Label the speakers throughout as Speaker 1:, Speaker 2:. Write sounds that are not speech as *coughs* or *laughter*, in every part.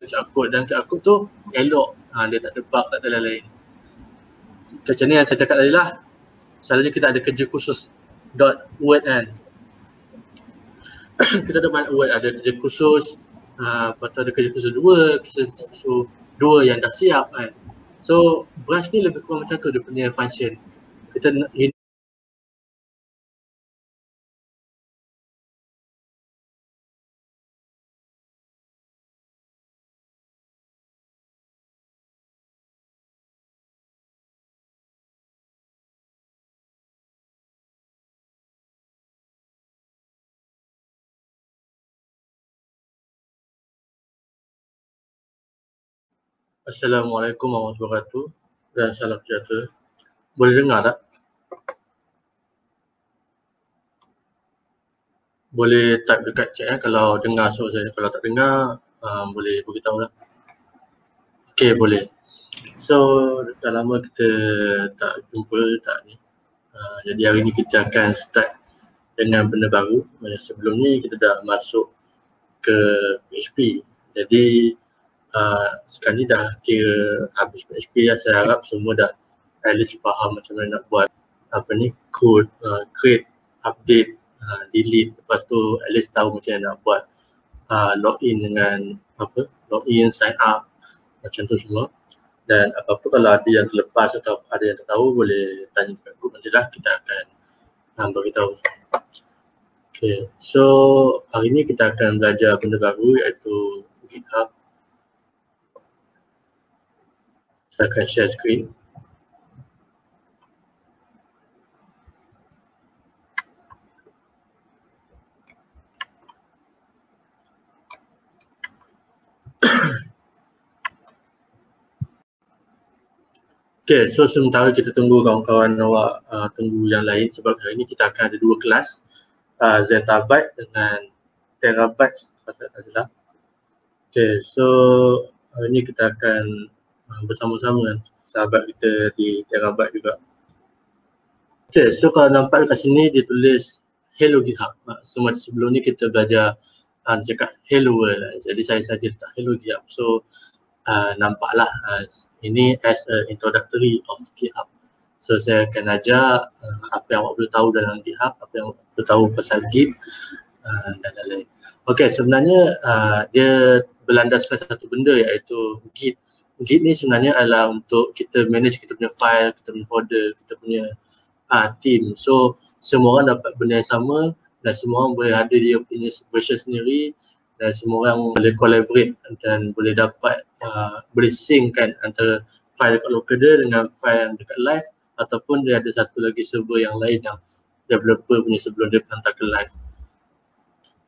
Speaker 1: QR code dan QR code tu elok. Ha, dia tak ada bug tak ada lain-lain macam ni yang saya cakap tadi lah. Selalunya kita ada kerja khusus. Dot word kan. *coughs* Kita ada banyak word. Ada kerja khusus. Uh, lepas tu ada kerja khusus dua. Kerja khusus dua yang dah siap kan. So brush ni lebih kurang macam tu dia punya function. Kita Assalamualaikum warahmatullahi wabarakatuh dan salam sejahtera. Boleh dengar tak? Boleh type dekat chat ya kalau dengar suara saya. Kalau tak dengar, uh, boleh beritahu lah. Okay, boleh. So, dah lama kita tak jumpa tak ni. Uh, jadi hari ni kita akan start dengan benda baru. Sebelum ni kita dah masuk ke PHP. Jadi, uh, sekarang ni dah kira habis PHP ya saya harap semua dah at least faham macam mana nak buat apa ni code uh, create update uh, delete. Lepas tu at least tahu macam mana nak buat uh, login dengan apa login sign up macam tu semua. Dan apa-apa kalau ada yang terlepas atau ada yang tak tahu boleh tanya kat group nanti lah. Kita akan um, beritahu. Okay, so hari ni kita akan belajar benda baru iaitu GitHub Saya akan share screen. Okay, so sementara kita tunggu kawan-kawan awak uh, tunggu yang lain sebab hari ini kita akan ada dua kelas uh, Zettabyte dengan Terabyte adalah. Okay, so hari ini kita akan bersama-sama dengan sahabat kita di Terabyte juga. Okay, so kalau nampak dekat sini dia tulis Hello GitHub. Ah, macam sebelum ni kita belajar uh, cakap Hello World. Jadi saya saja letak Hello GitHub. So uh, nampaklah uh, ini as a introductory of GitHub. So saya akan ajar uh, apa yang awak perlu tahu dalam GitHub, apa yang awak perlu tahu pasal Git uh, dan lain-lain. Okay, sebenarnya uh, dia berlandaskan satu benda iaitu Git. Git ni sebenarnya adalah untuk kita manage kita punya file, kita punya folder, kita punya uh, team. So semua orang dapat benda yang sama dan semua orang boleh ada dia punya version sendiri dan semua orang boleh collaborate dan boleh dapat uh, boleh sync kan antara file dekat local dia dengan file yang dekat live ataupun dia ada satu lagi server yang lain yang developer punya sebelum dia hantar ke live.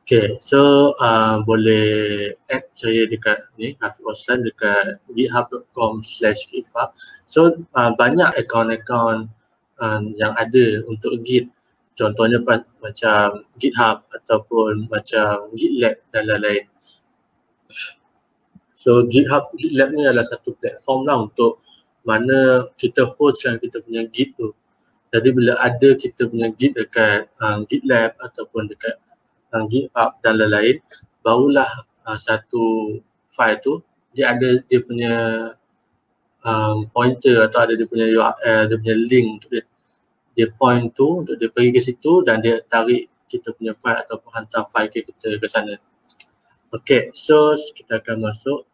Speaker 1: Okay, so uh, boleh add saya dekat ni Hafiz Oslan dekat github.com slash github. So uh, banyak akaun-akaun uh, yang ada untuk Git. Contohnya macam GitHub ataupun macam GitLab dan lain-lain. So GitHub, GitLab ni adalah satu platform lah untuk mana kita hostkan kita punya Git tu. Jadi bila ada kita punya Git dekat uh, GitLab ataupun dekat tentang GitHub dan lain-lain barulah uh, satu file tu dia ada dia punya um, pointer atau ada dia punya URL, dia punya link untuk dia, dia point tu untuk dia pergi ke situ dan dia tarik kita punya file ataupun hantar file ke kita ke sana. Okay, so kita akan masuk.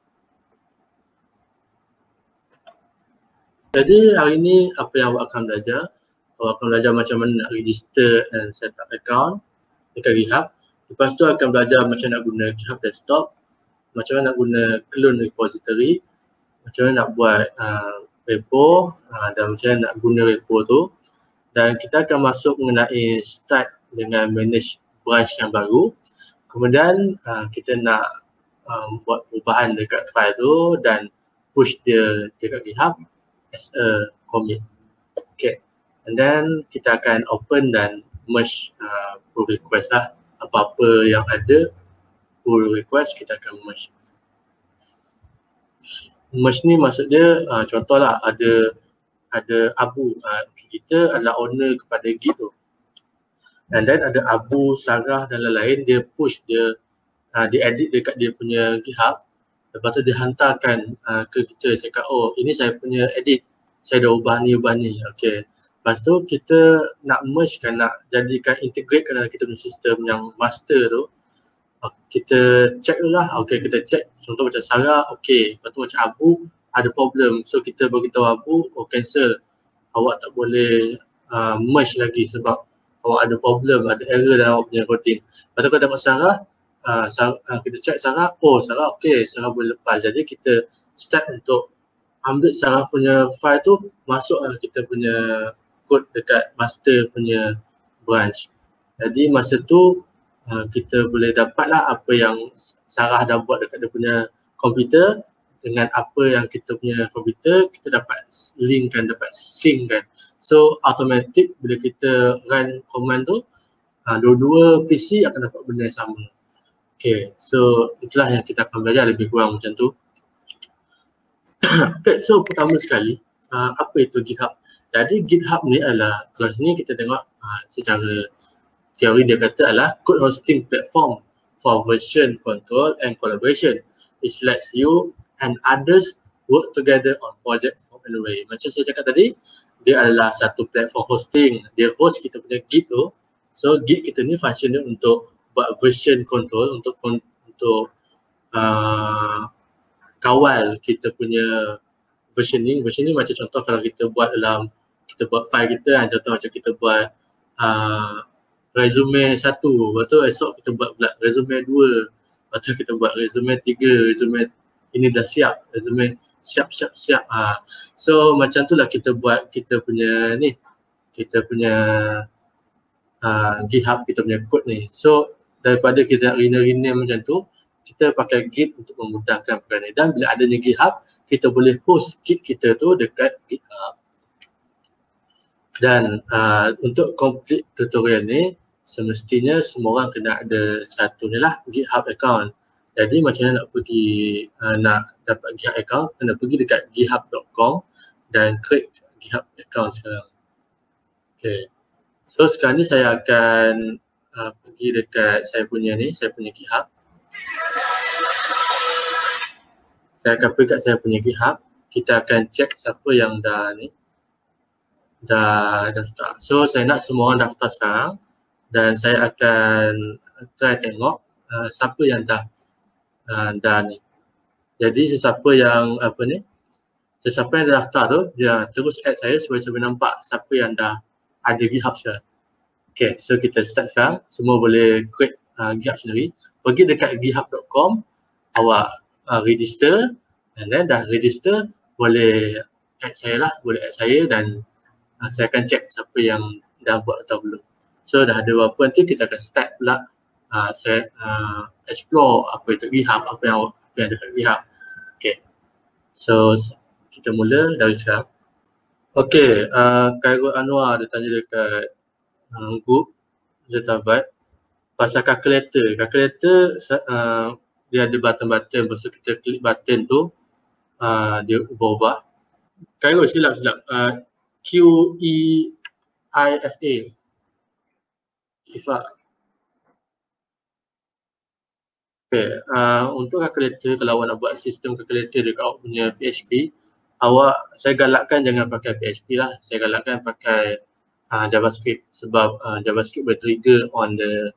Speaker 1: Jadi hari ni apa yang awak akan belajar? Awak akan belajar macam mana nak register and set up account dekat GitHub. Lepas tu akan belajar macam nak guna GitHub Desktop, macam mana nak guna clone repository, macam mana nak buat uh, repo uh, dan macam mana nak guna repo tu. Dan kita akan masuk mengenai start dengan manage branch yang baru. Kemudian uh, kita nak um, buat perubahan dekat file tu dan push dia dekat GitHub as a commit. Okay. And then kita akan open dan merge uh, pull request lah apa-apa yang ada pull request kita akan merge merge ni maksud dia uh, contohlah ada ada Abu uh, kita adalah owner kepada Git tu and then ada Abu, Sarah dan lain-lain dia push dia uh, dia edit dekat dia punya GitHub Lepas tu dihantarkan uh, ke kita cakap oh ini saya punya edit. Saya dah ubah ni ubah ni. Okay. Lepas tu kita nak merge kan nak jadikan integrate kan kita punya sistem yang master tu. Uh, kita check dulu lah. Okay kita check. Contoh macam Sarah okay. Lepas tu macam Abu ada problem. So kita beritahu Abu oh cancel. Awak tak boleh uh, merge lagi sebab awak ada problem, ada error dalam awak punya routing. Lepas tu kalau dapat Sarah, uh, Sarah uh, kita check Sarah, oh Sarah okey, Sarah boleh lepas. Jadi kita start untuk ambil Sarah punya file tu, masuk uh, kita punya code dekat master punya branch. Jadi masa tu uh, kita boleh dapatlah apa yang Sarah dah buat dekat dia punya komputer dengan apa yang kita punya komputer kita dapat link kan dapat sync kan So automatic bila kita run command tu uh, dua-dua PC akan dapat benda yang sama. Okay, so itulah yang kita akan belajar lebih kurang macam tu. *coughs* okay, so pertama sekali uh, apa itu GitHub? Jadi GitHub ni adalah kalau sini kita tengok uh, secara teori dia kata adalah code hosting platform for version control and collaboration. It lets you and others work together on project from anywhere. Macam saya cakap tadi, dia adalah satu platform hosting. Dia host kita punya Git tu. So Git kita ni function dia untuk buat version control untuk untuk uh, kawal kita punya versioning. Versioning macam contoh kalau kita buat dalam kita buat file kita kan contoh macam kita buat uh, resume satu lepas tu esok kita buat pula resume dua lepas tu kita buat resume tiga resume ini dah siap resume siap siap siap ha. so macam tu lah kita buat kita punya ni kita punya uh, GitHub kita punya code ni so daripada kita nak rename-rename macam tu kita pakai Git untuk memudahkan perkara ni dan bila adanya GitHub kita boleh host Git kita tu dekat GitHub dan uh, untuk complete tutorial ni semestinya semua orang kena ada satu ni lah GitHub account jadi macam mana nak pergi uh, nak dapat GitHub account, kena pergi dekat github.com dan create GitHub account sekarang. Okay. So sekarang ni saya akan uh, pergi dekat saya punya ni, saya punya GitHub. Saya akan pergi kat saya punya GitHub. Kita akan check siapa yang dah ni dah daftar. So saya nak semua orang daftar sekarang dan saya akan try tengok uh, siapa yang dah uh, dah ni. Jadi sesiapa yang apa ni, sesiapa yang dah daftar tu, dia terus add saya supaya saya nampak siapa yang dah ada GitHub sekarang. Okay, so kita start sekarang. Semua boleh create uh, GitHub sendiri. Pergi dekat github.com, awak uh, register and then dah register, boleh add saya lah, boleh add saya dan uh, saya akan check siapa yang dah buat atau belum. So dah ada berapa nanti kita akan start pula uh, saya uh, explore apa itu GitHub, apa yang apa yang ada kat GitHub. Okay. So kita mula dari sekarang. Okay, uh, Khairul Anwar dia tanya dekat uh, group Zetabat pasal calculator. Calculator uh, dia ada button-button, lepas tu kita klik button tu uh, dia ubah-ubah. Khairul silap silap. Uh, Q-E-I-F-A. Ifah. Okay, uh, untuk calculator kalau awak nak buat sistem calculator dekat awak punya PHP, awak saya galakkan jangan pakai PHP lah. Saya galakkan pakai uh, JavaScript sebab uh, JavaScript boleh trigger on the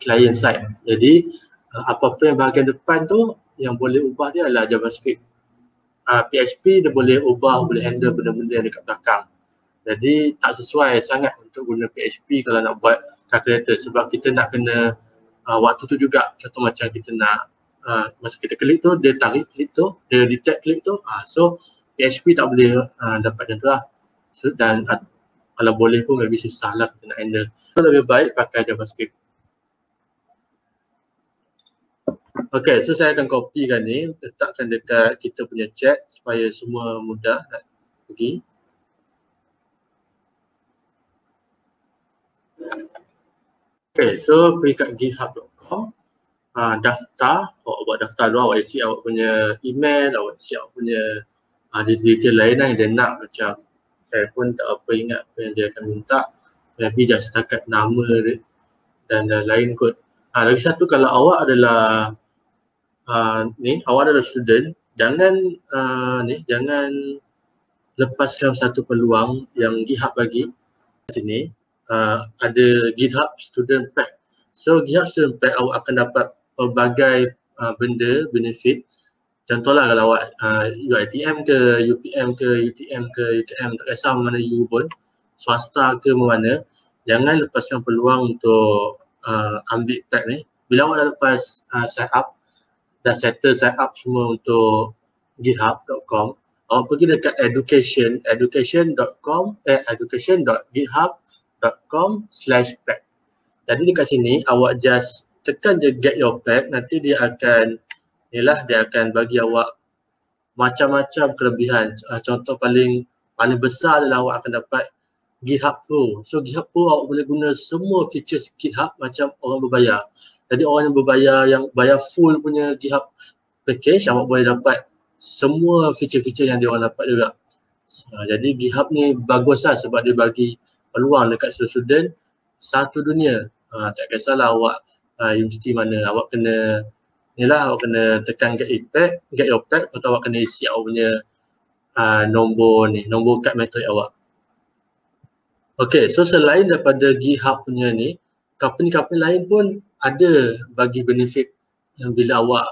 Speaker 1: client side. Jadi uh, apa-apa yang bahagian depan tu yang boleh ubah dia adalah JavaScript. Uh, PHP dia boleh ubah, boleh handle benda-benda yang dekat belakang. Jadi tak sesuai sangat untuk guna PHP kalau nak buat calculator. Sebab kita nak kena uh, waktu tu juga. Contoh macam kita nak uh, masa kita klik tu dia tarik klik tu dia detect klik tu. Uh, so PHP tak boleh uh, dapat macam tu lah. So, dan uh, kalau boleh pun maybe susah lah kita nak handle. So lebih baik pakai JavaScript Okay, so saya akan copykan ni, letakkan dekat kita punya chat supaya semua mudah nak pergi. Okay, so pergi kat github.com uh, daftar, awak buat daftar dulu, awak isi awak punya email, awak isi awak punya uh, detail lain lah yang dia nak. Macam saya pun tak apa ingat apa yang dia akan minta. Maybe just setakat nama dan lain kot. Uh, lagi satu kalau awak adalah uh, ni awak adalah student jangan uh, ni jangan lepaskan satu peluang yang GitHub bagi. Sini uh, ada GitHub student pack. So GitHub student pack awak akan dapat pelbagai uh, benda benefit. Contohlah kalau awak uh, UiTM ke UPM ke UTM ke UTM tak kisah mana you pun swasta ke mana jangan lepaskan peluang untuk uh, ambil pack ni. Bila awak dah lepas uh, set up dah settle set up semua untuk github.com awak pergi dekat education education.com eh education.github.com slash pack jadi dekat sini awak just tekan je get your pack nanti dia akan ialah dia akan bagi awak macam-macam kelebihan uh, contoh paling paling besar adalah awak akan dapat GitHub Pro. So GitHub Pro awak boleh guna semua features GitHub macam orang berbayar. Jadi orang yang berbayar yang bayar full punya GitHub package awak boleh dapat semua feature-feature yang dia orang dapat juga. Uh, jadi GitHub ni bagus lah sebab dia bagi peluang dekat student satu dunia. Uh, tak kisahlah awak uh, universiti mana, awak kena ni lah awak kena tekan get impact, get your pack atau awak kena isi awak punya uh, nombor ni, nombor kad metrik awak. Okay, so selain daripada GitHub punya ni, company-company lain pun ada bagi benefit yang bila awak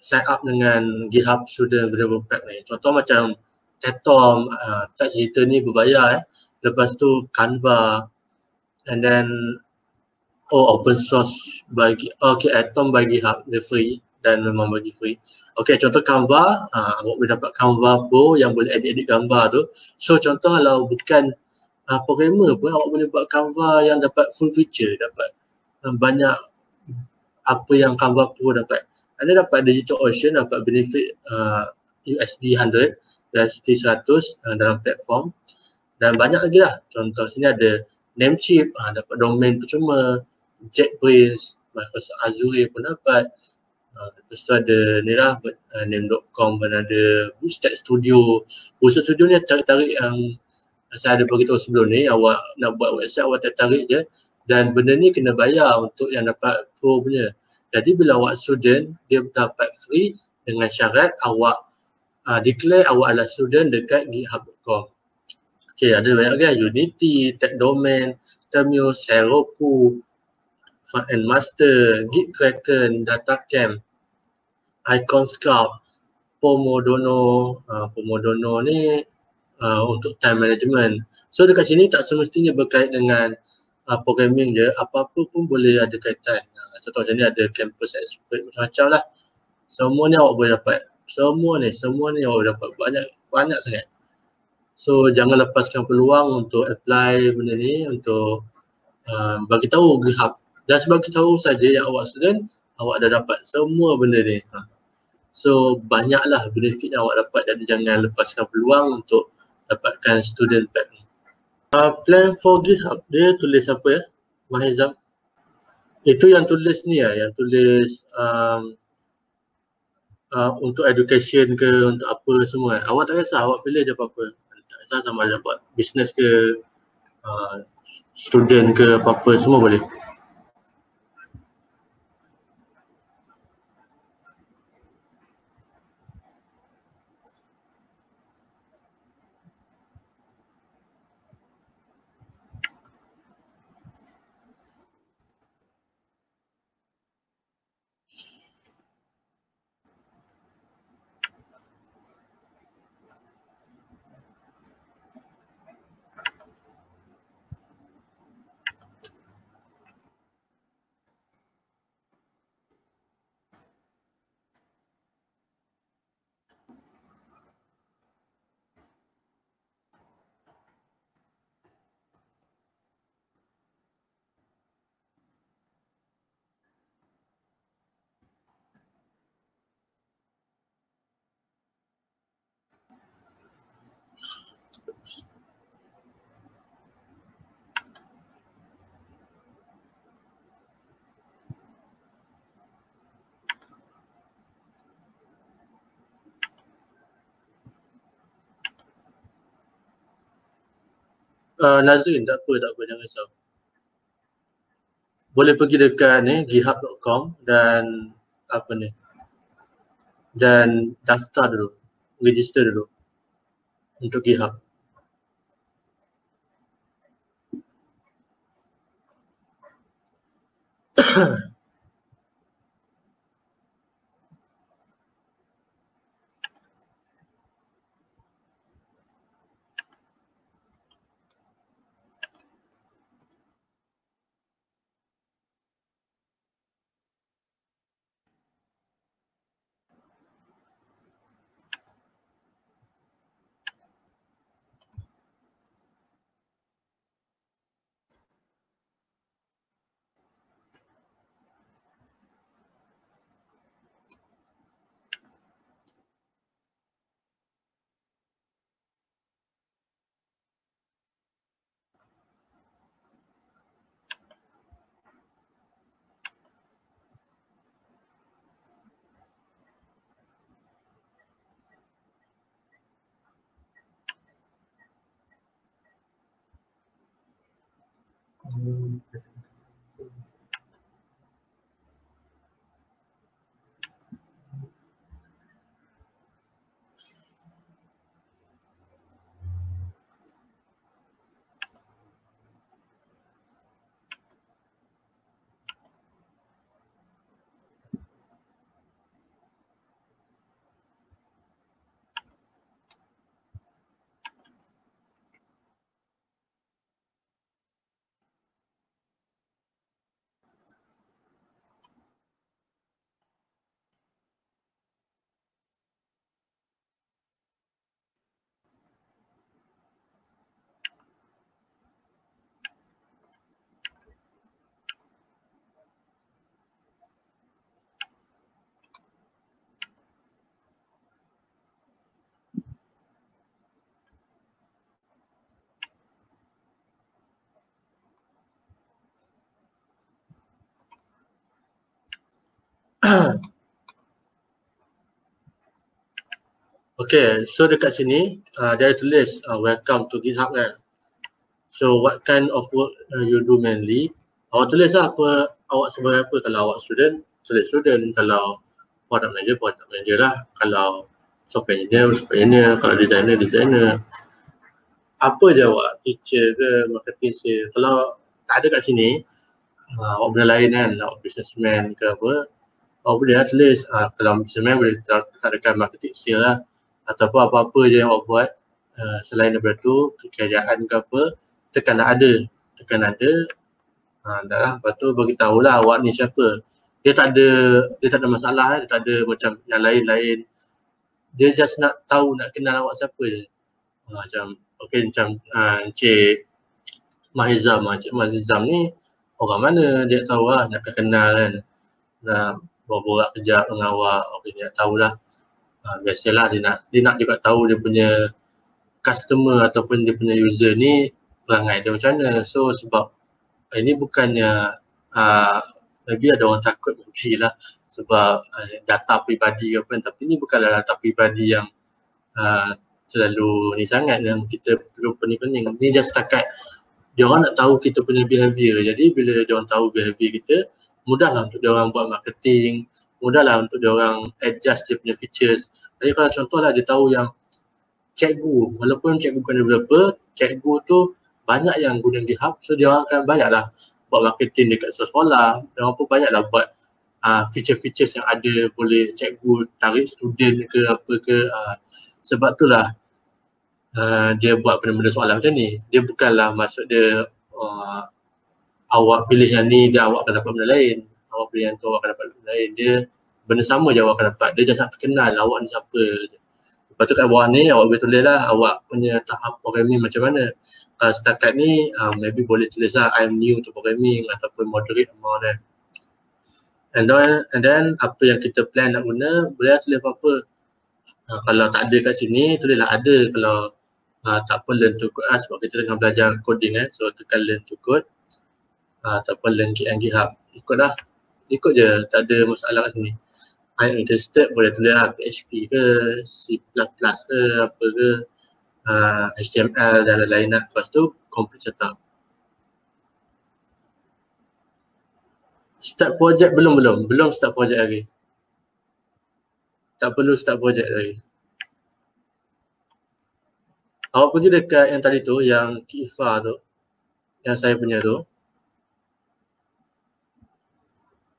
Speaker 1: sign up dengan GitHub Student Available Pack ni. Contoh macam Atom, uh, tak cerita ni berbayar eh. Lepas tu Canva and then oh open source bagi okay Atom bagi GitHub dia free dan memang bagi free. Okay contoh Canva, uh, awak boleh dapat Canva Pro yang boleh edit-edit gambar tu. So contoh kalau bukan uh, programmer pun awak boleh buat Canva yang dapat full feature, dapat banyak apa yang Canva Pro dapat. Anda dapat Digital Ocean, dapat benefit uh, USD 100, USD 100 uh, dalam platform dan banyak lagi lah. Contoh sini ada Namecheap, uh, dapat domain percuma, JetBrains, Microsoft Azure pun dapat. Uh, lepas tu ada ni lah, uh, name.com pun ada, Bootstrap Studio. Bootstrap Studio ni tarik-tarik yang saya ada beritahu sebelum ni awak nak buat website awak tertarik je dan benda ni kena bayar untuk yang dapat pro punya. Jadi bila awak student dia dapat free dengan syarat awak uh, declare awak adalah student dekat github.com. Okay ada banyak kan Unity, Tech Domain, Termius, Heroku, Front Master, Git Kraken, Datacamp, Icon Scout, Pomodoro, uh, Pomodoro ni uh, untuk time management. So dekat sini tak semestinya berkait dengan uh, programming je, apa-apa pun boleh ada kaitan. Uh, contoh macam ni ada campus expert macam-macam lah. Semua ni awak boleh dapat. Semua ni, semua ni awak boleh dapat. Banyak, banyak sangat. So jangan lepaskan peluang untuk apply benda ni untuk uh, bagi tahu GitHub. Dan sebab kita tahu saja yang awak student, awak dah dapat semua benda ni. Uh. So banyaklah benefit yang awak dapat dan jangan lepaskan peluang untuk dapatkan student pack ni. Uh, plan for GitHub dia tulis apa ya? Mahizam. Itu yang tulis ni ya, yang tulis um, uh, untuk education ke untuk apa semua. Awak tak kisah awak pilih je apa-apa. Tak kisah sama ada buat business ke uh, student ke apa-apa semua boleh. Uh, Nazrin tak apa tak apa jangan risau boleh pergi dekat ni github.com dan apa ni dan daftar dulu, register dulu untuk GitHub. *coughs* *clears throat* Okay, so dekat sini uh, dia tulis uh, welcome to GitHub kan. So what kind of work uh, you do mainly? Awak tulis lah apa awak sebagai apa kalau awak student, tulis student. Kalau product manager, product manager lah. Kalau software engineer, software engineer. Kalau designer, designer. Apa je awak, teacher ke, marketing sales. Kalau tak ada kat sini, uh, awak benda lain kan, awak businessman ke apa, awak boleh lah tulis. Uh, kalau businessman boleh letak dekat marketing sales lah. Ataupun apa-apa je yang awak buat. Uh, selain daripada tu kerjaan ke apa tekan ada. Tekan ada. Ha, dah lah. Lepas tu beritahu lah awak ni siapa. Dia tak ada dia tak ada masalah dia tak ada macam yang lain-lain. Dia just nak tahu nak kenal awak siapa je. Ha, macam okay macam uh, Encik Mahizam. Encik Mahizam ni orang mana? Dia tahu lah. Nak kenal kan. Nak borak kejap dengan awak okay, dia tahu lah uh, biasalah dia nak dia nak juga tahu dia punya customer ataupun dia punya user ni perangai dia macam mana. So sebab uh, ini bukannya uh, maybe ada orang takut mungkin lah sebab uh, data peribadi ke apa tapi ini bukanlah data peribadi yang uh, terlalu ni sangat yang kita perlu pening-pening. Ni just setakat dia orang nak tahu kita punya behavior. Jadi bila dia orang tahu behavior kita, mudahlah untuk dia orang buat marketing, mudahlah untuk dia orang adjust dia punya features. Jadi kalau contohlah dia tahu yang cikgu, walaupun cikgu bukan developer, cikgu tu banyak yang guna GitHub, so dia orang akan banyaklah buat marketing dekat sekolah, dia orang pun banyaklah buat uh, feature-features yang ada boleh cikgu tarik student ke apa ke uh, sebab itulah uh, dia buat benda-benda soalan macam ni. Dia bukanlah maksud dia uh, awak pilih yang ni dia awak akan dapat benda lain. Awak pilih yang tu awak akan dapat benda lain. Dia benda sama je awak akan dapat. Dia just nak terkenal awak ni siapa lepas tu kat bawah ni awak boleh tulis lah awak punya tahap programming macam mana. Kalau setakat ni uh, maybe boleh tulis lah I'm new to programming ataupun moderate amount kan and then, and then apa yang kita plan nak guna boleh lah tulis apa-apa. Uh, kalau tak ada kat sini tulislah ada. Kalau uh, tak pun learn to code lah sebab kita tengah belajar coding eh so tekan learn to code uh, ataupun learn GitHub. Ikutlah. Ikut je. Tak ada masalah kat sini. I'm interested boleh tulis lah. PHP ke C++ ke apa ke. Uh, HTML dan lain-lain lah. Lepas tu complete setup. Start project belum belum? Belum start project lagi? Tak perlu start project lagi. Awak pergi dekat yang tadi tu, yang Kifa tu. Yang saya punya tu.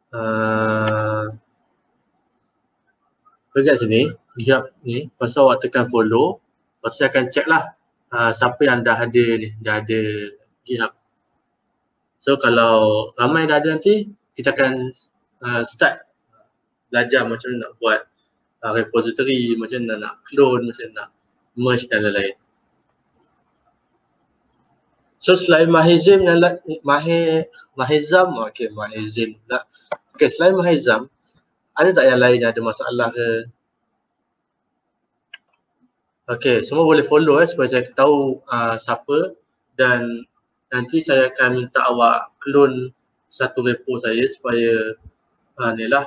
Speaker 1: Uh, kat sini, lihat ni. Lepas awak tekan follow. Lepas saya akan check lah uh, siapa yang dah ada ni, dah ada GitHub. So kalau ramai dah ada nanti, kita akan uh, start belajar macam nak buat uh, repository, macam mana nak clone, macam nak merge dan lain-lain. So selain Mahizim dan Mahir Mahizam, okey Mahizim pula. Okey selain Mahizam, ada tak yang lain yang ada masalah ke? Okey, semua boleh follow eh supaya saya tahu uh, siapa dan nanti saya akan minta awak clone satu repo saya supaya uh, ni lah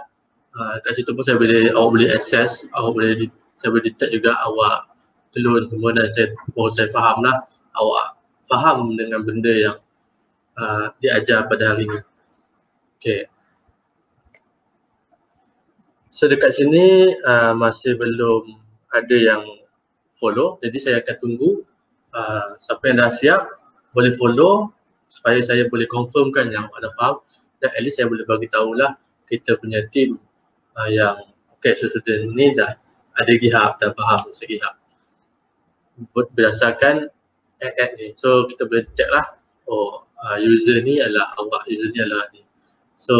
Speaker 1: uh, kat situ pun saya boleh awak boleh access awak boleh saya boleh detect juga awak clone semua dan saya baru saya faham lah awak faham dengan benda yang uh, diajar pada hari ini. Okay. So dekat sini uh, masih belum ada yang follow jadi saya akan tunggu uh, siapa yang dah siap boleh follow supaya saya boleh confirmkan yang ada faham dan at least saya boleh bagi tahulah kita punya team uh, yang okay so student ni dah ada gihab dah faham segi gihab berdasarkan add ni. So kita boleh check lah oh uh, user ni adalah awak, user ni adalah ni. So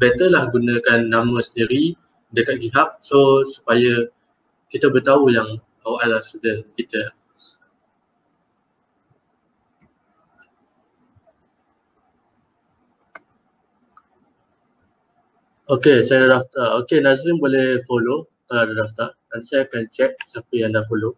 Speaker 1: better lah gunakan nama sendiri dekat GitHub so supaya kita bertahu yang awak adalah student kita. Okay, saya dah daftar. Okay, Nazim boleh follow kalau ada daftar. Nanti saya akan check siapa yang dah follow.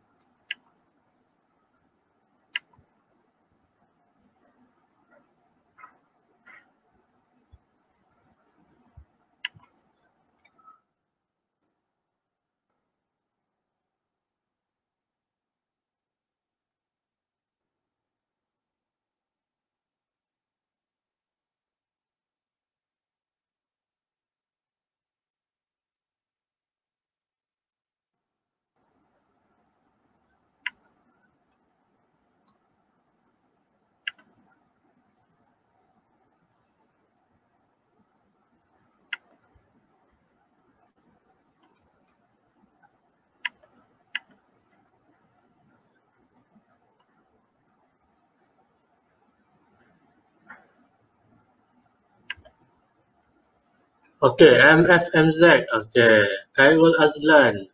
Speaker 1: Okey, MFMZ. Okey, Khairul Azlan.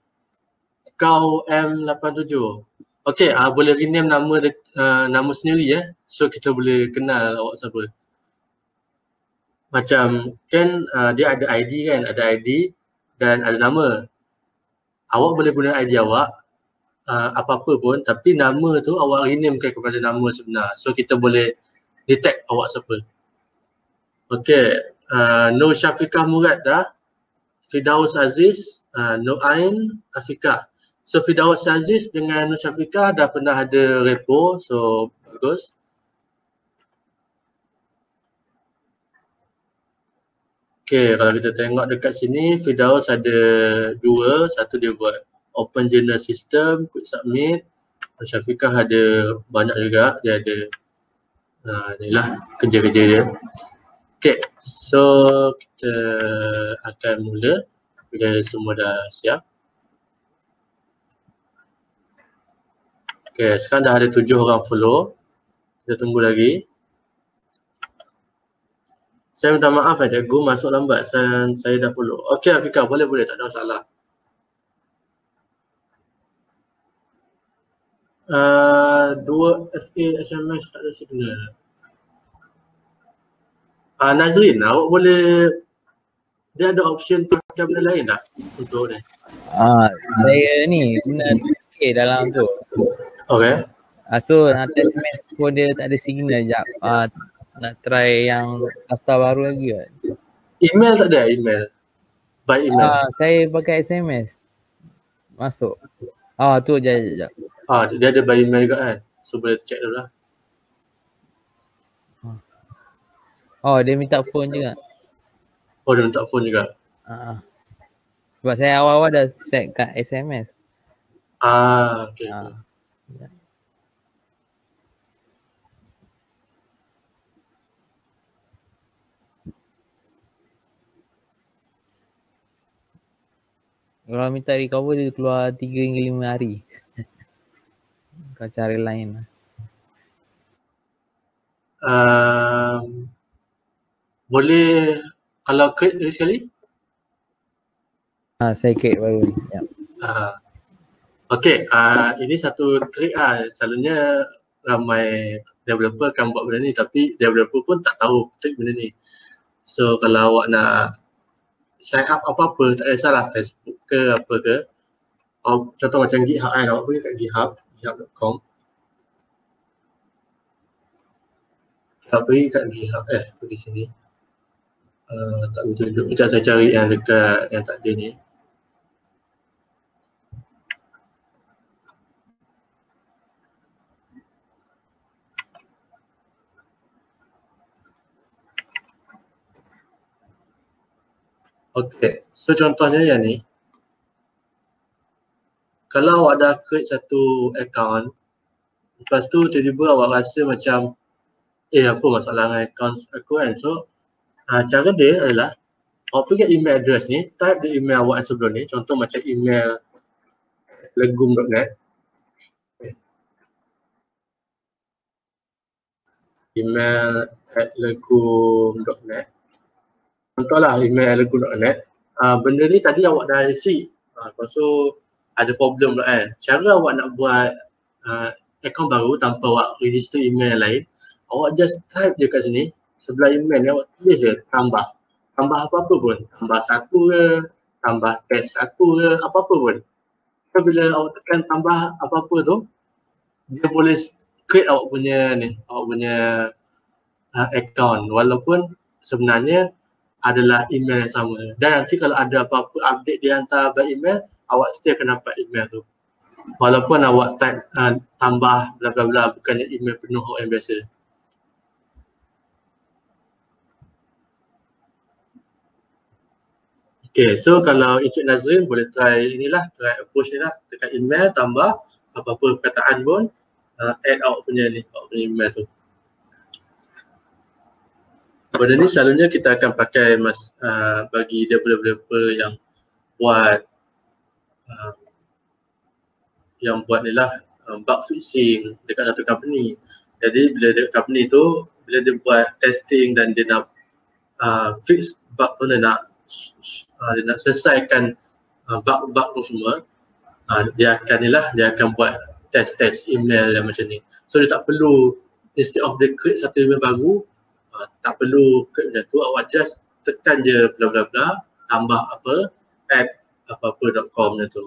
Speaker 1: Kau M87. Okey, uh, boleh rename nama de, uh, nama sendiri ya. So kita boleh kenal awak siapa. Macam kan uh, dia ada ID kan, ada ID dan ada nama. Awak boleh guna ID awak uh, apa-apa pun tapi nama tu awak renamekan kepada nama sebenar. So kita boleh detect awak siapa. Okey, uh, Nur Syafiqah Murad dah. Fidaus Aziz, uh, Nur Ain, Afiqah. So Fidaus Aziz dengan Nur Syafiqah dah pernah ada repo, so bagus. Okay, kalau kita tengok dekat sini, Fidaus ada dua. Satu dia buat Open Journal System, Quick Submit. Syafiqah ada banyak juga, dia ada uh, inilah kerja-kerja dia. Okay, so kita akan mula bila semua dah siap. Okay, sekarang dah ada tujuh orang follow. Kita tunggu lagi. Saya minta maaf ya cikgu masuk lambat saya, saya dah follow. Okay Afika boleh boleh tak ada masalah. Uh, dua FA SMS tak ada signal. Uh, Nazrin, awak boleh dia ada option pakai benda lain tak untuk ni?
Speaker 2: Ah, uh, saya ni guna okay dalam tu.
Speaker 1: Okay.
Speaker 2: Uh, so nanti SMS pun dia tak ada signal jap. Uh, nak try yang daftar baru lagi kan?
Speaker 1: Email tak ada email? By email?
Speaker 2: Ah, uh, saya pakai SMS. Masuk. Ah, tu je je.
Speaker 1: Ah, dia ada by email juga kan? So boleh check dulu lah.
Speaker 2: Oh dia minta phone juga.
Speaker 1: Oh dia minta phone juga.
Speaker 2: Uh. Sebab saya awal-awal dah set kat SMS.
Speaker 1: Ah, okay.
Speaker 2: Ha. Kalau minta recover dia keluar 3 hingga 5 hari. *laughs* Kau cari lain lah.
Speaker 1: Um, boleh kalau create lagi sekali?
Speaker 2: Ha, saya kek baru ni. Ya.
Speaker 1: Uh, okay, uh, ini satu trick lah. Selalunya ramai developer akan buat benda ni tapi developer pun tak tahu trick benda ni. So kalau awak nak sign up apa-apa tak kisahlah Facebook ke apa ke oh, contoh macam GitHub kan awak pergi kat GitHub github.com awak pergi kat GitHub eh pergi sini uh, tak boleh tunjuk. Macam saya cari yang dekat yang tak ada ni. Okay, so contohnya yang ni. Kalau awak dah create satu account Lepas tu tiba-tiba awak rasa macam Eh apa masalah dengan account aku kan? So uh, cara dia adalah Awak pergi email address ni, type the email awak yang sebelum ni. Contoh macam email legum.net Email at legum.net contohlah email alagu.net uh, ah, benda ni tadi awak dah isi uh, tu ada problem pula kan cara awak nak buat uh, account baru tanpa awak register email lain awak just type je kat sini sebelah email ni awak tulis je tambah. Tambah apa-apa pun. Tambah satu ke tambah test satu ke apa-apa pun. So, bila awak tekan tambah apa-apa tu dia boleh create awak punya ni awak punya uh, account. Walaupun sebenarnya adalah email yang sama. Dan nanti kalau ada apa-apa update di hantar by email awak still akan dapat email tu. Walaupun awak type uh, tambah bla bla bla bukannya email penuh yang biasa Okay, so kalau Encik Nazrin boleh try inilah, try approach ni lah dekat email tambah apa-apa perkataan pun uh, add awak punya ni, awak punya email tu benda ni selalunya kita akan pakai mas, uh, bagi developer yang buat uh, yang buat ni lah uh, bug fixing dekat satu company. Jadi bila dekat company tu, bila dia buat testing dan dia nak uh, fix bug tu dia nak uh, dia nak selesaikan uh, bug-bug tu semua, uh, dia akan ni lah, dia akan buat test-test email yang macam ni. So dia tak perlu instead of dia create satu email baru, uh, tak perlu ke macam tu awak just tekan je bla bla bla tambah apa app apa-apa.com macam tu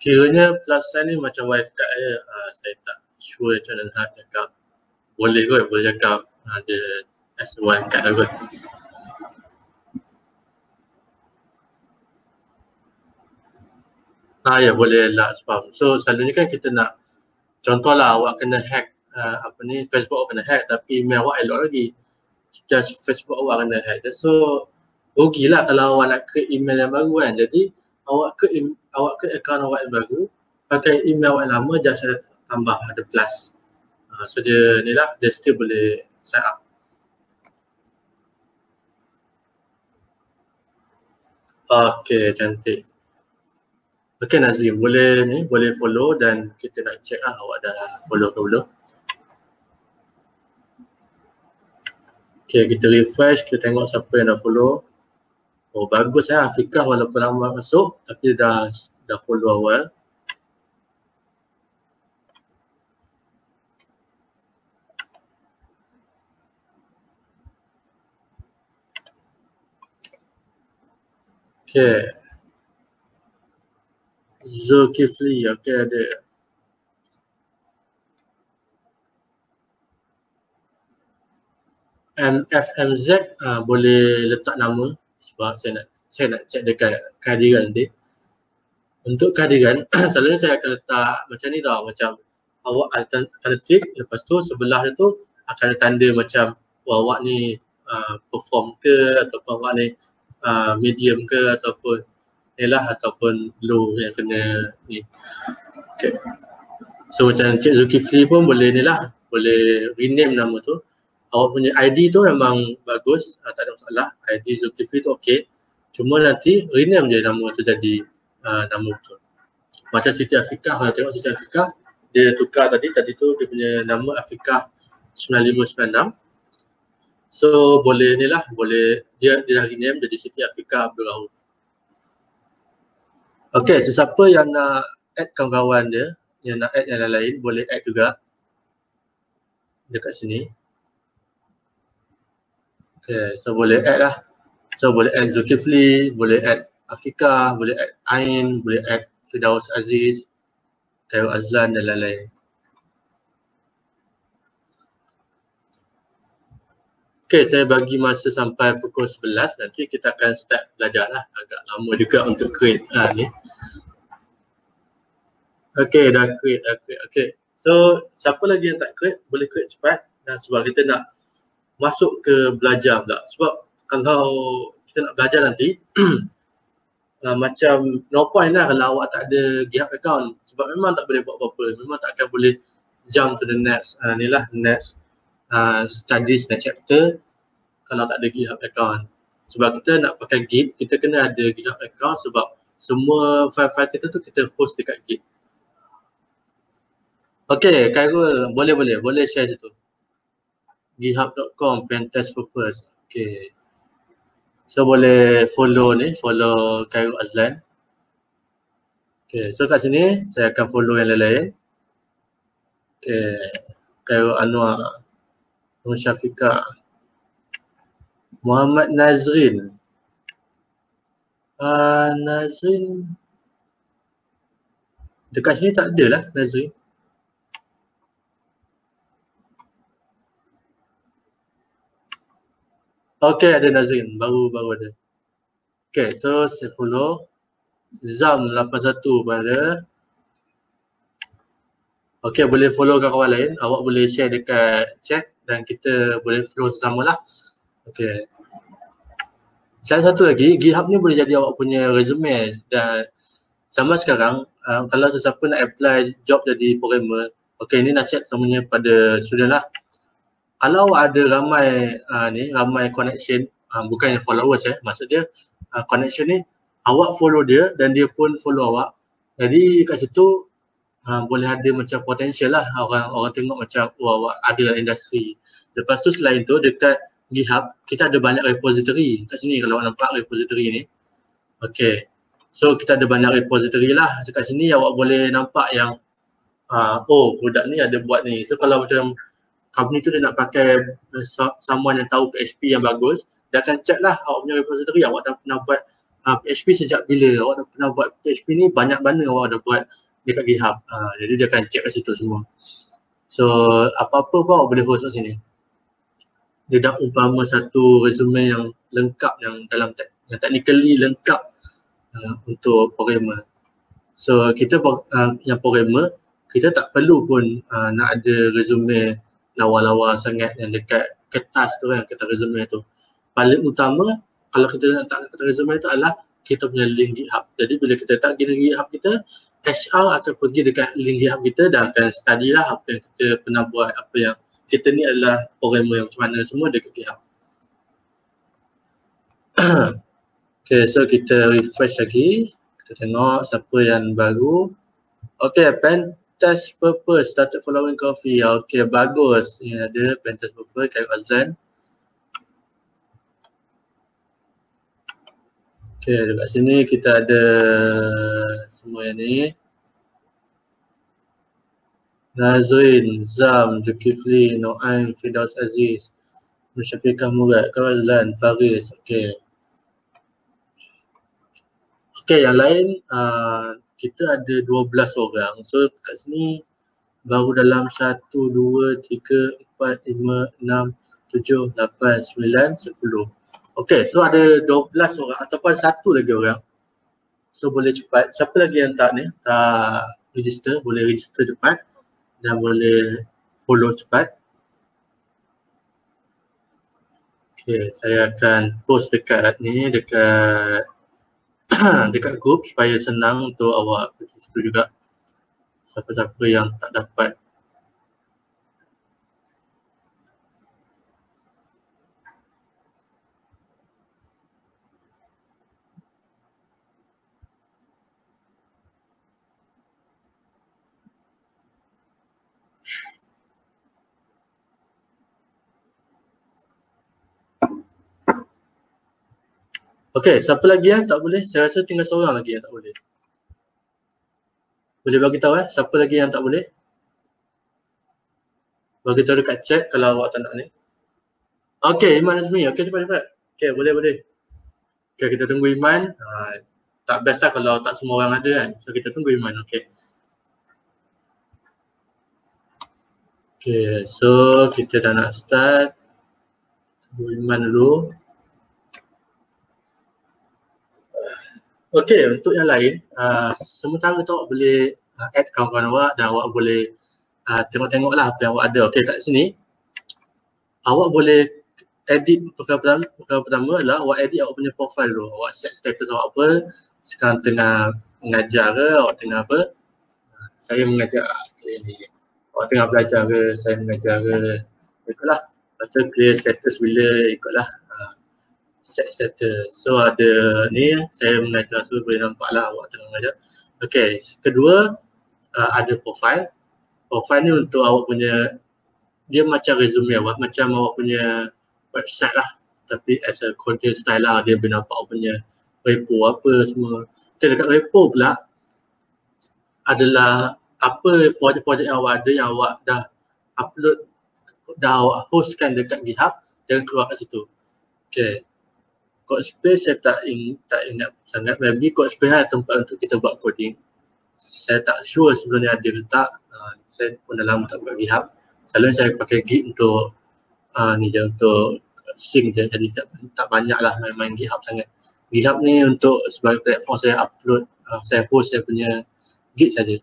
Speaker 1: kiranya sign ni macam wildcard je. Uh, saya tak sure macam mana nak cakap. Boleh kot, boleh cakap ada uh, as wildcard lah kot. Ah ya boleh lah spam. So selalunya kan kita nak contohlah awak kena hack uh, apa ni Facebook awak kena hack tapi email awak elok lagi. Just Facebook awak kena hack. So rugilah kalau awak nak create email yang baru kan. Jadi awak ke awak ke account awak yang baru pakai email awak yang lama just ada tambah ada plus. Uh, so dia ni lah dia still boleh sign up. Okay, cantik. Okay Nazim, boleh ni, boleh follow dan kita nak check lah awak dah follow ke belum. Okay, kita refresh, kita tengok siapa yang dah follow. Oh bagus lah Afikah walaupun lama masuk tapi dah dah follow awal. Okay. Zulkifli, okey ada. MFMZ uh, ah, boleh letak nama sebab saya nak saya nak check dekat kehadiran nanti. Untuk kehadiran, *clears throat* selalunya saya akan letak macam ni tau, macam awak akan klik, lepas tu sebelah dia tu akan ada tanda macam awak ni uh, perform ke ataupun awak ni uh, medium ke ataupun lah ataupun low yang kena ni. Okay. So macam Cik Zulkifli pun boleh ni lah, boleh rename nama tu. Awak punya ID tu memang bagus, uh, tak ada masalah. ID Zulkifli tu okay. Cuma nanti rename je nama tu jadi uh, nama tu. Macam Siti Afikah, kalau tengok Siti Afikah, dia tukar tadi, tadi tu dia punya nama Afikah 9596. So boleh ni lah, boleh dia dia dah rename jadi Siti Afikah Abdul Rauf. Okay, sesiapa yang nak add kawan-kawan dia, yang nak add yang lain, boleh add juga dekat sini. Okay, so boleh add lah. So boleh add Zulkifli, boleh add Afika, boleh add Ain, boleh add Fidaus Aziz, Khairul Azlan dan lain-lain. Okay, saya bagi masa sampai pukul 11 nanti kita akan start belajar lah. Agak lama juga untuk create uh, ni. Okay, dah create, dah create. Okay, so siapa lagi yang tak create, boleh create cepat. Dan sebab kita nak masuk ke belajar pula. Sebab kalau kita nak belajar nanti, uh, *clears throat* macam no point lah kalau awak tak ada GitHub account. Sebab memang tak boleh buat apa-apa. Memang tak akan boleh jump to the next, uh, ni lah, next uh, studies next chapter kalau tak ada GitHub account. Sebab kita nak pakai Git, kita kena ada GitHub account sebab semua file-file kita tu kita post dekat Git. Okay, Khairul, boleh boleh, boleh share situ. github.com, pentest purpose. Okay. So boleh follow ni, follow Khairul Azlan. Okay, so kat sini saya akan follow yang lain-lain. Okay, Khairul Anwar. Nur Syafiqah, Muhammad Nazrin. Uh, Nazrin dekat sini tak ada lah Nazrin. Okay ada Nazrin, baru-baru ada. Okay so saya follow Zam 81 pada Okay boleh follow kawan-kawan lain, awak boleh share dekat chat dan kita boleh flow sama lah. Okay. Salah satu lagi, GitHub ni boleh jadi awak punya resume dan sama sekarang uh, kalau sesiapa nak apply job jadi programmer, okay ni nasihat semuanya pada student lah. Kalau ada ramai uh, ni, ramai connection, uh, bukannya followers eh, maksud dia uh, connection ni awak follow dia dan dia pun follow awak. Jadi kat situ uh, boleh ada macam potential lah orang orang tengok macam wah, wah ada dalam industri. Lepas tu selain tu dekat GitHub kita ada banyak repository kat sini kalau awak nampak repository ni. Okay. So kita ada banyak repository lah dekat sini awak boleh nampak yang uh, oh budak ni ada buat ni. So kalau macam company tu dia nak pakai someone yang tahu PHP yang bagus dia akan check lah awak punya repository awak dah pernah buat uh, PHP sejak bila awak dah pernah buat PHP ni banyak mana awak dah buat dekat GitHub. Uh, jadi dia akan check kat situ semua. So apa-apa pun awak boleh host kat sini. Dia dah umpama satu resume yang lengkap yang dalam te- yang technically lengkap uh, untuk programmer. So kita uh, yang programmer kita tak perlu pun uh, nak ada resume lawa-lawa sangat yang dekat kertas tu kan kertas resume tu. Paling utama kalau kita nak letak kertas resume tu adalah kita punya link GitHub. Jadi bila kita letak link GitHub kita, HR akan pergi dekat link GitHub kita dan akan study lah apa yang kita pernah buat, apa yang kita ni adalah programmer yang macam mana semua dekat GitHub. *coughs* okay, so kita refresh lagi. Kita tengok siapa yang baru. Okay, pen test purpose started following coffee. Okay, bagus. Ini ada pen test purpose kayak Azlan. Okay, dekat sini kita ada semua yang ni. Nazrin, Zam, Zulkifli, Noaim, Fidaus Aziz, Musyafiqah Murad, Kawazlan, Faris. Okay. Okay, yang lain uh, kita ada 12 orang. So kat sini baru dalam 1, 2, 3, 4, 5, 6, 7, 8, 9, 10. Okay, so ada 12 orang ataupun satu lagi orang. So boleh cepat. Siapa lagi yang tak ni, tak register, boleh register cepat dan boleh follow cepat. Okay, saya akan post dekat ni, dekat *clears throat* dekat group supaya senang untuk awak pergi situ juga. Siapa-siapa yang tak dapat Okay, siapa lagi yang tak boleh? Saya rasa tinggal seorang lagi yang tak boleh. Boleh bagi tahu eh, siapa lagi yang tak boleh? Bagi tahu dekat chat kalau awak tak nak ni. Okay, Iman Azmi. Okay, cepat cepat. Okay, boleh boleh. Okay, kita tunggu Iman. Uh, tak best lah kalau tak semua orang ada kan. So, kita tunggu Iman. Okay. Okay, so kita dah nak start. Tunggu Iman dulu. Okey, untuk yang lain, uh, sementara tu boleh uh, add kawan-kawan awak dan awak boleh uh, tengok-tengok lah apa yang awak ada. Okey, kat sini, awak boleh edit perkara pertama, perkara pertama adalah awak edit awak punya profile dulu. Awak set status awak apa, sekarang tengah mengajar ke, awak tengah apa. Uh, saya mengajar, okay, ni. awak tengah belajar ke, saya mengajar ke. Ikutlah, lepas tu clear status bila ikutlah status. So ada ni saya mengajar so boleh nampak lah awak tengah mengajar. Okay, kedua uh, ada profile. Profile ni untuk awak punya dia macam resume awak, macam awak punya website lah. Tapi as a content style lah dia boleh nampak awak punya repo apa semua. Okay, dekat repo pula adalah apa projek-projek yang awak ada yang awak dah upload dah awak hostkan dekat GitHub dan keluar kat situ. Okay, code space saya tak ing, tak ingat sangat. Maybe code space ada tempat untuk kita buat coding. Saya tak sure sebelum ni ada ke tak uh, saya pun dah lama tak buat GitHub. Selalu saya pakai Git untuk uh, ni je untuk sync je jadi tak, tak banyak lah main-main GitHub sangat. GitHub ni untuk sebagai platform saya upload uh, saya post saya punya Git saja.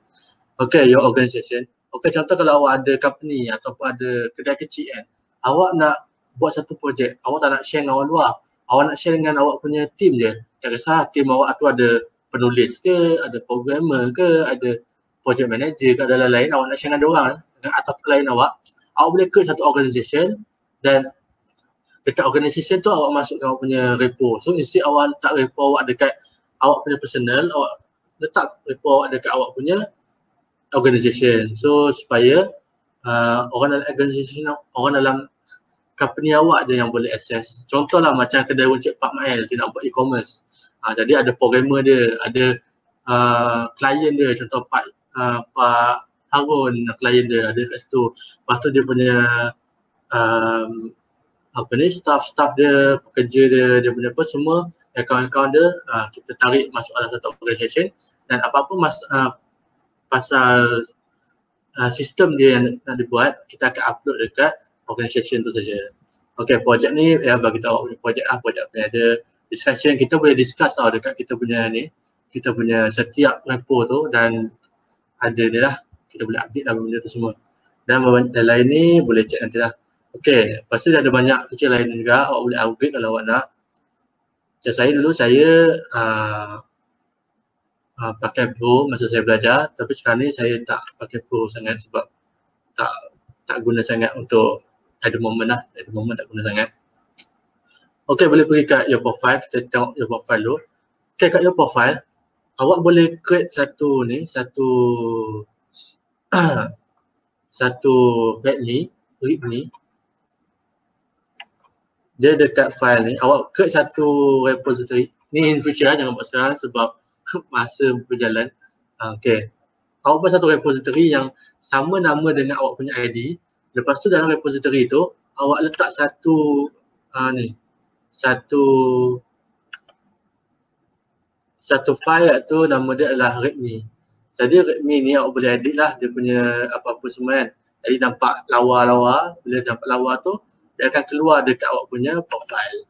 Speaker 1: Okay, your organisation. Okay, contoh kalau awak ada company ataupun ada kedai kecil kan, awak nak buat satu projek, awak tak nak share dengan orang luar, awak nak share dengan awak punya team je. Tak kisah team awak tu ada penulis ke, ada programmer ke, ada project manager ke, ada lain-lain. Awak nak share dengan orang dengan atau lain awak. Awak boleh create satu organisation dan dekat organisation tu awak masukkan awak punya repo. So instead awak letak repo awak dekat awak punya personal, awak letak repo awak dekat awak punya organisation. So supaya uh, orang dalam organisation, orang dalam company awak je yang boleh access. Contohlah macam kedai Encik Pak Mael dia nak buat e-commerce. Ha, jadi ada programmer dia, ada uh, klien dia contoh Pak uh, Pak Harun klien dia ada kat situ. Lepas tu dia punya um, apa ni staff-staff dia, pekerja dia, dia punya apa semua akaun-akaun dia uh, kita tarik masuk dalam satu organisation dan apa-apa mas, uh, pasal uh, sistem dia yang nak dibuat kita akan upload dekat organisation tu saja. Okay, projek ni ya bagi tahu punya projek ah projek apa ada discussion kita boleh discuss tau dekat kita punya ni kita punya setiap repo tu dan ada ni lah. Kita boleh update lah benda tu semua. Dan dan lain ni boleh check nanti lah. Okay, lepas tu ada banyak feature lain juga awak boleh upgrade kalau awak nak. Macam saya dulu saya uh, uh, pakai pro masa saya belajar. Tapi sekarang ni saya tak pakai pro sangat sebab tak tak guna sangat untuk ada moment lah, ada moment tak guna sangat. Okay, boleh pergi kat your profile, kita tengok your profile dulu. Okay, kat your profile awak boleh create satu ni, satu *clears throat* satu readme, readme dia dekat file ni awak create satu repository. Ni in future lah jangan buat sekarang sebab *laughs* masa berjalan. Uh, okay awak buat satu repository yang sama nama dengan awak punya ID lepas tu dalam repository tu awak letak satu uh, ni satu satu file tu nama dia adalah readme jadi readme ni awak boleh edit lah dia punya apa-apa semua kan jadi nampak lawa-lawa bila nampak lawa tu dia akan keluar dekat awak punya profile.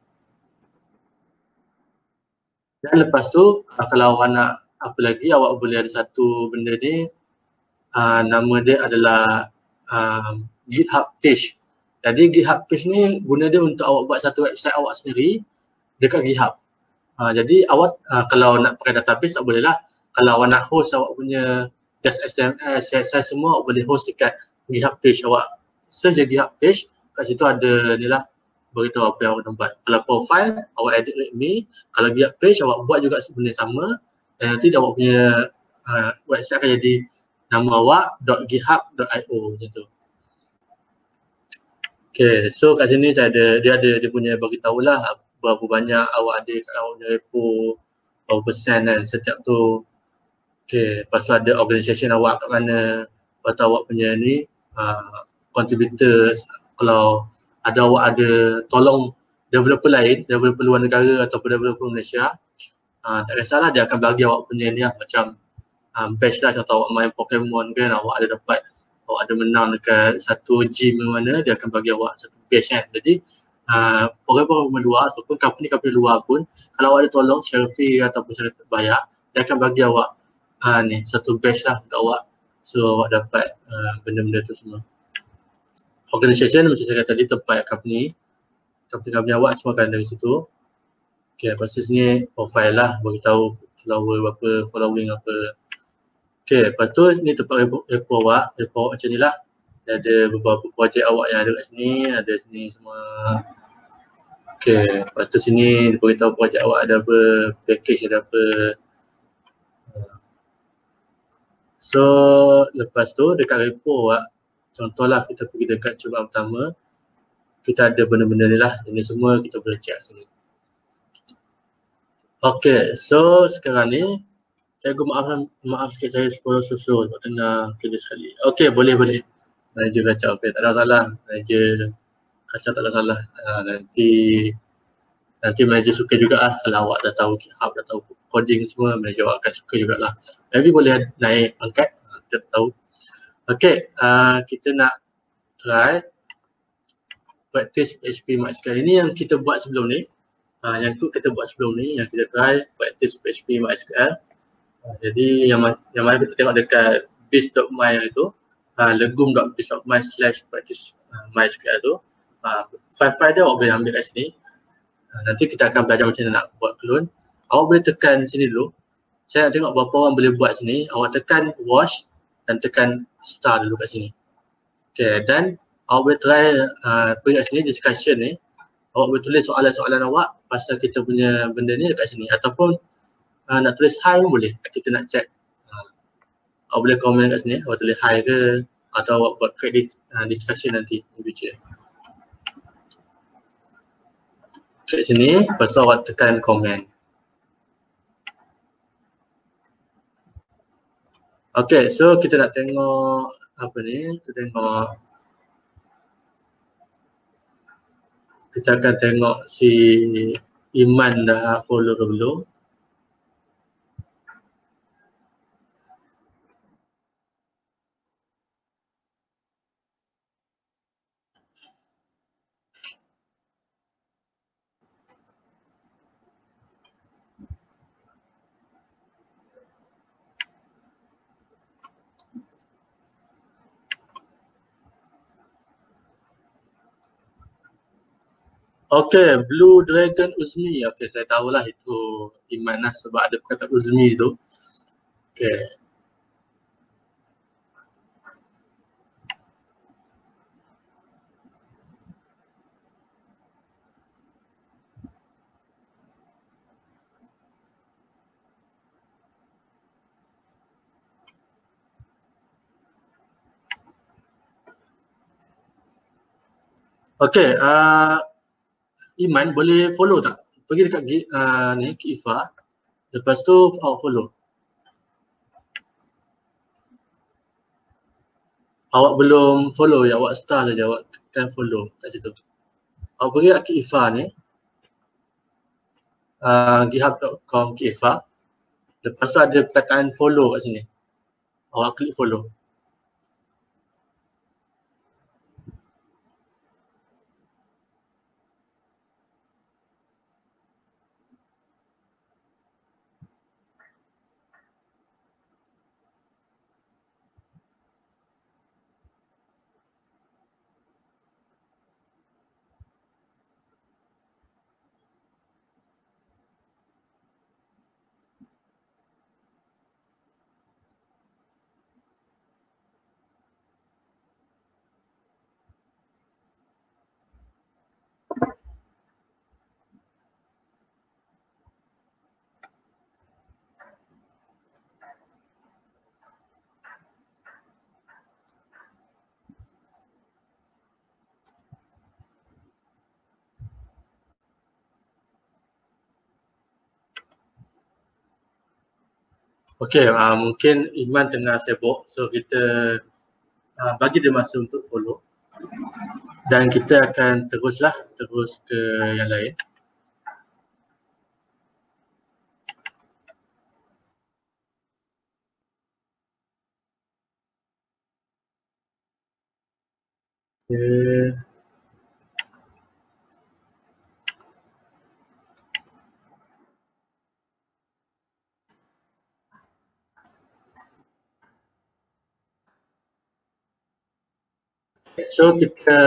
Speaker 1: Dan lepas tu ah, kalau awak nak apa lagi awak boleh ada satu benda ni uh, nama dia adalah um, GitHub page. Jadi GitHub page ni guna dia untuk awak buat satu website awak sendiri dekat GitHub. Uh, jadi awak uh, kalau nak pakai database tak boleh lah. Kalau awak nak host awak punya just SMS, CSS semua awak boleh host dekat GitHub page awak. Search je GitHub page, kat situ ada ni lah beritahu apa yang awak nak buat. Kalau profile, awak edit with me. Kalau get page, awak buat juga sebenarnya sama. Dan nanti awak punya uh, website akan jadi nama awak .github.io macam tu. Okay, so kat sini saya ada, dia ada dia punya bagi tahu lah berapa banyak awak ada kat awak punya repo, berapa persen kan setiap tu. Okay, lepas tu ada organisation awak kat mana, lepas tu awak punya ni uh, contributors, kalau ada awak ada tolong developer lain, developer luar negara ataupun developer Malaysia, uh, tak kisahlah dia akan bagi awak punya ni lah macam um, badge lah contoh awak main Pokemon kan awak ada dapat awak ada menang dekat satu gym mana dia akan bagi awak satu badge kan. Jadi uh, program-program luar ataupun company-company luar pun kalau awak ada tolong share fee ataupun share bayar dia akan bagi awak uh, ni satu badge lah untuk awak so awak dapat uh, benda-benda tu semua organisation macam saya kata tadi tempat company company-company awak semua akan dari situ Okay, lepas tu sini profile lah bagi tahu follower berapa, following apa. Okay, lepas tu ni tempat repo, repo awak, repo awak macam ni lah. Dia ada beberapa projek awak yang ada kat sini, ada sini semua. Okay, lepas tu sini dia beritahu projek awak ada apa, package ada apa. So, lepas tu dekat repo awak, contohlah kita pergi dekat cubaan pertama kita ada benda-benda ni lah ini semua kita boleh check sini Okay, so sekarang ni saya gua maaf sikit saya sepuluh susu sebab tengah kerja sekali. Okay, boleh boleh. Manager baca okay, tak ada salah. Manager kacau tak ada salah. Uh, nanti nanti manager suka juga lah kalau awak dah tahu GitHub, dah tahu coding semua, manager awak akan suka jugalah. Maybe boleh naik pangkat, uh, kita tahu. Okay, uh, kita nak try practice PHP MySQL. Ini yang kita buat sebelum ni. Uh, yang tu kita buat sebelum ni, yang kita try practice PHP MySQL. Uh, jadi yang, yang mana kita tengok dekat base.my itu, uh, legum.base.my slash practice uh, MySQL tu. Uh, file-file dia awak boleh ambil kat sini. Uh, nanti kita akan belajar macam mana nak buat clone. Awak boleh tekan sini dulu. Saya nak tengok berapa orang boleh buat sini. Awak tekan wash dan tekan star dulu kat sini. Okay, dan awak boleh try uh, pergi kat sini discussion ni. Awak boleh tulis soalan-soalan awak pasal kita punya benda ni dekat sini ataupun uh, nak tulis hi boleh. Kita nak check. Uh, awak boleh komen kat sini, awak tulis hi ke atau awak buat credit uh, discussion nanti in future. Kat sini, lepas tu awak tekan komen. Okay, so kita nak tengok apa ni, kita tengok kita akan tengok si Iman dah follow ke belum? Okay, Blue Dragon Uzmi. Okay, saya tahulah itu Iman lah sebab ada kata Uzmi tu. Okay. Okay, uh, Iman boleh follow tak? Pergi dekat uh, ni, Kifa. Lepas tu oh, follow. Awak belum follow ya, awak start saja, awak tekan follow kat situ. Awak pergi dekat Kifa ni. Uh, github.com Kifa. Lepas tu ada perkataan follow kat sini. Awak klik follow. Okay, uh, mungkin Iman tengah sibuk so kita uh, bagi dia masa untuk follow dan kita akan teruslah terus ke yang lain. Okay. So kita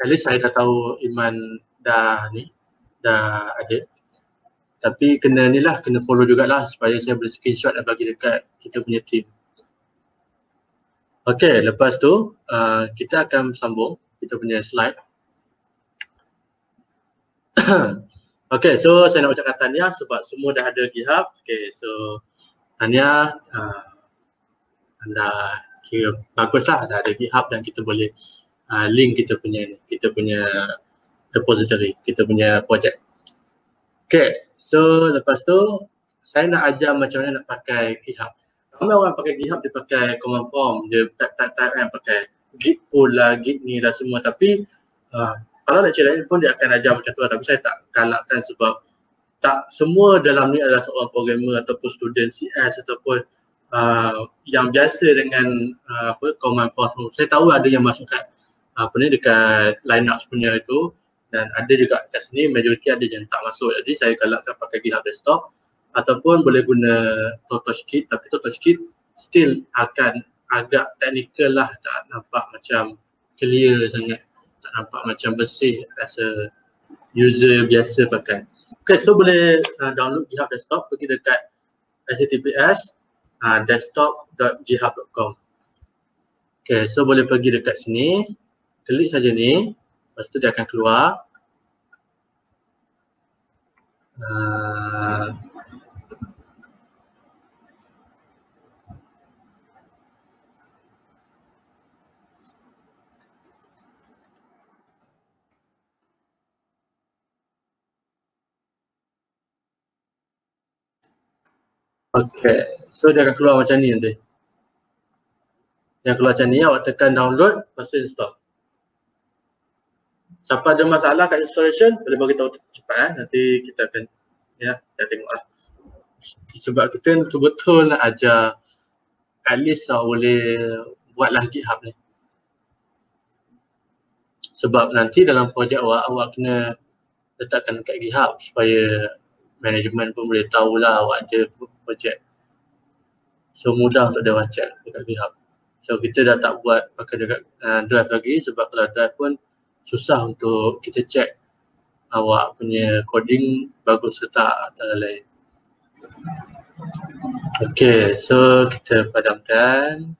Speaker 1: at least saya dah tahu Iman dah ni dah ada. Tapi kena ni lah kena follow jugalah supaya saya boleh screenshot dan bagi dekat kita punya team. Okay, lepas tu uh, kita akan sambung kita punya slide. *coughs* Okay, so saya nak ucapkan Tanya sebab semua dah ada GitHub Okay, so Tanya uh, anda kira baguslah ada ada GitHub dan kita boleh uh, link kita punya kita punya repository, kita punya project. Okay, so lepas tu saya nak ajar macam mana nak pakai GitHub. Ramai orang pakai GitHub dia pakai command prompt, dia tak tak tak kan pakai git pull lah, git ni lah semua tapi uh, kalau lecturer lain pun dia akan ajar macam tu lah. tapi saya tak galakkan sebab tak semua dalam ni adalah seorang programmer ataupun student CS ataupun uh, yang biasa dengan uh, apa command prompt saya tahu ada yang masuk kat apa ni dekat Linux punya itu. Dan ada juga kat sini majoriti ada yang tak masuk. Jadi saya galakkan pakai GitHub desktop. Ataupun boleh guna TotoSkit tapi TotoSkit still akan agak technical lah. Tak nampak macam clear sangat. Tak nampak macam bersih as a user biasa pakai. Okay so boleh uh, download GitHub desktop. Pergi dekat https uh, desktop.github.com Okay, so boleh pergi dekat sini, klik saja ni, lepas tu dia akan keluar. Uh, Okay, so dia akan keluar macam ni nanti. Yang keluar macam ni, awak tekan download, lepas tu install. Siapa ada masalah kat installation boleh bagi tahu cepat eh. Nanti kita akan ya kita tengok lah. Sebab kita betul-betul nak ajar at least lah boleh buat lagi GitHub ni. Sebab nanti dalam projek awak, awak kena letakkan kat GitHub supaya management pun boleh tahulah awak ada projek. So mudah untuk dia orang check dekat GitHub. So kita dah tak buat pakai dekat uh, drive lagi sebab kalau drive pun susah untuk kita check awak punya coding bagus ke tak atau lain. Okay, so kita padamkan.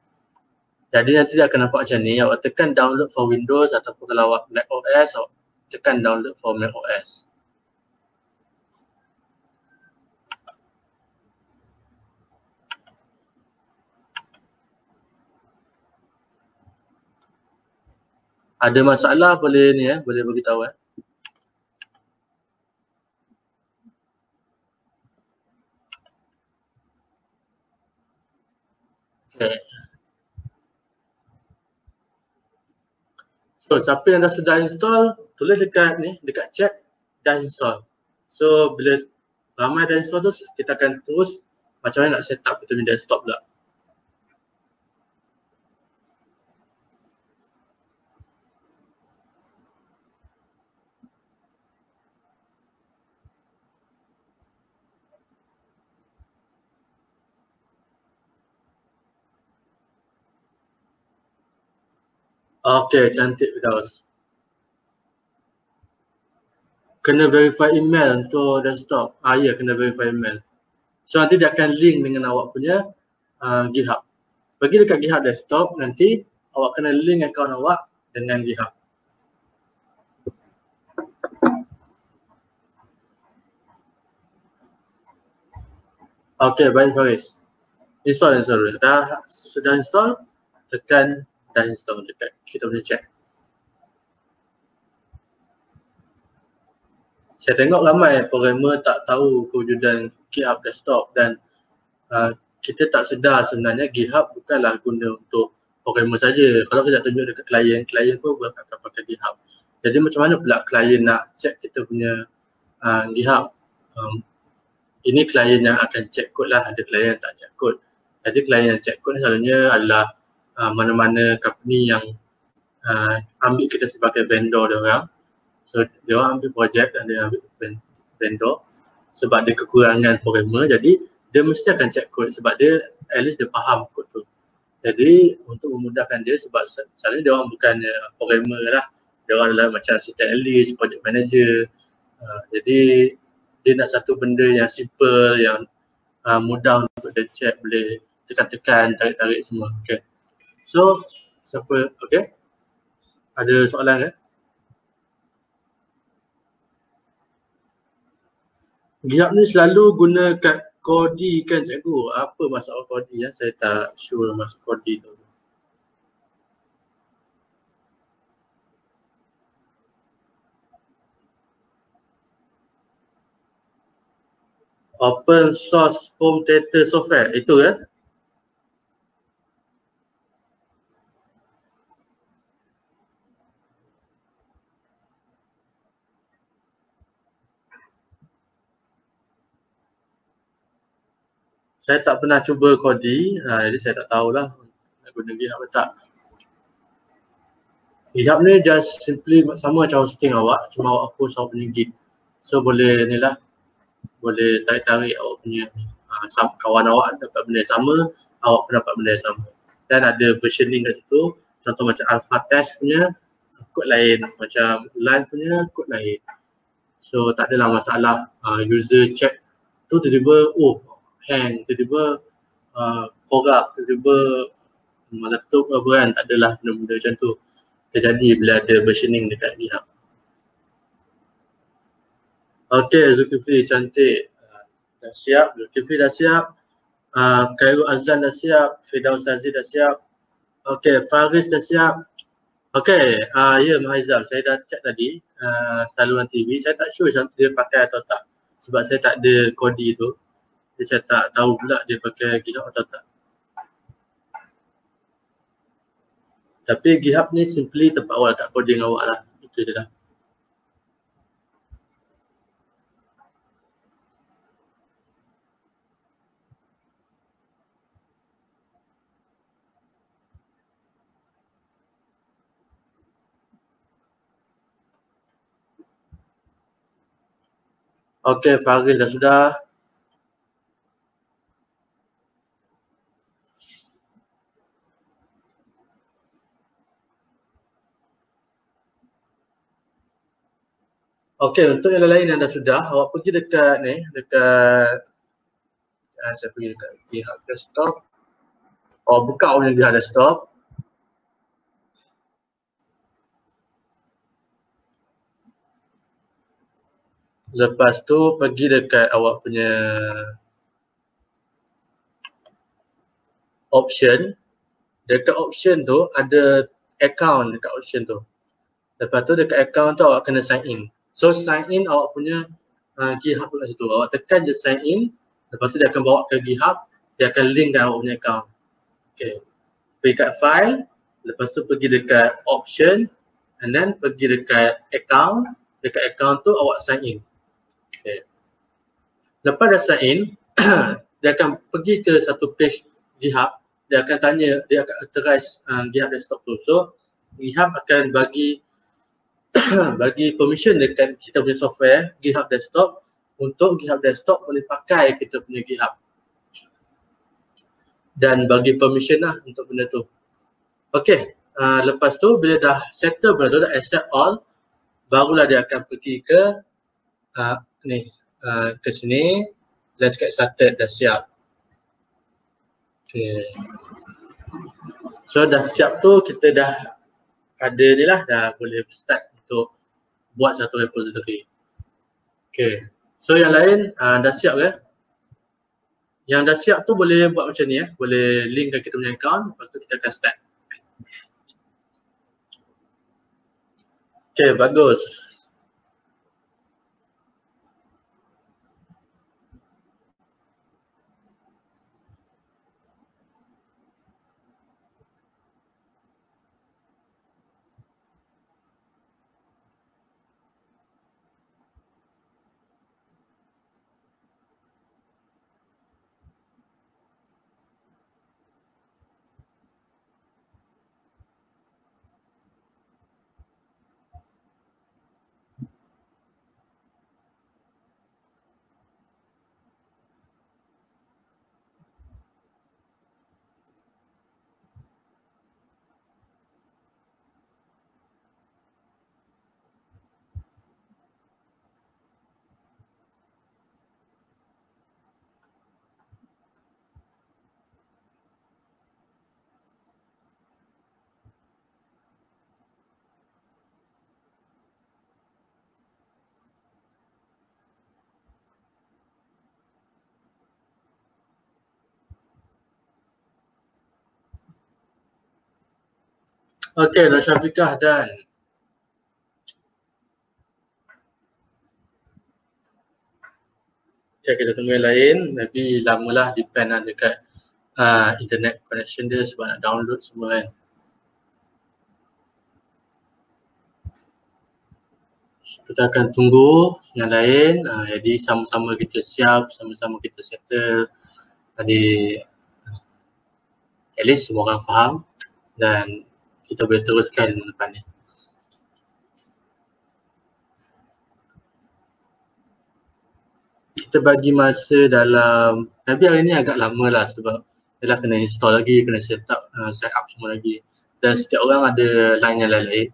Speaker 1: Jadi nanti dia akan nampak macam ni. Awak tekan download for Windows ataupun kalau awak Mac OS, awak tekan download for Mac OS. Ada masalah boleh ni eh, boleh bagi tahu eh. So siapa yang dah sudah install, tulis dekat ni, dekat chat dah install. So bila ramai dah install tu, kita akan terus macam mana nak set up kita punya desktop pula. Okay, cantik Firdaus. Kena verify email untuk desktop. Ah ya, kena verify email. So nanti dia akan link dengan awak punya uh, GitHub. Pergi dekat GitHub desktop nanti awak kena link account awak dengan GitHub. Okay, baik Faris. Install, install. Dah sudah install, tekan dah install dekat kita boleh check. Saya tengok ramai programmer tak tahu kewujudan GitHub desktop dan uh, kita tak sedar sebenarnya GitHub bukanlah guna untuk programmer saja. Kalau kita tunjuk dekat klien, klien pun akan pakai GitHub. Jadi macam mana pula klien nak check kita punya uh, GitHub? Um, ini klien yang akan check code lah, ada klien yang tak check code. Jadi klien yang check code selalunya adalah uh, mana-mana company yang uh, ambil kita sebagai vendor dia orang. So dia orang ambil projek dan dia ambil vendor sebab dia kekurangan programmer jadi dia mesti akan check code sebab dia at least dia faham code tu. Jadi untuk memudahkan dia sebab selalunya dia orang bukan programmer lah. Dia orang adalah macam system analyst, project manager. Uh, jadi dia nak satu benda yang simple, yang uh, mudah untuk dia check, boleh tekan-tekan, tarik-tarik semua. Okay. So, siapa, okay? Ada soalan ke? Eh? GitHub ni selalu guna kat Kodi kan cikgu? Apa masalah Kodi ya? Saya tak sure masuk Kodi tu. Open source home theater software itu ya? Eh? Saya tak pernah cuba Kodi, uh, jadi saya tak tahulah guna GitHub atau tak. GitHub ni just simply sama macam hosting awak, cuma awak post awak punya Git. So boleh ni lah, boleh tarik-tarik awak punya uh, kawan awak dapat benda yang sama, awak pun dapat benda yang sama. Dan ada versioning kat situ, contoh macam alpha test punya, kod lain, macam live punya, kod lain. So tak adalah masalah uh, user check tu tiba-tiba, oh hang tiba-tiba uh, korak tiba-tiba meletup apa kan tak adalah benda-benda macam tu terjadi bila ada versioning dekat GitHub Okay Zulkifli cantik. Uh, dah siap. Zulkifli dah siap. Uh, Khairul Azlan dah siap. Fidaus Aziz dah siap. Okay Faris dah siap. Okay, uh, ya Mahizam, saya dah cek tadi uh, saluran TV. Saya tak sure dia pakai atau tak sebab saya tak ada kodi tu. Jadi saya tak tahu pula dia pakai GitHub atau tak. Tapi GitHub ni simply tempat awal tak coding awak lah. Itu je lah. Okey, Faris dah sudah. Okey, untuk yang lain yang dah sudah, awak pergi dekat ni, dekat uh, saya pergi dekat GitHub desktop. Oh, buka awak GitHub desktop. Lepas tu pergi dekat awak punya option. Dekat option tu ada account dekat option tu. Lepas tu dekat account tu awak kena sign in. So sign in awak punya uh, GitHub kat situ. Awak tekan je sign in. Lepas tu dia akan bawa ke GitHub. Dia akan link dengan awak punya account. Okay. Pergi kat file. Lepas tu pergi dekat option. And then pergi dekat account. Dekat account tu awak sign in. Okay. Lepas dah sign in. *clears throat* dia akan pergi ke satu page GitHub. Dia akan tanya, dia akan authorize uh, GitHub desktop tu. So GitHub akan bagi *coughs* bagi permission dekat kita punya software GitHub Desktop untuk GitHub Desktop boleh pakai kita punya GitHub dan bagi permission lah untuk benda tu. Okay, uh, lepas tu bila dah settle benda tu, dah accept all, barulah dia akan pergi ke uh, ni, uh, ke sini. Let's get started, dah siap. Okay. So dah siap tu kita dah ada ni lah, dah boleh start untuk buat satu repository. Okay. So yang lain uh, dah siap ke? Yang dah siap tu boleh buat macam ni ya. Boleh link ke kita punya account. Lepas tu kita akan start. Okay bagus. Okey, Rasha Fikah dan Okay, kita yang lain. Maybe lamalah depend lah dekat uh, internet connection dia sebab nak download semua kan. Kita akan tunggu yang lain. Uh, jadi sama-sama kita siap, sama-sama kita settle. Jadi at least semua orang faham dan kita boleh teruskan depan ni. Kita bagi masa dalam, tapi hari ni agak lama lah sebab dia kena install lagi, kena set up, uh, set up semua lagi. Dan setiap orang ada line yang lain-lain.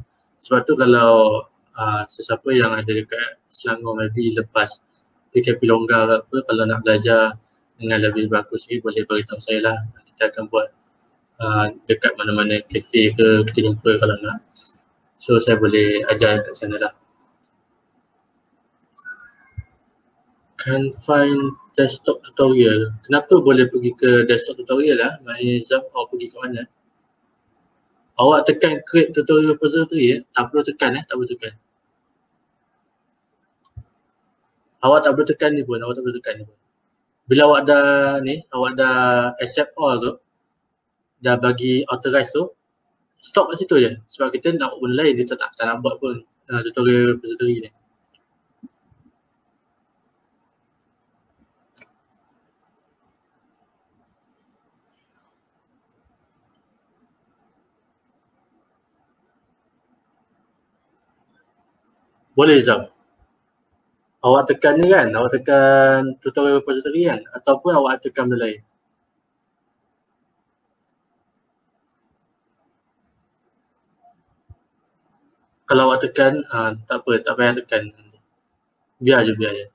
Speaker 1: Sebab tu kalau uh, sesiapa yang ada dekat Selangor maybe lepas PKP longgar apa, kalau nak belajar dengan lebih bagus ni boleh beritahu saya lah. Kita akan buat uh, dekat mana-mana kafe ke kita jumpa kalau nak. So saya boleh ajar kat sana lah. Can find desktop tutorial. Kenapa boleh pergi ke desktop tutorial lah? Mai Zam awak pergi ke mana? Awak tekan create tutorial repository ya? Tak perlu tekan eh, tak perlu tekan. Awak tak perlu tekan ni pun, awak tak perlu tekan ni pun. Bila awak dah ni, awak dah accept all tu, dah bagi authorize tu stop kat situ je sebab kita nak buat lain kita tak, tak nak buat pun uh, tutorial repository ni Boleh Zam. awak tekan ni kan, awak tekan tutorial repository kan ataupun awak tekan benda lain. Kalau awak tekan, uh, tak apa, tak payah tekan. Biar je, biar je.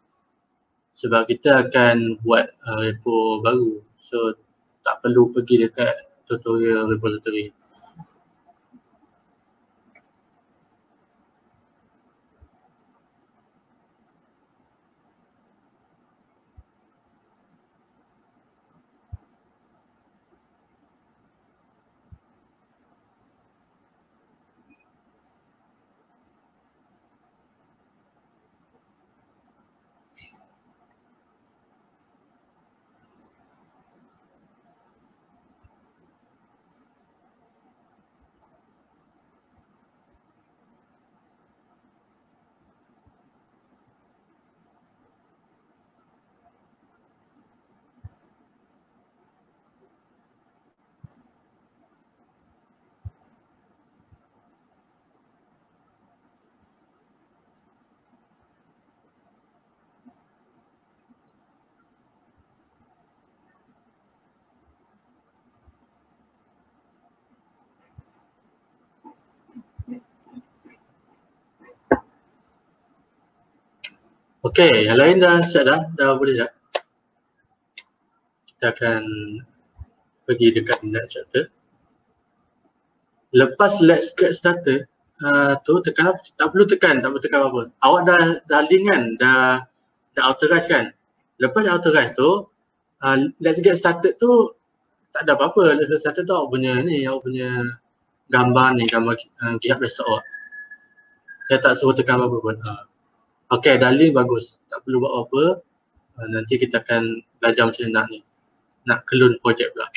Speaker 1: Sebab kita akan buat uh, repo baru. So, tak perlu pergi dekat tutorial repository. Okey, yang lain dah set dah, dah boleh dah. Kita akan pergi dekat next chapter. Lepas let's get started, uh, tu tekan apa? Tak perlu tekan, tak perlu tekan apa. Awak dah dah link kan, dah dah authorize kan. Lepas dah authorize tu, uh, let's get started tu tak ada apa-apa. Let's get started tu awak punya ni, awak punya gambar ni, gambar uh, GitHub desktop awak. Saya tak suruh tekan apa-apa pun. Uh, Okay, dah link bagus. Tak perlu buat apa. Uh, nanti kita akan belajar macam mana nak ni. Nak clone projek pula.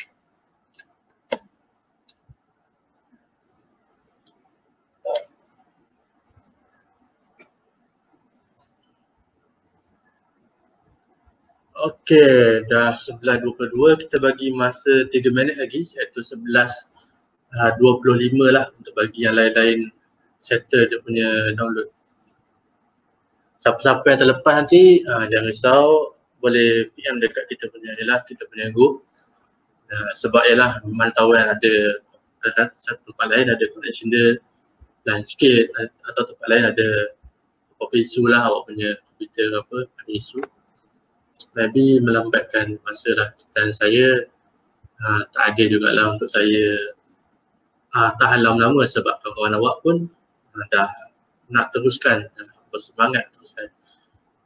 Speaker 1: Okay, dah 11.22. Kita bagi masa 3 minit lagi iaitu 11.25 uh, lah untuk bagi yang lain-lain settle dia punya download siapa-siapa yang terlepas nanti uh, jangan risau. Boleh PM dekat kita punya adalah kita punya group. Uh, sebab ialah mana tahu yang ada uh, satu tempat lain ada connection dia lain sikit. Atau tempat lain ada apa isu lah awak punya komputer apa ada isu. Maybe melambatkan masa lah. Dan saya uh, tak ada jugalah untuk saya uh, tahan lama-lama sebab kawan-kawan awak pun uh, dah nak teruskan uh, bersemangat terus kan.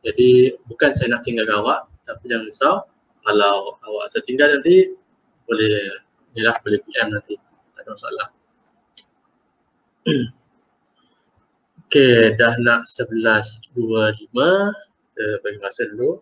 Speaker 1: Jadi bukan saya nak tinggalkan awak tapi jangan risau kalau awak tertinggal nanti boleh inilah boleh PM nanti tak ada masalah. *clears throat* Okey dah nak 11.25 kita bagi masa dulu.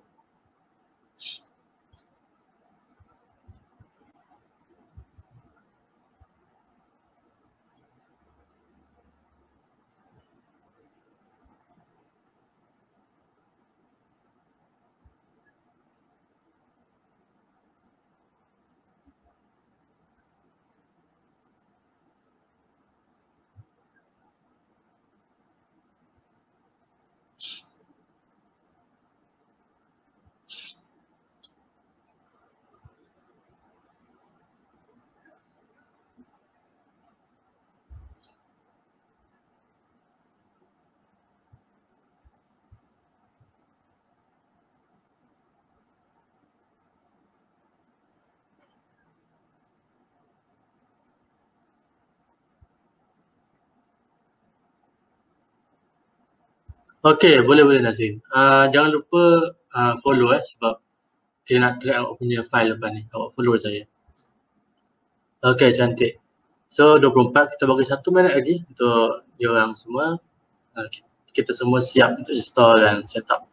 Speaker 1: Okey, boleh boleh Nazim. Uh, jangan lupa uh, follow eh sebab kita nak track awak punya file lepas ni. Awak follow saya. Okey, cantik. So 24 kita bagi satu minit lagi untuk dia orang semua. Uh, kita semua siap untuk install dan setup.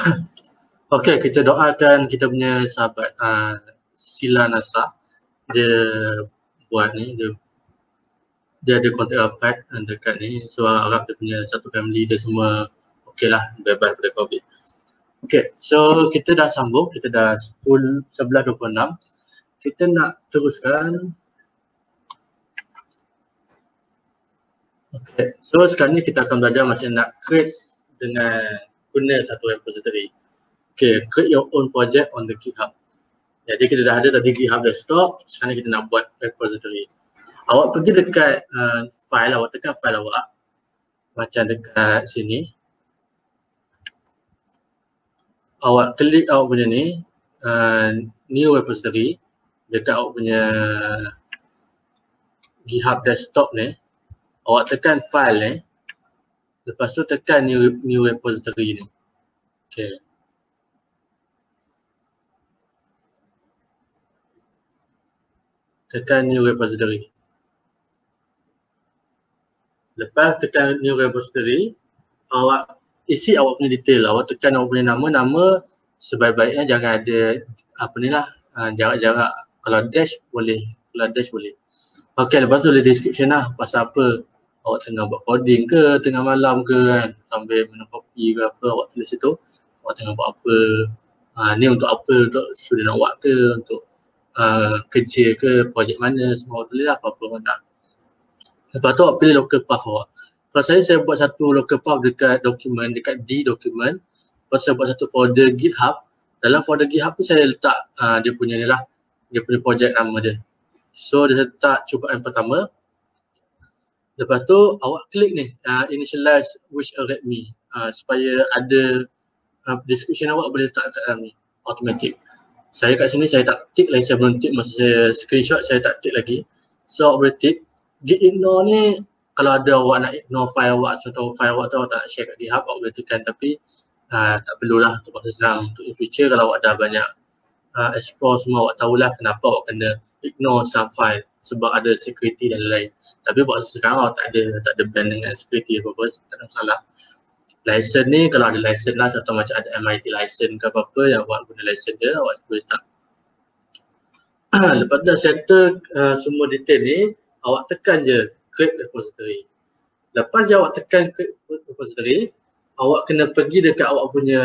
Speaker 1: *laughs* Okey, kita doakan kita punya sahabat uh, Sila Nasa. Dia buat ni, dia dia ada kontak rapat dekat ni. So harap dia punya satu family dia semua okey lah, bebas daripada COVID. Okey, so kita dah sambung, kita dah 10, 11.26. Kita nak teruskan. Okey, so sekarang ni kita akan belajar macam nak create dengan guna satu repository okay, create your own project on the GitHub. Jadi kita dah ada tadi GitHub desktop, sekarang kita nak buat repository. Awak pergi dekat uh, file, awak tekan file awak macam dekat sini. Awak klik awak punya ni, uh, new repository dekat awak punya GitHub desktop ni. Awak tekan file ni, lepas tu tekan new, new repository ni. Okay. tekan new repository. Lepas tekan new repository, awak isi awak punya detail. Awak tekan awak punya nama, nama sebaik-baiknya jangan ada apa ni lah, uh, jarak-jarak. Kalau dash boleh, kalau dash boleh. Okay, lepas tu ada description lah pasal apa awak tengah buat coding ke, tengah malam ke kan, sambil minum kopi ke apa, awak tulis situ. Awak tengah buat apa, uh, ni untuk apa, untuk student awak ke, untuk uh, kerja ke, projek mana, semua tulis lah apa-apa orang nak. Lepas tu awak pilih local path awak. Kalau saya, saya buat satu local path dekat dokumen, dekat D dokumen. Lepas saya buat satu folder GitHub. Dalam folder GitHub tu saya letak uh, dia punya ni lah, dia punya projek nama dia. So dia letak cubaan pertama. Lepas tu awak klik ni, uh, initialize wish array me uh, supaya ada uh, description awak boleh letak kat dalam ni, automatic saya kat sini saya tak tick lagi, saya belum tick masa saya screenshot saya tak tick lagi. So awak boleh tick. Git ignore ni kalau ada awak nak ignore file awak contoh file awak tu awak tak nak share kat GitHub awak boleh tekan tapi uh, tak perlulah untuk masa sekarang. Untuk in future kalau awak dah banyak uh, explore semua awak tahulah kenapa awak kena ignore some file sebab ada security dan lain-lain. Tapi buat sekarang awak tak ada tak ada ban dengan security apa-apa tak ada masalah. License ni kalau ada license lah atau macam ada MIT license ke apa-apa yang awak guna license dia awak boleh tak *clears throat* lepas dah settle uh, semua detail ni awak tekan je create repository. Lepas je awak tekan create repository awak kena pergi dekat awak punya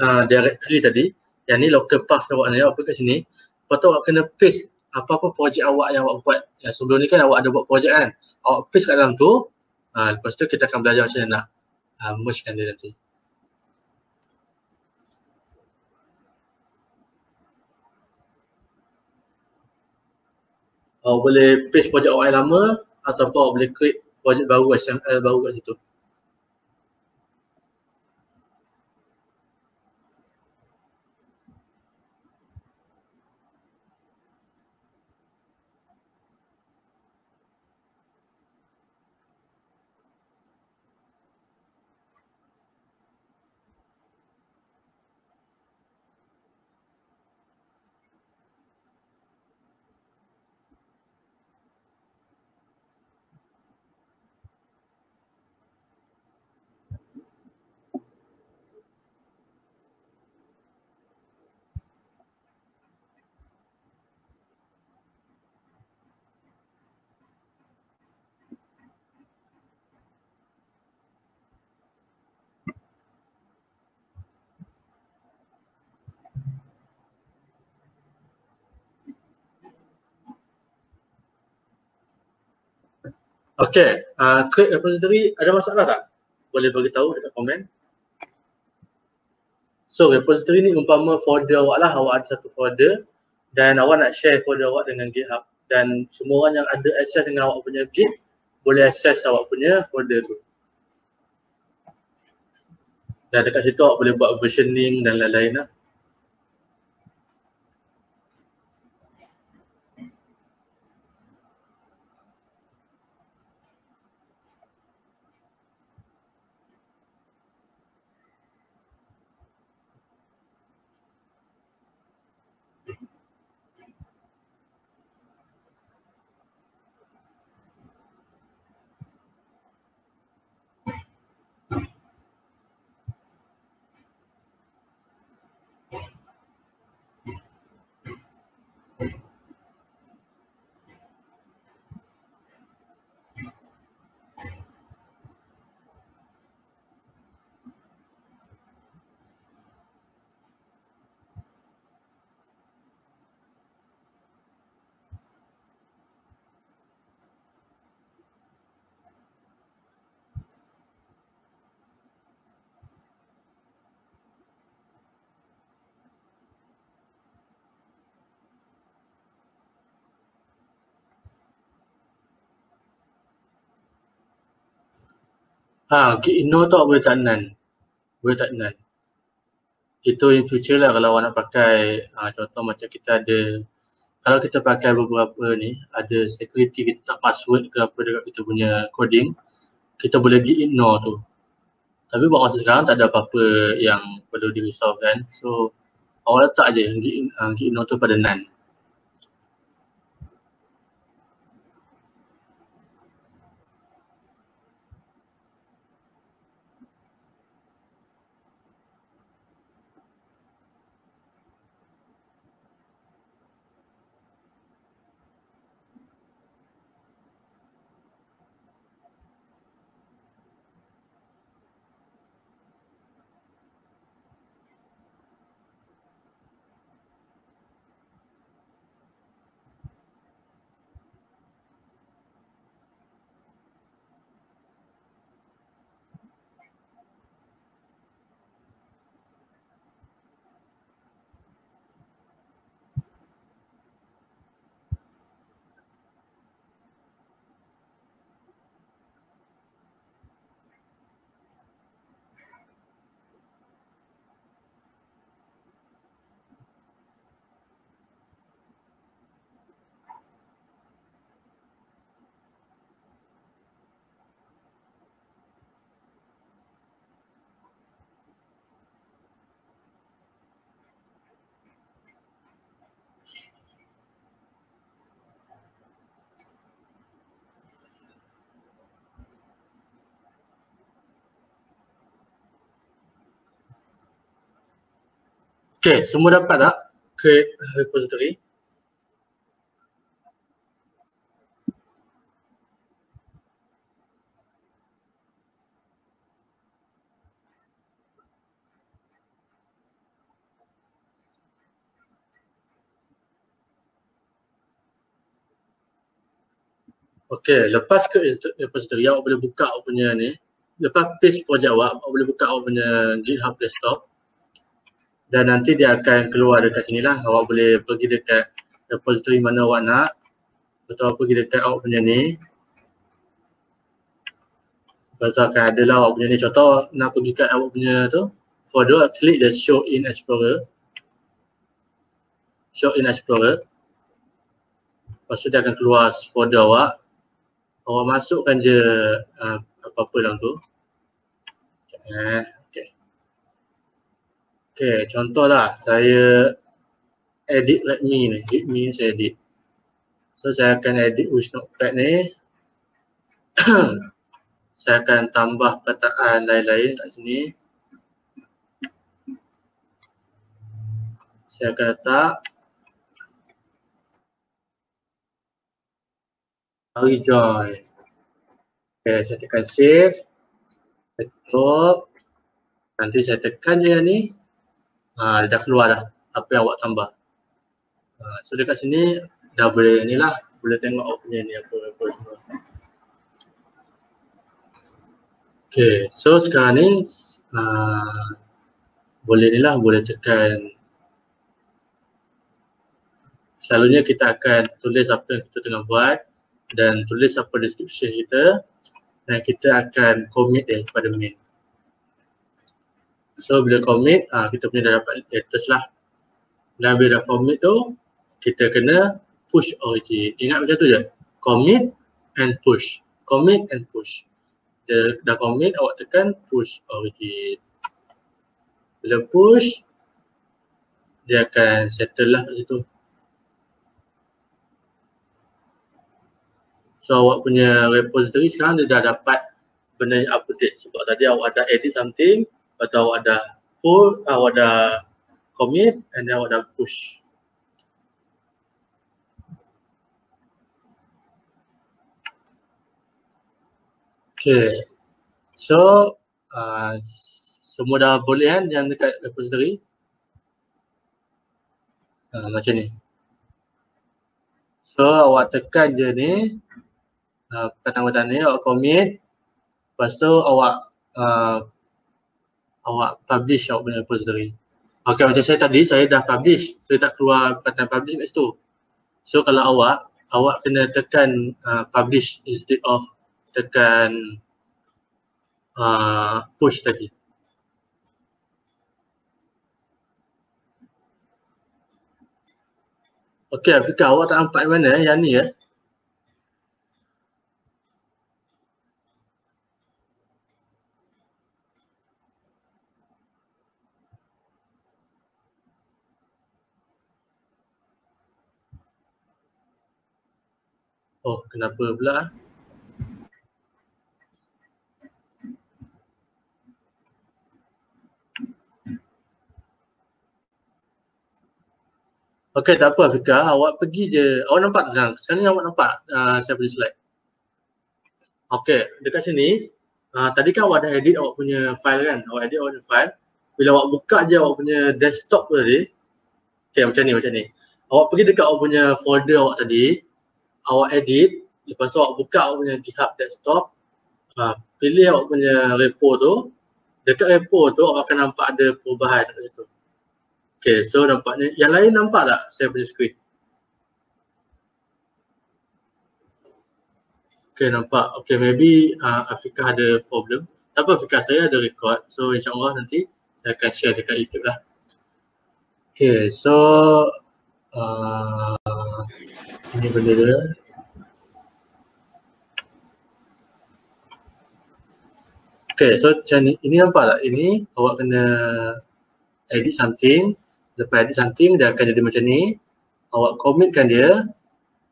Speaker 1: uh, directory tadi yang ni local path awak ni awak pergi kat sini. Lepas tu awak kena paste apa-apa projek awak yang awak buat yang sebelum ni kan awak ada buat projek kan awak paste kat dalam tu uh, lepas tu kita akan belajar macam mana nak uh, mergekan dia nanti. Awak boleh paste projek awak yang lama ataupun awak boleh create projek baru SML baru kat situ. Okay, uh, create repository ada masalah tak? Boleh bagi tahu dekat komen. So repository ni umpama folder awak lah, awak ada satu folder dan awak nak share folder awak dengan GitHub dan semua orang yang ada access dengan awak punya Git boleh access awak punya folder tu. Dan dekat situ awak boleh buat versioning dan lain-lain lah. Ha, ignore tu boleh tak none. Boleh tak none. Itu in future lah kalau awak nak pakai ha, contoh macam kita ada kalau kita pakai beberapa ni ada security kita tak password ke apa dekat kita punya coding kita boleh git ignore tu. Tapi buat masa sekarang tak ada apa-apa yang perlu dirisaukan. So awak letak je git, git ignore tu pada none. Okay, semua dapat tak? Create repository? Okay, lepas ke repository awak boleh buka awak punya ni. Lepas paste project awak, awak boleh buka awak punya GitHub desktop dan nanti dia akan keluar dekat sini lah. Awak boleh pergi dekat repository mana awak nak. Atau pergi dekat awak punya ni. Lepas tu akan ada lah awak punya ni. Contoh nak pergi kat awak punya tu folder klik the show in explorer. Show in explorer. Lepas tu dia akan keluar folder awak. Awak masukkan je uh, apa-apa dalam tu. Eh Okay, contohlah saya edit let me ni, hit me saya edit. So saya akan edit with notepad ni. *coughs* saya akan tambah kataan lain-lain kat sini. Saya akan letak rejoin. Okay, saya tekan save. Tutup. Nanti saya tekan je ni dia dah keluar dah apa yang awak tambah. Ha, so dekat sini dah boleh ni lah, boleh tengok awak punya ni apa apa semua. Okay, so sekarang ni uh, boleh ni lah, boleh tekan Selalunya kita akan tulis apa yang kita tengah buat dan tulis apa description kita dan kita akan commit dia kepada main. So bila commit, ah kita punya dah dapat status lah. Dan bila dah commit tu, kita kena push origin. Ingat macam tu je. Commit and push. Commit and push. Dia dah commit, awak tekan push origin. Bila push, dia akan settle lah kat situ. So awak punya repository sekarang dia dah dapat benda yang update sebab tadi awak ada edit something atau dah pull, awak dah commit and then dah push. Okay. So, uh, semua dah boleh kan yang dekat repository? Uh, macam ni. So, awak tekan je ni. Uh, perkataan-perkataan ni, awak commit. Lepas tu, awak uh, awak publish awak punya repository. Okay macam saya tadi, saya dah publish. Saya tak keluar perkataan publish kat situ. So kalau awak, awak kena tekan uh, publish instead of tekan uh, push tadi. Okey, Afika, awak tak nampak mana yang ni ya? Eh? Oh, kenapa pula? Okey, tak apa Fika. Awak pergi je. Awak nampak tak sekarang? Sekarang ni awak nampak uh, saya punya slide. Okey, dekat sini. Uh, tadi kan awak dah edit awak punya file kan? Awak edit awak punya file. Bila awak buka je awak punya desktop tadi. Okey, macam ni, macam ni. Awak pergi dekat awak punya folder awak tadi. Awak edit. Lepas tu awak buka awak punya GitHub desktop. Uh, pilih awak punya repo tu. Dekat repo tu awak akan nampak ada perubahan dekat situ. Okay, so nampaknya yang lain nampak tak saya punya screen? Okay, nampak. Okay, maybe uh, Afika ada problem. Tak apa saya ada record. So insyaAllah nanti saya akan share dekat YouTube lah. Okay, so uh, ini benda dia. Okay, so macam ni. Ini nampak tak? Ini awak kena edit something lepas edit something dia akan jadi macam ni awak commitkan dia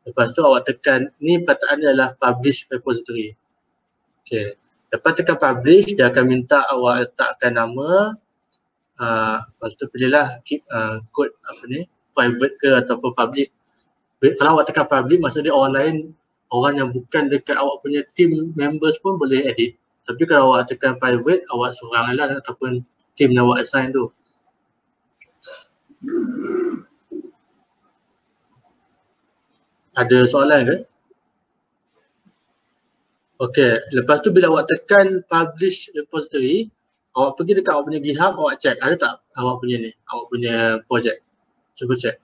Speaker 1: lepas tu awak tekan ni perkataan adalah publish repository okay. lepas tekan publish dia akan minta awak letakkan nama uh, lepas tu pilihlah keep uh, code apa ni private ke ataupun public kalau awak tekan public maksud dia orang lain orang yang bukan dekat awak punya team members pun boleh edit tapi kalau awak tekan private awak seorang lah ataupun team yang awak assign tu ada soalan ke? Okey, lepas tu bila awak tekan publish repository, awak pergi dekat awak punya GitHub, awak check ada tak awak punya ni, awak punya project. Cuba check.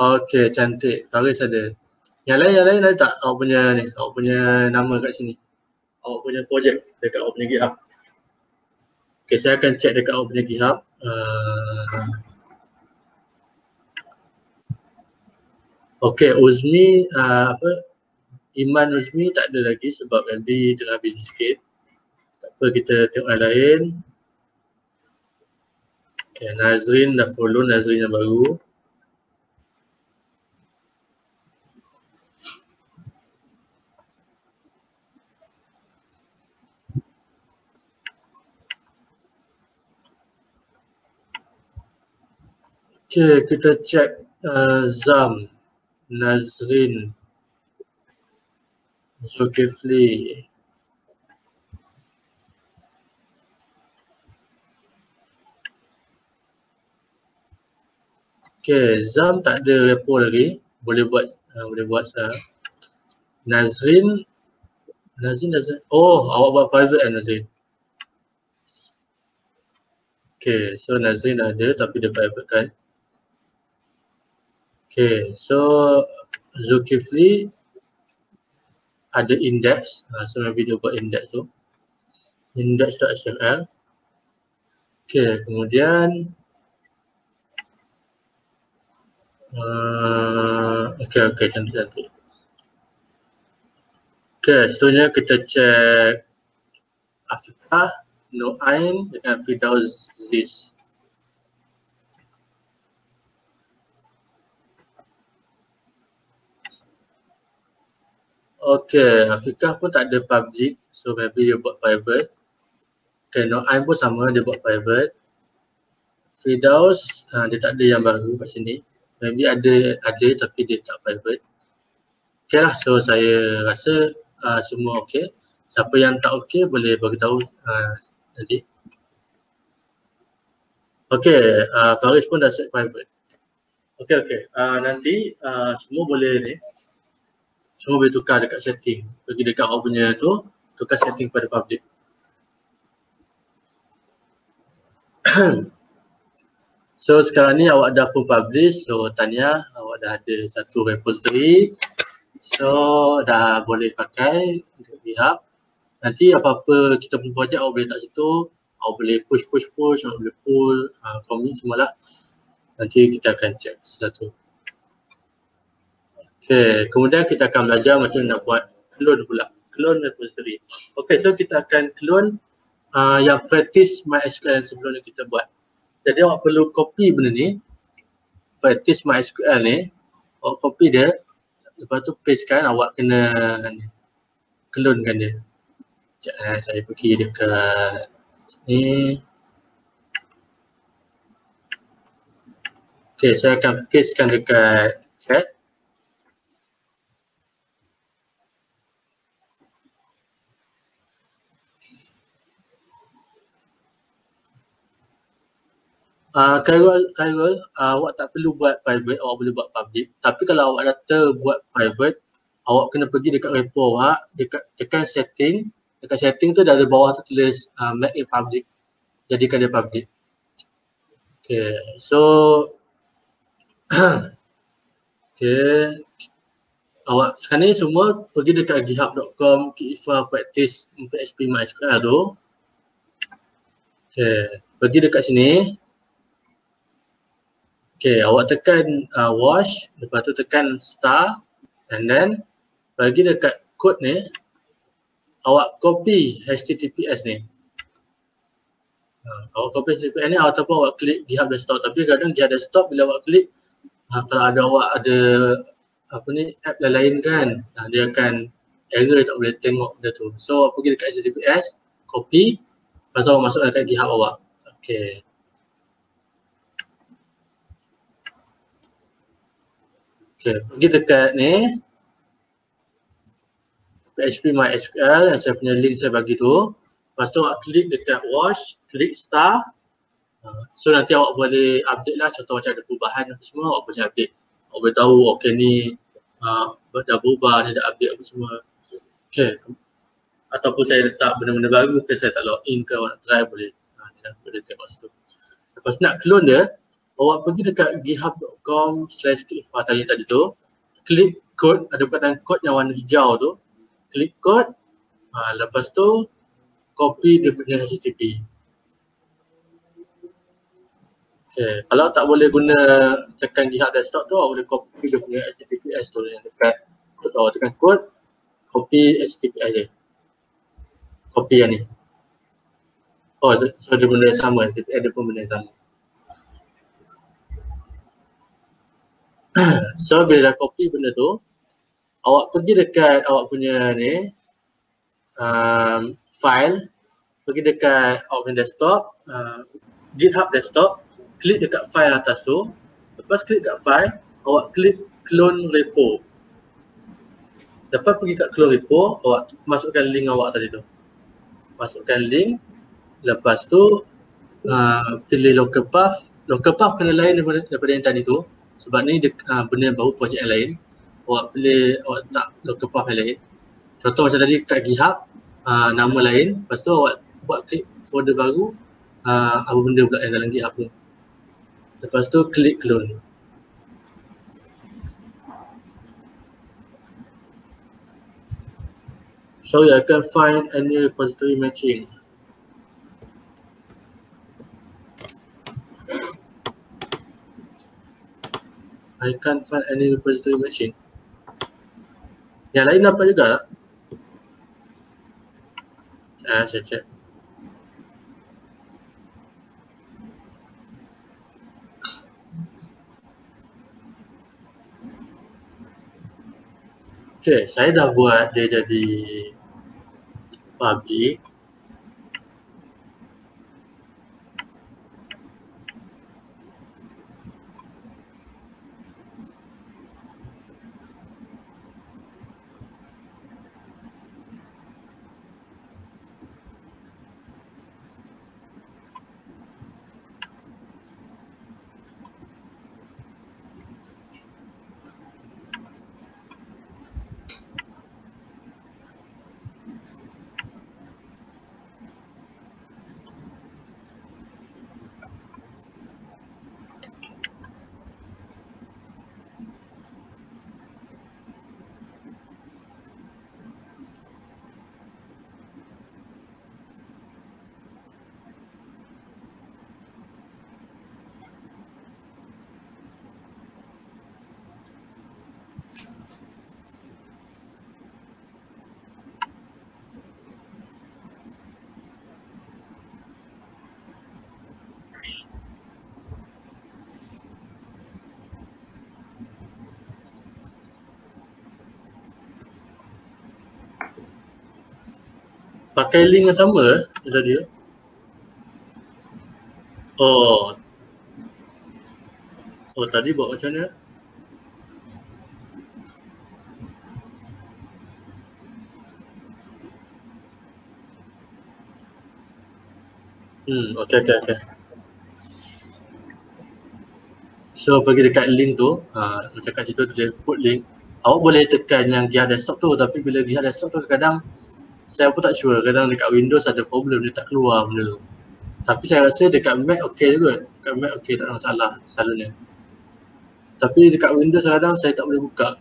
Speaker 1: Okey, cantik. Faris ada. Yang lain yang lain ada tak awak punya ni, awak punya nama kat sini. Awak punya project dekat awak punya GitHub. Okay, saya akan check dekat awak punya GitHub. Uh, okay, Uzmi, uh, apa, Iman Uzmi tak ada lagi sebab maybe tengah busy sikit. Tak apa, kita tengok yang lain. Okay, Nazrin dah follow, Nazrin yang baru. Okay, kita check uh, Zam, Nazrin, Zulkifli. Okay, Zam tak ada repo lagi. Boleh buat, uh, boleh buat sah. Nazrin, Nazrin, Nazrin. Oh, awak buat private kan Nazrin? Okay, so Nazrin ada tapi dia private kan? Okay, so Zulkifli ada index, uh, so maybe dia buat index tu. Index.html. Okay, kemudian uh, okay, okay, cantik cantik. Okay, seterusnya kita check Afrika, Noain dengan Fidauz Okay, Afikah pun tak ada public so maybe dia buat private. Okay, Noaim pun sama dia buat private. Fidaus, uh, dia tak ada yang baru kat sini. Maybe ada ada tapi dia tak private. Okay lah, so saya rasa uh, semua okay. Siapa yang tak okay boleh beritahu uh, nanti. Okay, uh, Faris pun dah set private. Okay, okay. Uh, nanti uh, semua boleh ni semua boleh tukar dekat setting. Pergi dekat awak punya tu, tukar setting pada public. *clears throat* so sekarang ni awak dah pun publish, so tanya awak dah ada satu repository. So dah boleh pakai untuk GitHub. Nanti apa-apa kita pun projek awak boleh tak situ. Awak boleh push push push, awak boleh pull, uh, commit semualah. Nanti kita akan check satu-satu. Okay, kemudian kita akan belajar macam nak buat clone pula. Clone repository. Okay, so kita akan clone uh, yang practice MySQL yang sebelum ni kita buat. Jadi awak perlu copy benda ni. Practice MySQL ni. Awak copy dia, lepas tu paste kan awak kena clone kan dia sekejap eh, saya pergi dekat ni ok saya akan paste kan dekat chat Uh, Khairul, Khairul uh, awak tak perlu buat private, awak boleh buat public. Tapi kalau awak kata buat private, awak kena pergi dekat repo awak, dekat tekan setting. Dekat setting tu ada bawah tu tulis uh, make it public. Jadikan dia public. Okay, so *clears throat* okay. Awak sekarang ni semua pergi dekat github.com kifa practice PHP MySQL tu. Okay, pergi dekat sini. Okay, awak tekan uh, wash, lepas tu tekan star and then bagi dekat kod ni, awak copy HTTPS ni. Uh, awak copy HTTPS ni ataupun awak klik GitHub desktop. Tapi kadang GitHub desktop bila awak klik, uh, kalau ada awak ada apa ni app lain kan, uh, dia akan error tak boleh tengok benda tu. So awak pergi dekat HTTPS, copy, lepas tu awak masuk dekat GitHub awak. Okay. Okay, pergi dekat ni. PHP MySQL yang saya punya link saya bagi tu. Lepas tu awak klik dekat wash, klik star. Uh, So nanti awak boleh update lah. Contoh macam ada perubahan apa semua awak boleh update. Awak boleh tahu okay ni uh, dah berubah, ni dah update apa semua. Okay Ataupun saya letak benda-benda baru ke saya tak login ke awak nak try boleh. Uh, ni dah boleh tengok situ. Lepas nak clone dia awak pergi dekat github.com slash kifa tadi tadi tu klik kod ada perkataan kod yang warna hijau tu klik kod ha, lepas tu copy dia punya HTTP Okay. Kalau tak boleh guna tekan GitHub desktop tu, awak boleh copy dia punya HTTPS tu yang dekat kod awak tekan kod, copy HTTPS dia. Copy yang ni. Oh, so, so dia benda yang sama, dia pun benda yang sama. *coughs* so bila dah copy benda tu awak pergi dekat awak punya ni um, file pergi dekat awak punya desktop uh, github desktop klik dekat file atas tu. Lepas klik dekat file awak klik clone repo. Lepas pergi kat clone repo awak masukkan link awak tadi tu. Masukkan link lepas tu uh, pilih local path. Local path kena lain daripada, daripada yang tadi tu sebab ni dia, uh, benda baru projek yang lain awak boleh awak tak local path yang lain contoh macam tadi kat GitHub uh, nama lain lepas tu awak buat klik folder baru uh, apa benda pula yang dalam GitHub tu. Lepas tu klik clone. So you can find any repository matching I can't find any repository machine. Yang lain dapat juga tak? Ah, saya check. Okay, saya dah buat dia jadi public. Pakai link yang sama eh, dia. Oh. Oh tadi buat macam mana? Hmm, okey okey okey. So pergi dekat link tu, uh, macam kat situ dia put link. Awak boleh tekan yang gear desktop tu tapi bila gear desktop tu kadang saya pun tak sure kadang dekat Windows ada problem dia tak keluar benda tu. Tapi saya rasa dekat Mac okey juga. Dekat Mac okey tak ada masalah selalunya. Tapi dekat Windows kadang saya tak boleh buka.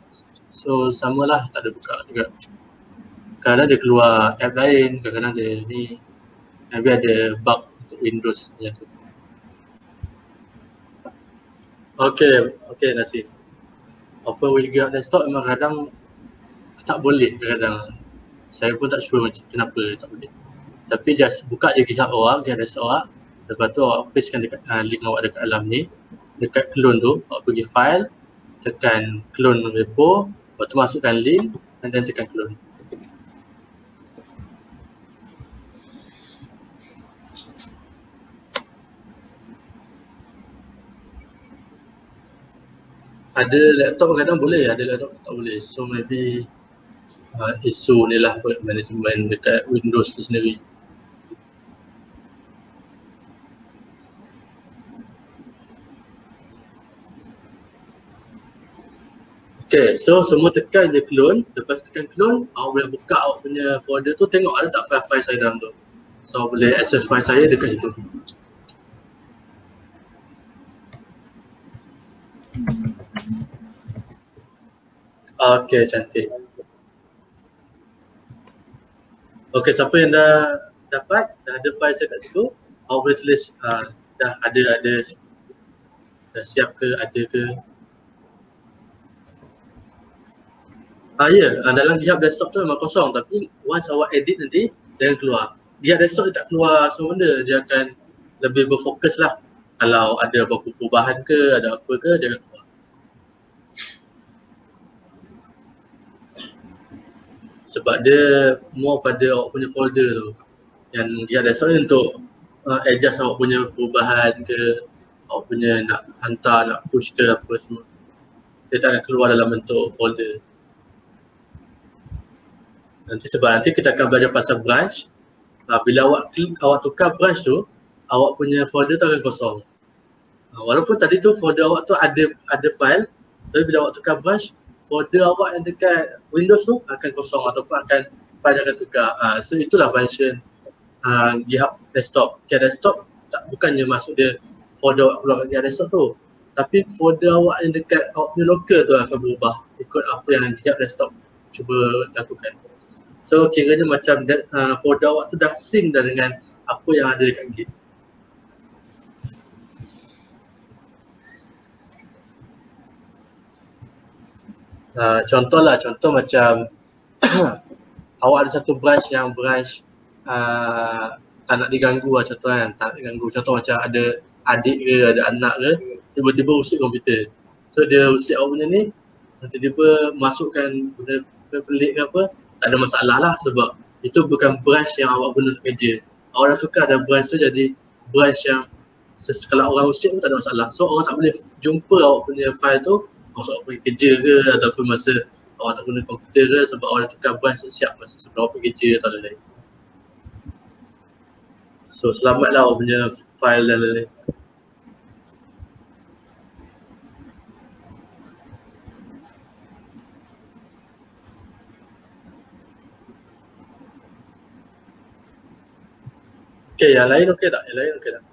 Speaker 1: So samalah tak ada buka juga. Kadang dia keluar app lain, kadang-kadang dia ni maybe ada bug Windows macam tu. Okay, okay Nasir. Open GitHub desktop memang kadang tak boleh kadang saya pun tak sure macam kenapa tak boleh. Tapi just buka je GitHub awak, GitHub desktop awak. Lepas tu awak pastekan dekat uh, link awak dekat dalam ni. Dekat clone tu, awak pergi file, tekan clone repo, lepas tu masukkan link dan tekan clone. ada laptop kadang boleh, ada laptop tak boleh. So maybe uh, isu ni lah buat management dekat Windows tu sendiri. Okay, so semua tekan je clone. Lepas tekan clone, awak boleh buka awak punya folder tu tengok ada tak file-file saya dalam tu. So awak boleh access file saya dekat situ. Okay, cantik. Okay, siapa yang dah dapat, dah ada file saya kat situ, boleh tulis uh, dah ada, ada, dah siap ke, ada ke. Ah ya, yeah, uh, dalam GitHub desktop tu memang kosong tapi once awak edit nanti, dia akan keluar. GitHub desktop dia tak keluar semua benda, dia akan lebih berfokus lah. Kalau ada apa-apa perubahan ke, ada apa ke, dia akan keluar. Sebab dia more pada awak punya folder tu. Yang dia ada soal untuk uh, adjust awak punya perubahan ke awak punya nak hantar, nak push ke apa semua. Dia tak akan keluar dalam bentuk folder. Nanti sebab nanti kita akan belajar pasal branch uh, bila awak klik, awak tukar branch tu awak punya folder tu akan kosong. Uh, walaupun tadi tu folder awak tu ada ada file tapi bila awak tukar branch folder awak yang dekat Windows tu akan kosong ataupun akan file akan tukar. Uh, so itulah function uh, GitHub desktop. GitHub desktop tak bukannya masuk dia folder awak keluar GitHub desktop tu. Tapi folder awak yang dekat punya local tu akan berubah ikut apa yang GitHub desktop cuba lakukan. So kiranya macam uh, folder awak tu dah sync dah dengan apa yang ada dekat Git. Uh, contoh lah, contoh macam *clears throat* awak ada satu branch yang branch uh, tak nak diganggu lah contoh kan, tak nak diganggu. Contoh macam ada adik ke, ada anak ke, tiba-tiba usik komputer. So dia usik awak punya ni, tiba-tiba masukkan benda pelik ke apa, tak ada masalah lah sebab itu bukan branch yang awak guna untuk kerja. Awak dah suka ada branch tu jadi branch yang kalau orang usik pun tak ada masalah. So orang tak boleh jumpa awak punya file tu masa awak pergi kerja ke ataupun masa awak tak guna komputer ke sebab awak dah tukar branch siap masa sebelum awak pergi kerja atau lain-lain. So selamatlah awak punya file dan lain-lain. Okay, yang lain okey tak? Yang lain okey tak?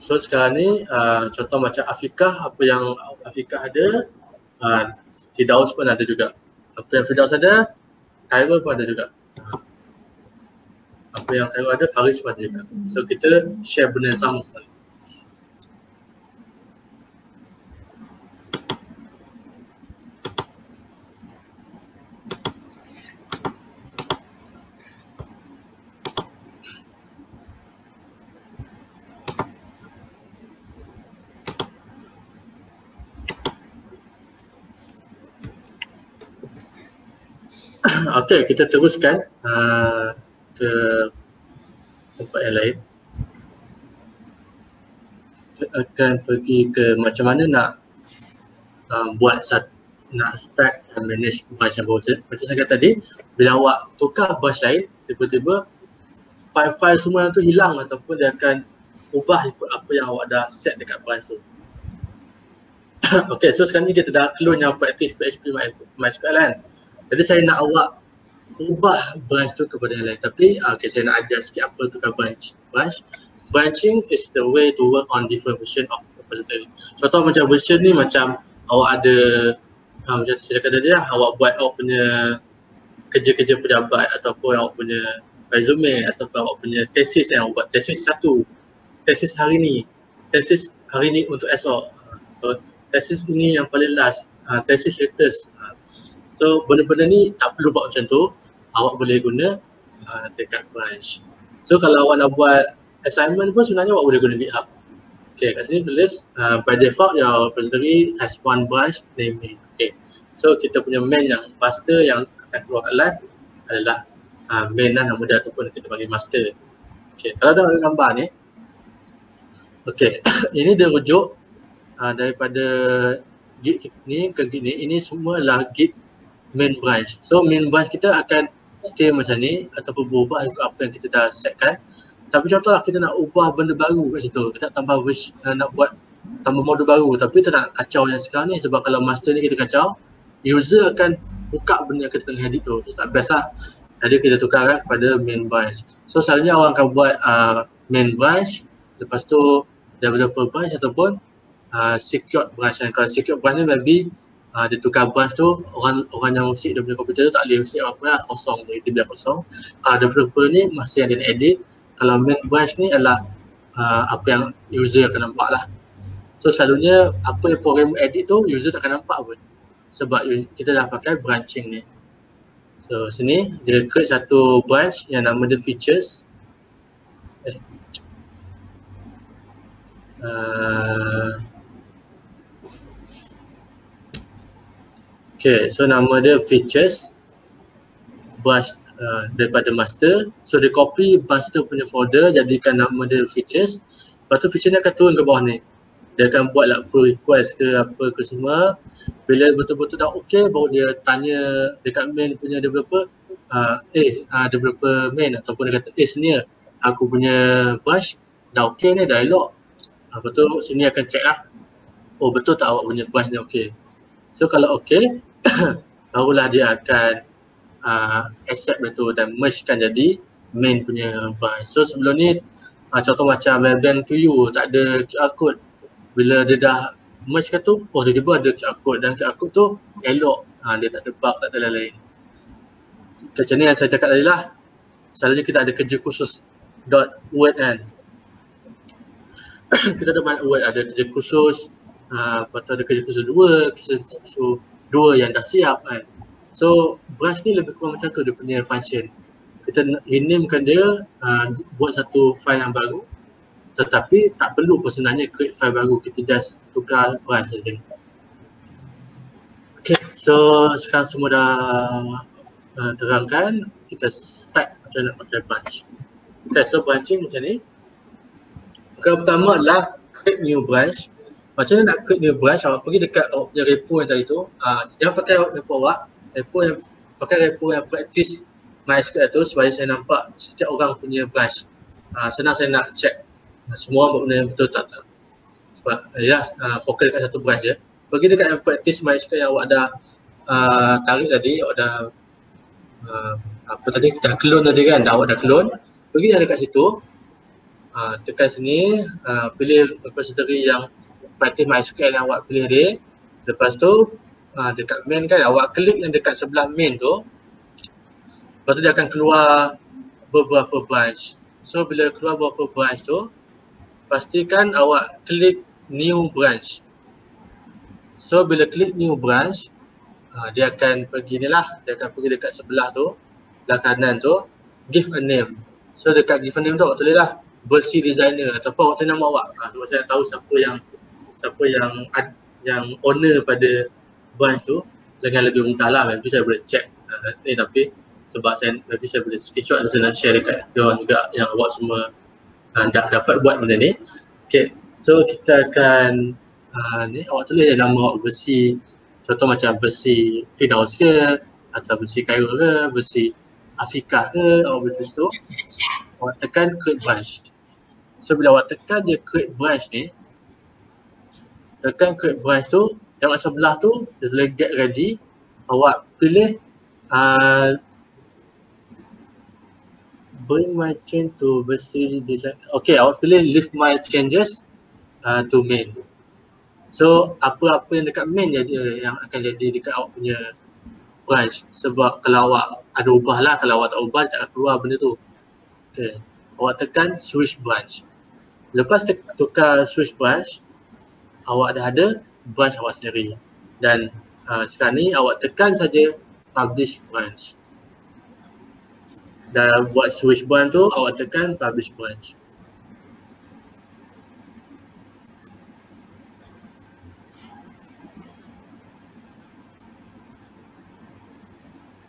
Speaker 1: So sekarang ni uh, contoh macam Afikah, apa yang Afikah ada, uh, Fidaus pun ada juga. Apa yang Fidaus ada, Khairul pun ada juga. Apa yang Khairul ada, Faris pun ada juga. So kita share benda yang sama sekali. Okey, kita teruskan uh, ke tempat yang lain. Kita akan pergi ke macam mana nak uh, buat satu nak start and manage yang baru Macam saya kata tadi, bila awak tukar branch lain, tiba-tiba file-file semua tu hilang ataupun dia akan ubah ikut apa yang awak dah set dekat branch tu. *coughs* okay, so sekarang ni kita dah clone yang practice PHP MySQL kan. Jadi saya nak awak ubah branch tu kepada yang lain. Tapi uh, okay, saya nak ajar sikit apa tu branch. Branch. Branching is the way to work on different version of repository. Contoh macam version ni macam awak ada uh, macam saya kata tadi lah, awak buat awak punya kerja-kerja pejabat ataupun awak punya resume ataupun awak punya tesis yang awak buat tesis satu tesis hari ni tesis hari ni untuk esok so, tesis ni yang paling last uh, latest so benda-benda ni tak perlu buat macam tu. Awak boleh guna uh, dekat branch. So kalau awak nak buat assignment pun sebenarnya awak boleh guna GitHub. Okay, kat sini tulis uh, by default your repository has one branch name me. Okay, so kita punya main yang master yang akan keluar kat live adalah uh, main lah nama dia ataupun kita panggil master. Okay, kalau tengok gambar ni, okay, *coughs* ini dia rujuk uh, daripada git ni ke git ni, ini semua lah git main branch. So main branch kita akan stay macam ni ataupun berubah ikut apa yang kita dah setkan. Tapi contohlah kita nak ubah benda baru kat situ. Kita nak tambah wish, uh, nak buat tambah modul baru. Tapi kita nak kacau yang sekarang ni. Sebab kalau master ni kita kacau user akan buka benda yang kita tengah edit tu. Tak best lah jadi kita tukarkan kepada main branch. So selalunya orang akan buat uh, main branch. Lepas tu developer branch ataupun uh, secured branch. Dan kalau secured branch ni maybe uh, dia tukar branch tu orang orang yang usik dia punya komputer tu tak boleh usik apa lah kosong dia biar kosong uh, developer ni masih ada edit kalau main branch ni adalah uh, apa yang user akan nampak lah. So selalunya apa yang program edit tu user tak akan nampak pun. Sebab kita dah pakai branching ni. So sini dia create satu branch yang nama dia features. Eh. Uh, okay, so nama dia features. Branch uh, daripada master. So dia copy master punya folder jadikan nama dia features. Lepas tu feature ni akan turun ke bawah ni. Dia akan buat lah pull request ke apa ke semua. Bila betul-betul dah okay baru dia tanya dekat main punya developer uh, eh uh, developer main ataupun dia kata eh sini aku punya branch dah okay ni dah elok. Uh, betul sini akan check lah. Oh betul tak awak punya branch ni okay? So kalau okay *coughs* barulah dia akan uh, accept betul dan merge kan jadi main punya branch. So sebelum ni uh, contoh macam bank to you tak ada QR code. Bila dia dah merge kan tu, oh tiba-tiba ada QR code dan QR code tu elok. Uh, dia tak ada bug, tak ada lain-lain. Macam ni yang saya cakap tadi lah. Selalunya kita ada kerja khusus dot word kan. *coughs* kita ada banyak word, ada kerja khusus, uh, lepas tu ada kerja khusus dua, kerja khusus dua yang dah siap kan. So branch ni lebih kurang macam tu dia punya function. Kita renamekan dia uh, buat satu file yang baru tetapi tak perlu pun sebenarnya create file baru kita just tukar branch saja. Okay, so sekarang semua dah uh, terangkan kita start macam nak pakai branch. Okay, so branching macam ni. Yang pertama adalah create new branch. Macam mana nak create new branch, awak pergi dekat awak punya repo yang tadi tu. Uh, jangan pakai repo awak, repo yang pakai repo yang practice MySQL tu supaya saya nampak setiap orang punya branch. Uh, senang saya nak check uh, semua orang benda betul tak tak. Sebab uh, ya uh, fokus dekat satu branch je. Pergi dekat yang practice MySQL yang awak dah uh, tarik tadi, awak dah uh, apa tadi dah clone tadi kan, dah awak dah clone. Pergi yang dekat situ. Uh, tekan sini, uh, pilih repository yang practice MySQL yang awak pilih tadi. Lepas tu ha, dekat main kan awak klik yang dekat sebelah main tu. Lepas tu dia akan keluar beberapa branch. So bila keluar beberapa branch tu pastikan awak klik new branch. So bila klik new branch ha, dia akan pergi ni lah. Dia akan pergi dekat sebelah tu sebelah kanan tu give a name. So dekat give a name tu awak tulis lah versi designer ataupun awak tulis nama awak. Ha, sebab saya tahu siapa yang siapa yang yang owner pada branch tu dengan lebih mudah lah maybe saya boleh check uh, ni tapi sebab saya nanti saya boleh screenshot dan saya nak share dekat dia juga yang awak semua uh, dah dapat buat benda ni. Okay, so kita akan uh, ni awak tulis nama awak versi contoh macam versi Firdaus ke atau versi Cairo ke, versi Afikah ke, awak boleh tulis tu. Awak tekan create branch. So bila awak tekan dia create branch ni, tekan create branch tu, tengok sebelah tu, dia tulis get ready. Awak pilih uh, bring my change to versi design. Okay, awak pilih leave my changes uh, to main. So apa-apa yang dekat main jadi yang akan jadi dekat awak punya branch sebab kalau awak ada ubah lah kalau awak tak ubah tak keluar benda tu. Okay. Awak tekan switch branch. Lepas tukar switch branch awak dah ada branch awak sendiri dan uh, sekarang ni awak tekan saja publish branch. Dan buat switch branch tu awak tekan publish branch.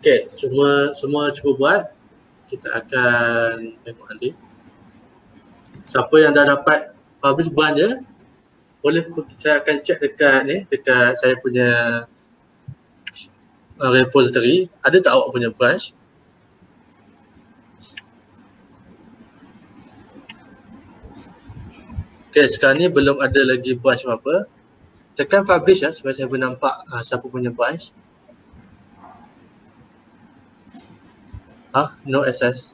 Speaker 1: Okay, semua semua cuba buat. Kita akan tengok nanti. Siapa yang dah dapat publish brand dia, boleh saya akan check dekat ni, dekat saya punya uh, repository. Ada tak awak punya branch? Okay, sekarang ni belum ada lagi branch apa-apa. Tekan publish ya supaya saya boleh nampak uh, siapa punya branch. Ah, no access.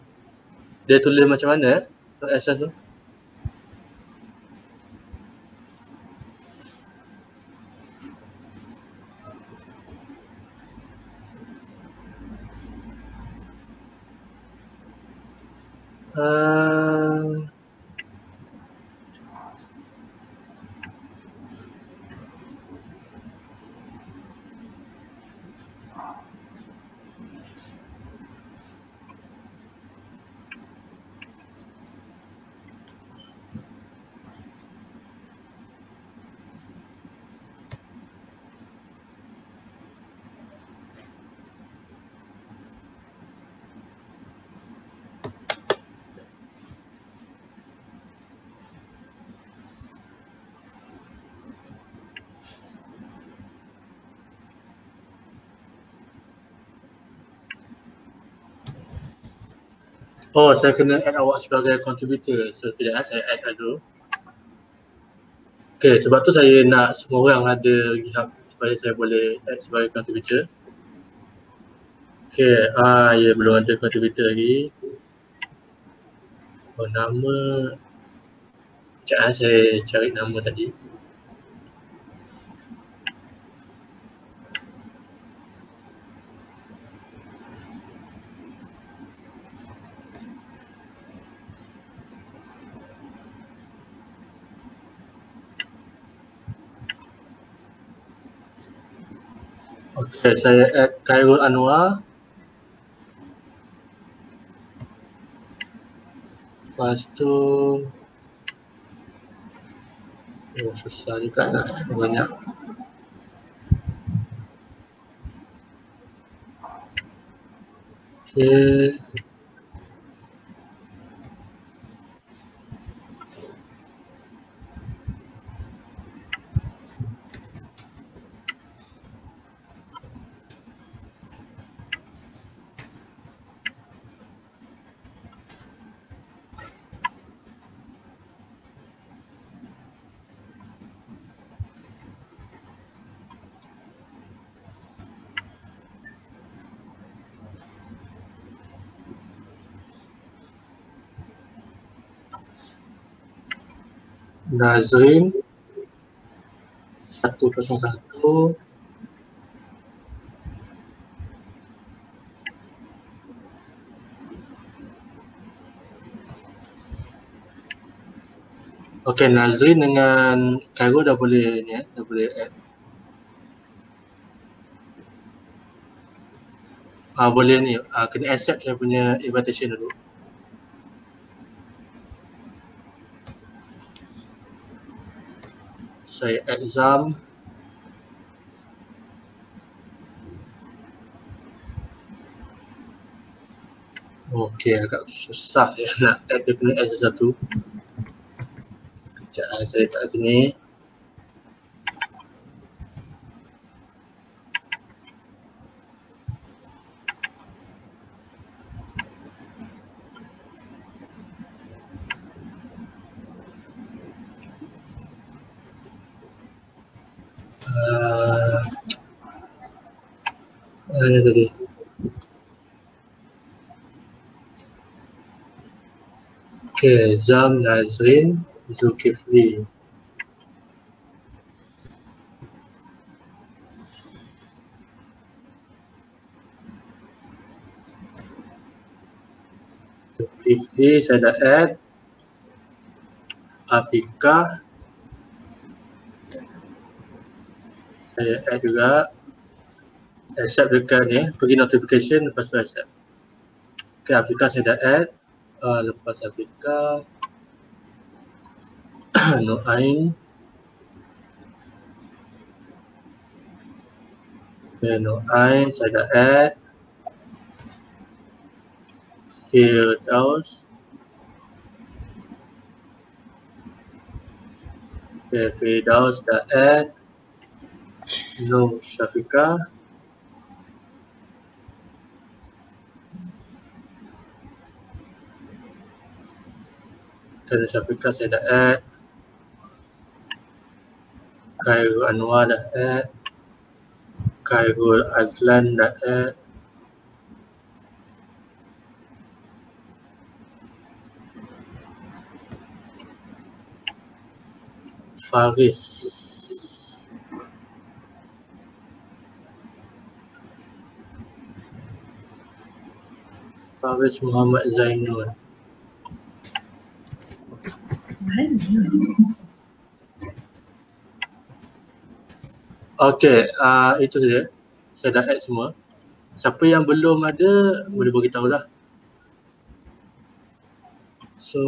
Speaker 1: Dia tulis macam mana? No access tu. Uh, Oh, saya kena add awak sebagai contributor. So, tidak lah, saya add dulu. Okay, sebab tu saya nak semua orang ada GitHub supaya saya boleh add sebagai contributor. Okay, ah, ya belum ada contributor lagi. Oh, nama. Sekejap lah, saya cari nama tadi. Okay, saya add Khairul Anwar. Lepas tu Oh, susah juga nak banyak. Okay. Nazrin satu kosong satu Okey Nazrin dengan Cairo dah boleh ni eh, dah boleh add. Ah boleh ni, ah, kena accept saya punya invitation dulu. saya exam Okey agak susah ya nak add dia punya S1. Sekejap lah, saya letak sini Okay, Zam Nazrin Zulkifli. Zulkifli saya dah add. Afika. Saya add juga. Accept dekat ni, pergi notification lepas tu accept. Okay, Afika saya dah add uh, lepas Afrika Nu'ain okay, Nu'ain saya dah add. Firdaus okay, Firdaus dah add. Nur Syafiqah Khairul Syafiqah saya dah add. Khairul Anwar dah add. Khairul Azlan dah add. Faris. Faris Muhammad Zainul Okay, uh, itu saja. Saya dah add semua. Siapa yang belum ada, boleh beritahu lah. So,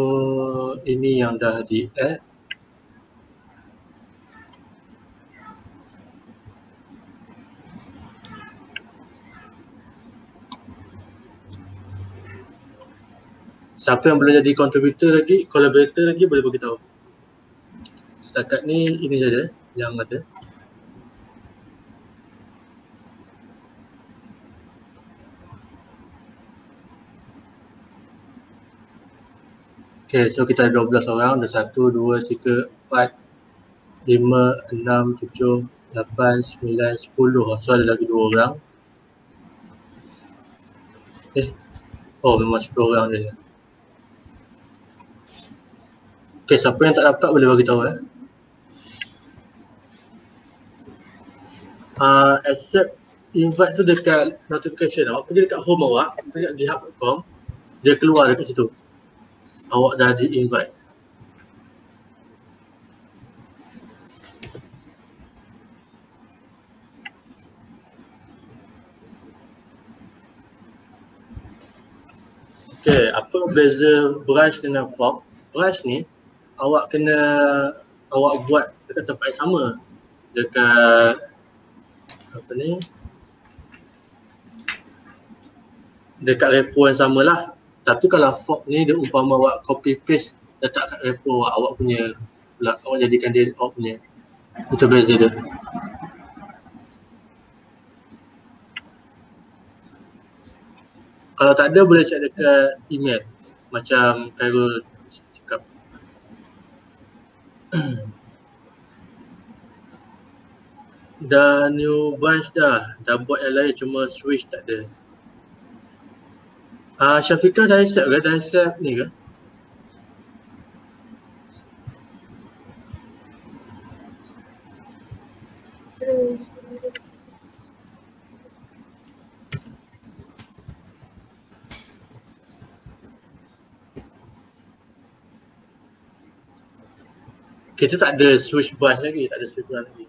Speaker 1: ini yang dah di add. Siapa yang belum jadi contributor lagi, collaborator lagi boleh beritahu. Setakat ni ini saja yang ada. Okay, so kita ada 12 orang. Ada 1, 2, 3, 4, 5, 6, 7, 8, 9, 10. So ada lagi 2 orang. Eh, oh memang 10 orang dia. Okay, siapa yang tak dapat boleh bagi tahu eh. Uh, accept invite tu dekat notification awak pergi dekat home awak, pergi dekat github.com dia keluar dekat situ. Awak dah di invite. Okay, apa beza branch dengan fork? Branch ni awak kena awak buat dekat tempat yang sama. Dekat apa ni? Dekat repo yang sama lah. Tapi kalau fork ni dia umpama awak copy paste letak kat repo awak, awak punya pula. Awak jadikan dia awak punya itu beza dia. Kalau tak ada boleh check dekat email. Macam Khairul *clears throat* dah new bunch dah. Dah buat yang lain cuma switch tak ada. Ah uh, Syafiqah dah accept ke? Dah accept ni ke? Kita tak ada switch bus lagi, tak ada switch bus lagi.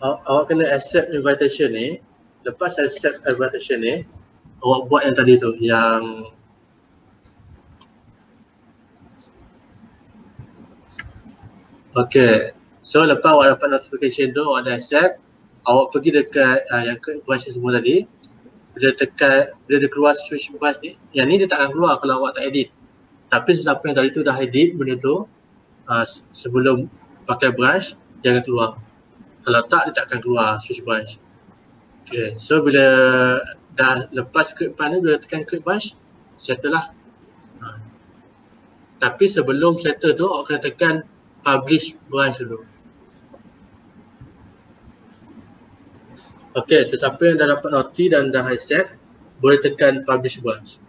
Speaker 1: Aw, awak kena accept invitation ni. Lepas accept invitation ni, awak buat yang tadi tu, yang Okay, so lepas awak dapat notification tu, awak dah accept, awak pergi dekat uh, yang ke semua tadi, bila tekan, bila dia keluar switch branch ni, yang ni dia tak akan keluar kalau awak tak edit. Tapi sesiapa yang tadi tu dah edit benda tu, uh, sebelum pakai branch, dia akan keluar. Kalau tak, dia tak akan keluar switch branch. Okay, so bila dah lepas script ni, bila tekan script branch, settle lah. Uh. Tapi sebelum settle tu, awak kena tekan publish branch dulu. Okey, sesiapa yang dah dapat noti dan dah accept, boleh tekan publish branch.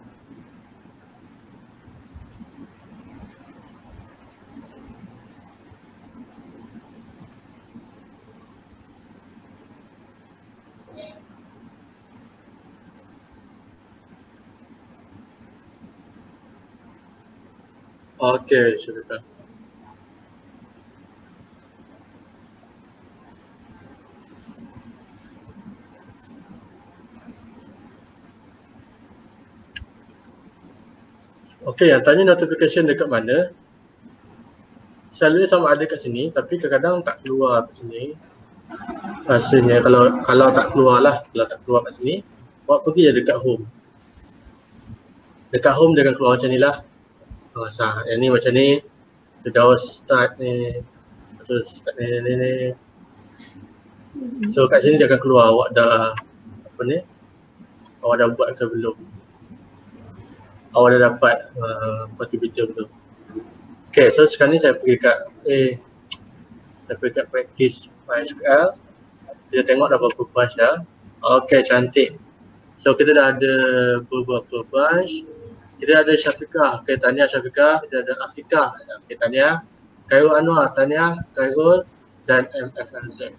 Speaker 1: Okey, sudah. Okey, yang tanya notification dekat mana? Selalunya sama ada kat sini tapi kadang-kadang tak keluar kat sini. Rasanya kalau kalau tak keluar lah, kalau tak keluar kat sini, awak pergi je dekat home. Dekat home dia akan keluar macam ni lah. Oh, sah. Yang ni macam ni. Dia dah start ni. Terus kat ni, ni, ni. So kat sini dia akan keluar awak dah apa ni? Awak dah buat ke belum? awak dah dapat uh, contributor. Okay, so sekarang ni saya pergi kat eh saya pergi kat practice MySQL. Kita tengok dah berapa branch dah. Okay, cantik. So kita dah ada beberapa branch. Kita ada Syafiqah, okay, Tania Syafiqah, kita ada Afiqah, okay, Tania, Khairul Anwar, Tania, Khairul dan MFMZ.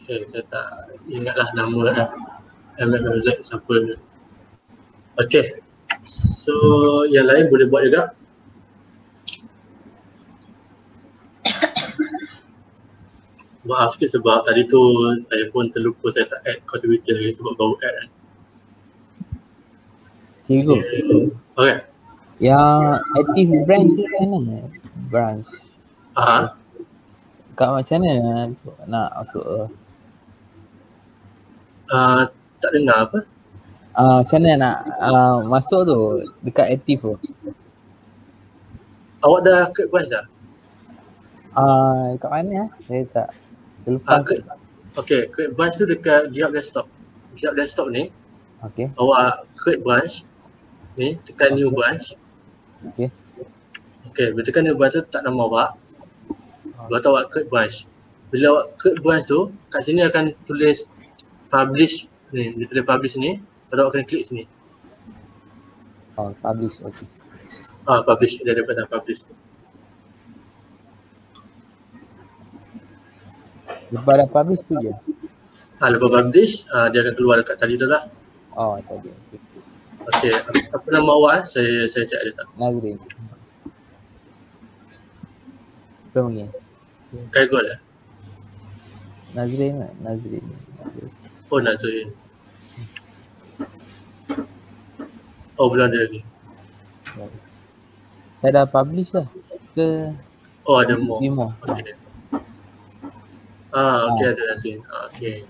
Speaker 1: Okay, saya tak ingatlah nama lah. MFMZ siapa ni. Okay, So yang lain boleh buat juga. Maaf sikit sebab tadi tu saya pun terlupa saya tak add contributor lagi sebab baru add kan.
Speaker 2: Cikgu.
Speaker 1: Okay.
Speaker 2: Yang active branch tu kan mana? Branch.
Speaker 1: Aha.
Speaker 2: Kat macam mana nak masuk?
Speaker 1: Uh, tak dengar apa?
Speaker 2: uh, macam mana nak uh, masuk tu dekat aktif tu?
Speaker 1: Awak dah create branch dah?
Speaker 2: Uh, dekat mana ya? Saya tak terlepas.
Speaker 1: Uh, okay, create branch tu dekat GitHub Desktop. GitHub Desktop ni,
Speaker 2: okay.
Speaker 1: awak create branch, ni tekan new branch.
Speaker 2: Okay.
Speaker 1: Okay, bila tekan new branch tu tak nama awak. Lepas tu awak create branch. Bila awak create branch tu, kat sini akan tulis publish ni, dia tulis publish ni. Kalau awak kena klik sini.
Speaker 2: Oh, publish. Okay.
Speaker 1: Ah, publish. Dia ada button publish.
Speaker 2: Lepas dah publish tu je?
Speaker 1: Ah, lepas publish, ah, dia akan keluar dekat tadi tu lah.
Speaker 2: Oh, tadi.
Speaker 1: Okay. Okay. Apa nama awak eh? Saya saya cek ada tak?
Speaker 2: Nazrin. Belum lagi?
Speaker 1: Kaigol eh?
Speaker 2: Nazrin lah. Nazrin.
Speaker 1: Oh, Nazrin. Oh belum ada lagi.
Speaker 2: Saya dah publish lah ke
Speaker 1: Oh ada more.
Speaker 2: Demo.
Speaker 1: Okay. Ah okey ah. ada sini. Ah, okey.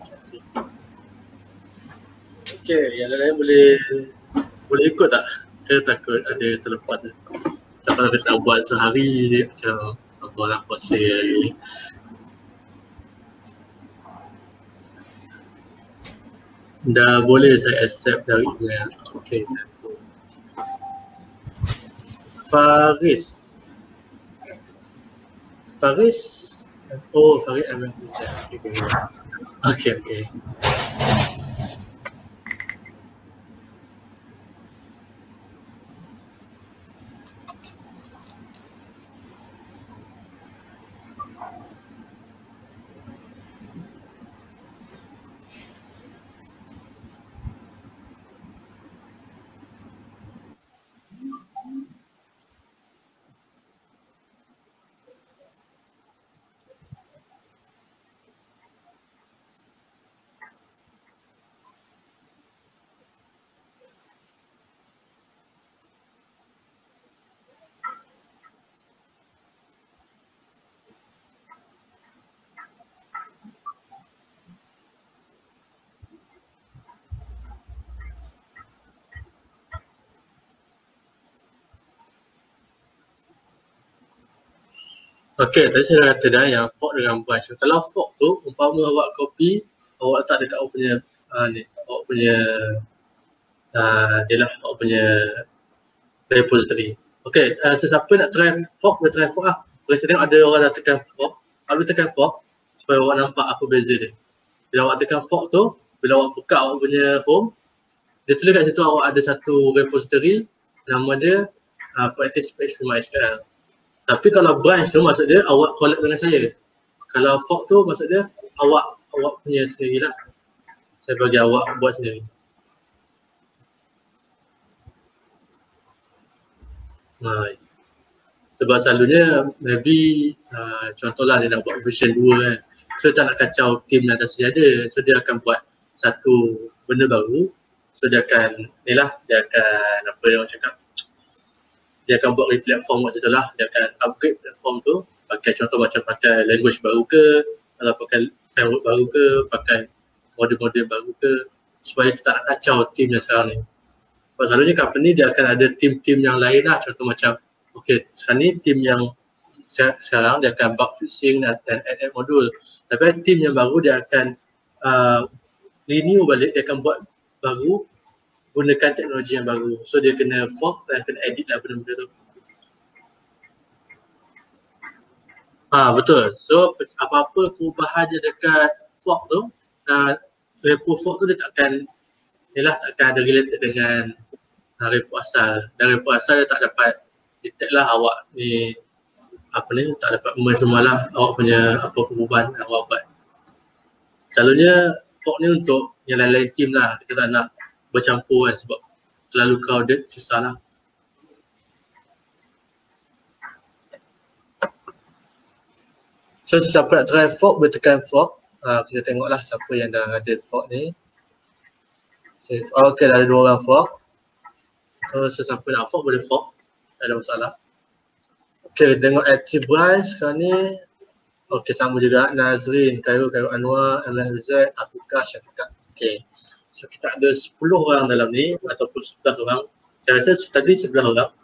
Speaker 1: Okey, yang lain boleh boleh ikut tak? Saya takut ada terlepas. Siapa nak nak buat sehari macam apa nak puasa lagi. Dah boleh saya accept dari email. Okey. Faris. Faris. Oh, Faris Ahmed Okay, okay. Okay, tadi saya dah kata dah yang fork dengan branch. Kalau fork tu, umpama awak copy, awak letak dekat awak punya, uh, ni, awak punya, uh, awak punya repository. Okay, uh, sesiapa nak try fork, boleh try fork lah. Boleh saya tengok ada orang dah tekan fork, awak tekan fork supaya awak nampak apa beza dia. Bila awak tekan fork tu, bila awak buka awak punya home, dia tulis kat situ awak ada satu repository, nama dia uh, practice page MySQL. Tapi kalau branch tu maksud dia awak collect dengan saya. Kalau fork tu maksud dia awak awak punya sendirilah. Saya bagi awak buat sendiri. Nah, sebab selalunya maybe uh, contohlah dia nak buat version 2 kan. So tak nak kacau team yang dah sedia So dia akan buat satu benda baru. So dia akan ni lah dia akan apa yang orang cakap dia akan buat replatform kat situ lah. Dia akan upgrade platform tu pakai contoh macam pakai language baru ke atau pakai framework baru ke, pakai model-model baru ke supaya kita nak kacau team yang sekarang ni. Sebab selalunya company dia akan ada team-team yang lain lah. Contoh macam okay sekarang ni team yang sekarang dia akan bug fixing dan, add-add modul. Tapi team yang baru dia akan uh, renew balik, dia akan buat baru gunakan teknologi yang baru. So dia kena fork dan kena edit lah benda-benda tu. Ha, betul. So apa-apa perubahan je dekat fork tu, uh, repo fork tu dia takkan yalah takkan ada related dengan uh, repo asal. Dan repo asal dia tak dapat detect lah awak ni apa ni tak dapat merge lah awak punya apa perubahan awak buat. Selalunya fork ni untuk yang lain-lain team lah. Kita tak nak bercampur kan sebab terlalu crowded susah lah. So siapa nak try fork boleh tekan fork. Uh, kita tengoklah siapa yang dah ada fork ni. Oh, okay dah ada dua orang fork. So sesiapa nak fork boleh fork. Tak ada masalah. Okay tengok active branch sekarang ni. Okay sama juga Nazrin, Khairul, Khairul Anwar, MLZ, Afika, Syafiqah. Okay. So kita ada 10 orang dalam ni ataupun 11 orang. Saya rasa tadi 11 orang.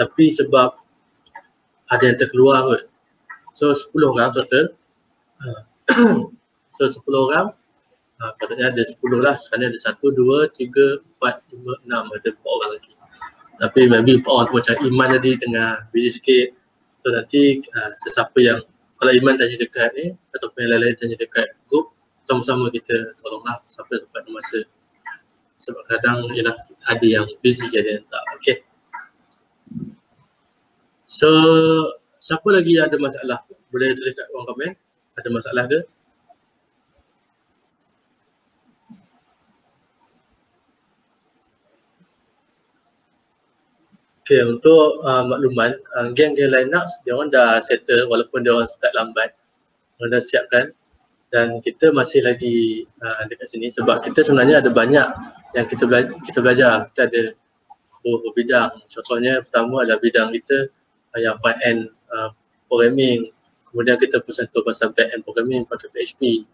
Speaker 1: Tapi sebab ada yang terkeluar kot. So 10 orang total. *coughs* so 10 orang. Uh, patutnya ada 10 lah. Sekarang ada 1, 2, 3, 4, 5, 6. Ada 4 orang lagi. Tapi maybe 4 orang tu macam Iman tadi tengah busy sikit. So nanti uh, sesiapa yang kalau Iman tanya dekat ni ataupun yang lain-lain tanya dekat group sama-sama kita tolonglah yang dapat masa sebab kadang ialah ada yang busy ada yang tak. Okay. So siapa lagi yang ada masalah? Boleh tulis kat ruang komen. Ada masalah ke? Okay, untuk uh, makluman, uh, geng-geng Linux, dia orang dah settle walaupun dia orang start lambat. Orang dah siapkan dan kita masih lagi uh, dekat sini sebab kita sebenarnya ada banyak yang kita belajar, kita belajar. Kita ada beberapa bidang. Contohnya pertama adalah bidang kita uh, yang front end uh, programming. Kemudian kita pun sentuh pasal back end programming pakai PHP.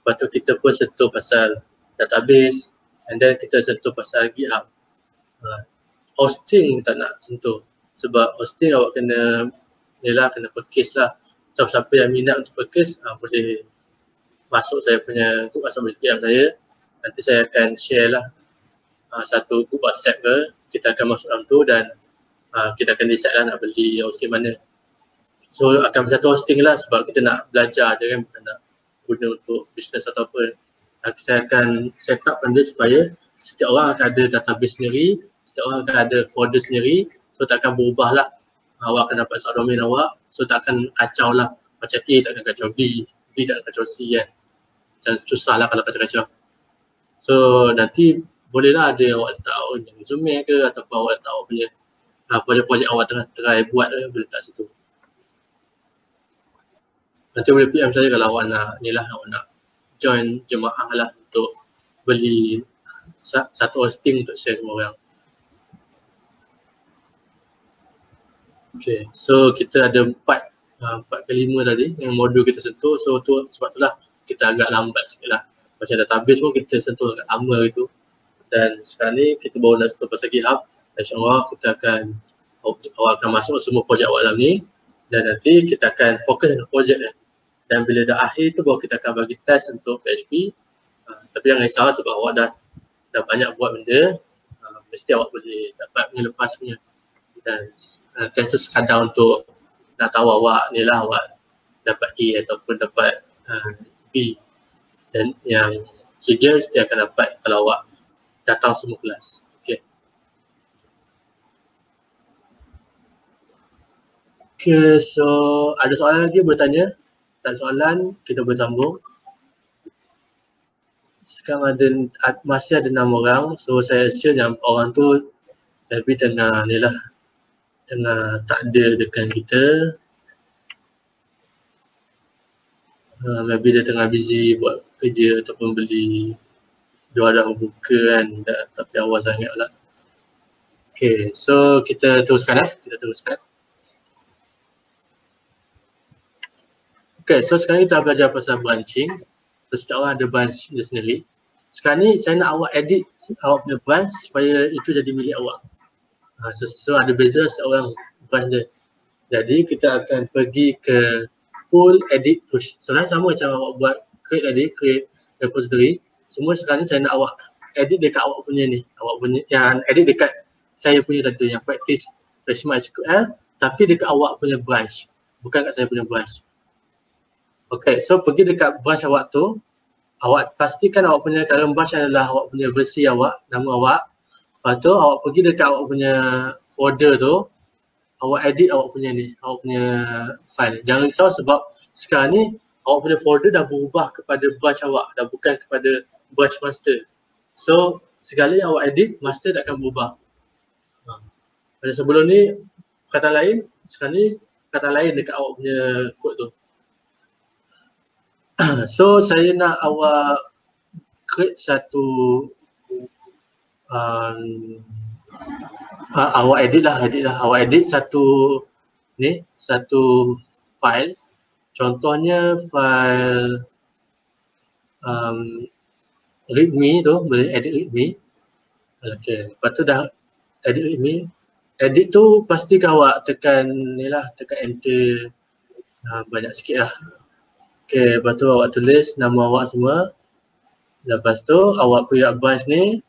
Speaker 1: Lepas tu kita pun sentuh pasal database and then kita sentuh pasal GitHub. Uh, hosting tak nak sentuh sebab hosting awak kena ni lah kena purchase lah. Siapa-siapa yang minat untuk purchase uh, boleh masuk saya punya group boleh PM saya. Nanti saya akan share lah uh, satu group WhatsApp ke. Kita akan masuk dalam tu dan uh, kita akan decide lah nak beli hosting mana. So akan satu hosting lah sebab kita nak belajar je kan bukan nak guna untuk bisnes atau apa. Uh, saya akan set up benda supaya setiap orang akan ada database sendiri setiap orang akan ada folder sendiri. So tak akan berubah lah. Awak akan dapat subdomain awak. So tak akan kacau lah. Macam A tak akan kacau B. B tak akan kacau C kan. macam susah lah kalau kacau-kacau so nanti bolehlah ada awak letak awak resume ke ataupun awak letak awak punya uh, projek-projek awak tengah try buat ke boleh letak situ. Nanti boleh PM saya kalau awak nak ni lah awak nak join jemaah lah untuk beli satu hosting untuk share semua orang. Okay, so kita ada empat, uh, empat ke lima tadi yang modul kita sentuh. So tu sebab itulah kita agak lambat sikit lah. Macam database pun kita sentuh agak lama gitu. Dan sekarang ni kita baru nak sentuh pasal GitHub insyaAllah kita akan awak akan masuk semua projek dalam ni. Dan nanti kita akan fokus dengan projek ni dan bila dah akhir tu baru kita akan bagi test untuk PHP uh, tapi jangan risau sebab awak dah dah banyak buat benda. Uh, mesti awak boleh dapat punya lepas punya. Dan uh, test tu sekadar untuk nak tahu awak ni lah awak dapat A ataupun dapat uh, B dan yang C dia akan dapat kalau awak datang semua kelas. Okay. Okay, so ada soalan lagi boleh tanya? Tak soalan, kita boleh sambung. Sekarang ada, masih ada enam orang, so saya assume yang orang tu lebih tengah ni lah, tengah tak ada dekat kita. Maybe dia tengah busy buat kerja ataupun beli jual dah buka kan dah, tapi awal sangat lah. Okay, so kita teruskan eh, kita teruskan. Okay, so sekarang kita belajar pasal branching. So setiap orang ada branch dia sendiri. Sekarang ni saya nak awak edit awak punya branch supaya itu jadi milik awak. Ha, so, so ada beza setiap orang branch dia. Jadi kita akan pergi ke pull edit push. Sebenarnya sama macam awak buat create tadi, create repository. Semua sekarang ni saya nak awak edit dekat awak punya ni. Awak punya yang edit dekat saya punya tadi yang practice Reshma SQL tapi dekat awak punya branch. Bukan kat saya punya branch. Okay, so pergi dekat branch awak tu. Awak pastikan awak punya current branch adalah awak punya versi awak, nama awak. Lepas tu awak pergi dekat awak punya folder tu awak edit awak punya ni, awak punya file jangan risau sebab sekarang ni awak punya folder dah berubah kepada branch awak dah bukan kepada branch master. So segala yang awak edit, master tak akan berubah. Ha. Pada sebelum ni, kata lain, sekarang ni kata lain dekat awak punya kod tu. *coughs* so saya nak awak create satu um, uh, awak edit lah, edit lah. Awak edit satu ni, satu file. Contohnya file um, readme tu boleh edit readme okay. lepas tu dah edit readme edit tu pasti awak tekan ni lah tekan enter uh, banyak sikit lah okay. lepas tu awak tulis nama awak semua lepas tu awak punya branch ni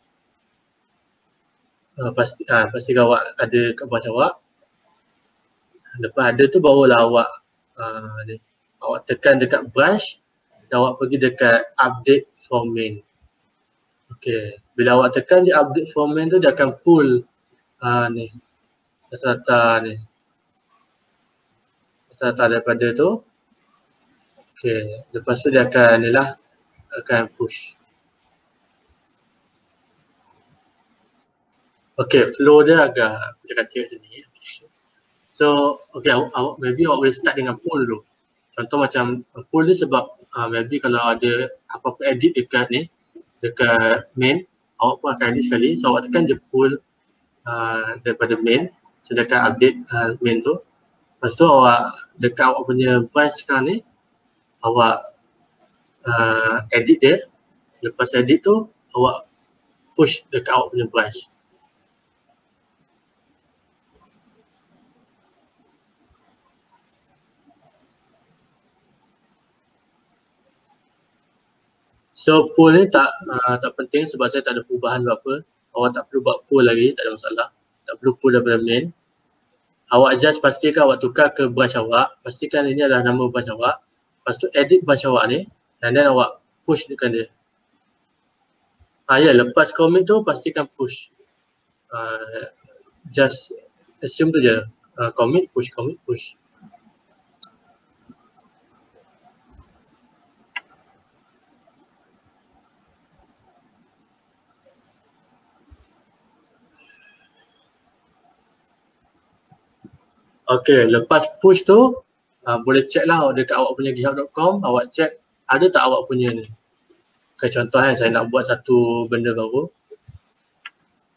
Speaker 1: uh, pasti uh, pasti awak ada kat branch awak lepas ada tu barulah awak ni, awak tekan dekat branch dan awak pergi dekat update from main. Okay, bila awak tekan dia update format tu dia akan pull uh, ni data-data ni. Data-data daripada tu. Okay, lepas tu dia akan ni lah akan push Okay, flow dia agak kacau sini So, okay, awak, maybe awak boleh start dengan pull dulu. Contoh macam pull ni sebab uh, maybe kalau ada apa-apa edit dekat ni dekat main awak pun akan edit sekali. So awak tekan je pull uh, daripada main sedangkan update uh, main tu. Lepas tu awak dekat awak punya branch sekarang ni awak uh, edit dia. Lepas edit tu awak push dekat awak punya branch So pool ni tak uh, tak penting sebab saya tak ada perubahan apa. Awak tak perlu buat pool lagi, tak ada masalah. Tak perlu pool daripada main. Awak just pastikan awak tukar ke branch awak. Pastikan ini adalah nama branch awak. Lepas tu edit branch awak ni dan then awak push dekat dia. Ah ya, lepas commit tu pastikan push. Uh, just assume tu je. Uh, commit, push, commit, push. Okay, lepas push tu uh, boleh check lah dekat awak punya github.com awak check ada tak awak punya ni. Okay, contoh kan saya nak buat satu benda baru.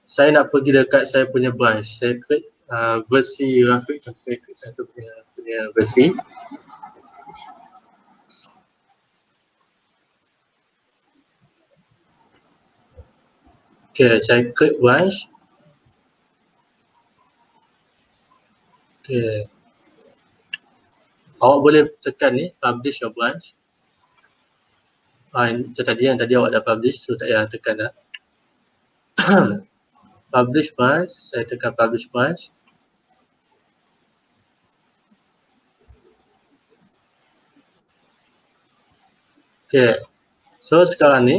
Speaker 1: Saya nak pergi dekat saya punya branch. Saya create uh, versi grafik saya create satu punya, punya versi. Okay, saya create branch. Okay. awak boleh tekan ni publish your branch. Yang tadi yang tadi awak dah publish so tak payah tekan dah. *coughs* Publish branch saya tekan publish branch. Okay, so sekarang ni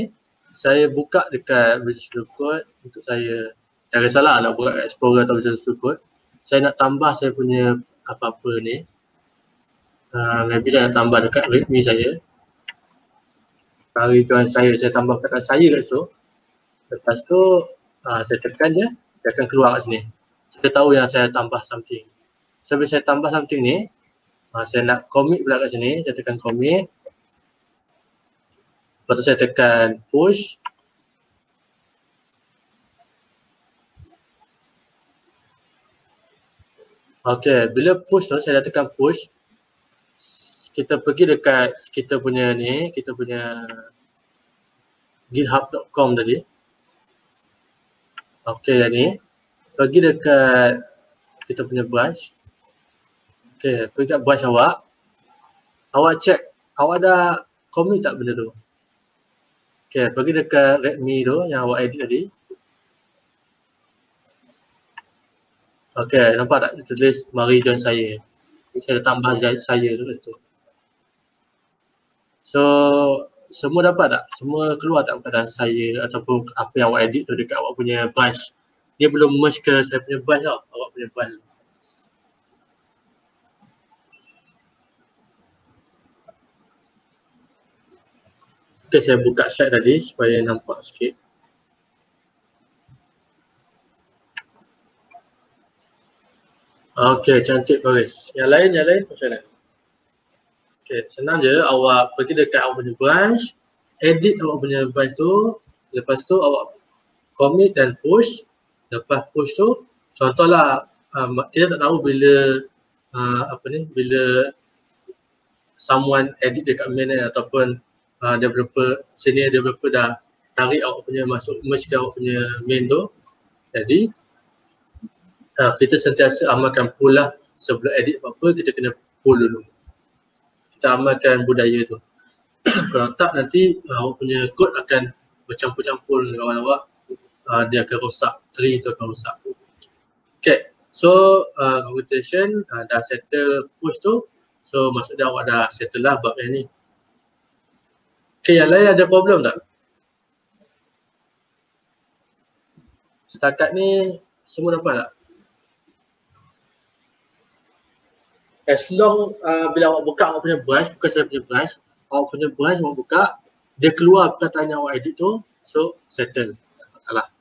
Speaker 1: saya buka dekat Visual Code untuk saya. Tak kisahlah nak buat Explorer atau Visual Code saya nak tambah saya punya apa-apa ni. Uh, maybe saya nak tambah dekat readme saya. Hari tuan saya, saya tambah kata saya kat situ. Lepas tu uh, saya tekan dia, dia akan keluar kat sini. Saya tahu yang saya tambah something. So bila saya tambah something ni uh, saya nak commit pula kat sini, saya tekan commit. Lepas tu saya tekan push. Okay, bila push tu saya dah tekan push. Kita pergi dekat kita punya ni, kita punya github.com tadi. Okay, yang ni. Pergi dekat kita punya branch. Okay, pergi kat branch awak. Awak check, awak dah commit tak benda tu? Okay, pergi dekat Redmi tu yang awak edit tadi. Okay, nampak tak tulis mari join saya. Saya tambah saya tu situ. So, semua dapat tak? Semua keluar tak keadaan saya ataupun apa yang awak edit tu dekat awak punya branch. Dia belum merge ke saya punya branch tau, awak punya branch. Okay, saya buka slide tadi supaya nampak sikit. Okay, cantik Faris. Yang lain, yang lain macam mana? Okay, senang je. Awak pergi dekat awak punya branch, edit awak punya branch tu, lepas tu awak commit dan push. Lepas push tu, contohlah um, kita tak tahu bila uh, apa ni, bila someone edit dekat main ataupun uh, developer senior developer dah tarik awak punya masuk merge ke awak punya main tu jadi uh, kita sentiasa amalkan pull lah sebelum edit apa-apa kita kena pull dulu. Kita amalkan budaya tu. *clears throat* Kalau tak nanti uh, awak punya code akan bercampur-campur dengan kawan awak uh, dia akan rosak tree tu akan rosak. Okay so uh, computation uh, dah settle push tu. So maksudnya awak dah settle lah bab yang ni. Okay, yang lain ada problem tak? Setakat ni semua dapat tak? As long uh, bila awak buka awak punya branch, bukan saya punya branch, awak punya branch awak buka, dia keluar perkataan yang awak edit tu, so settle. Tak masalah.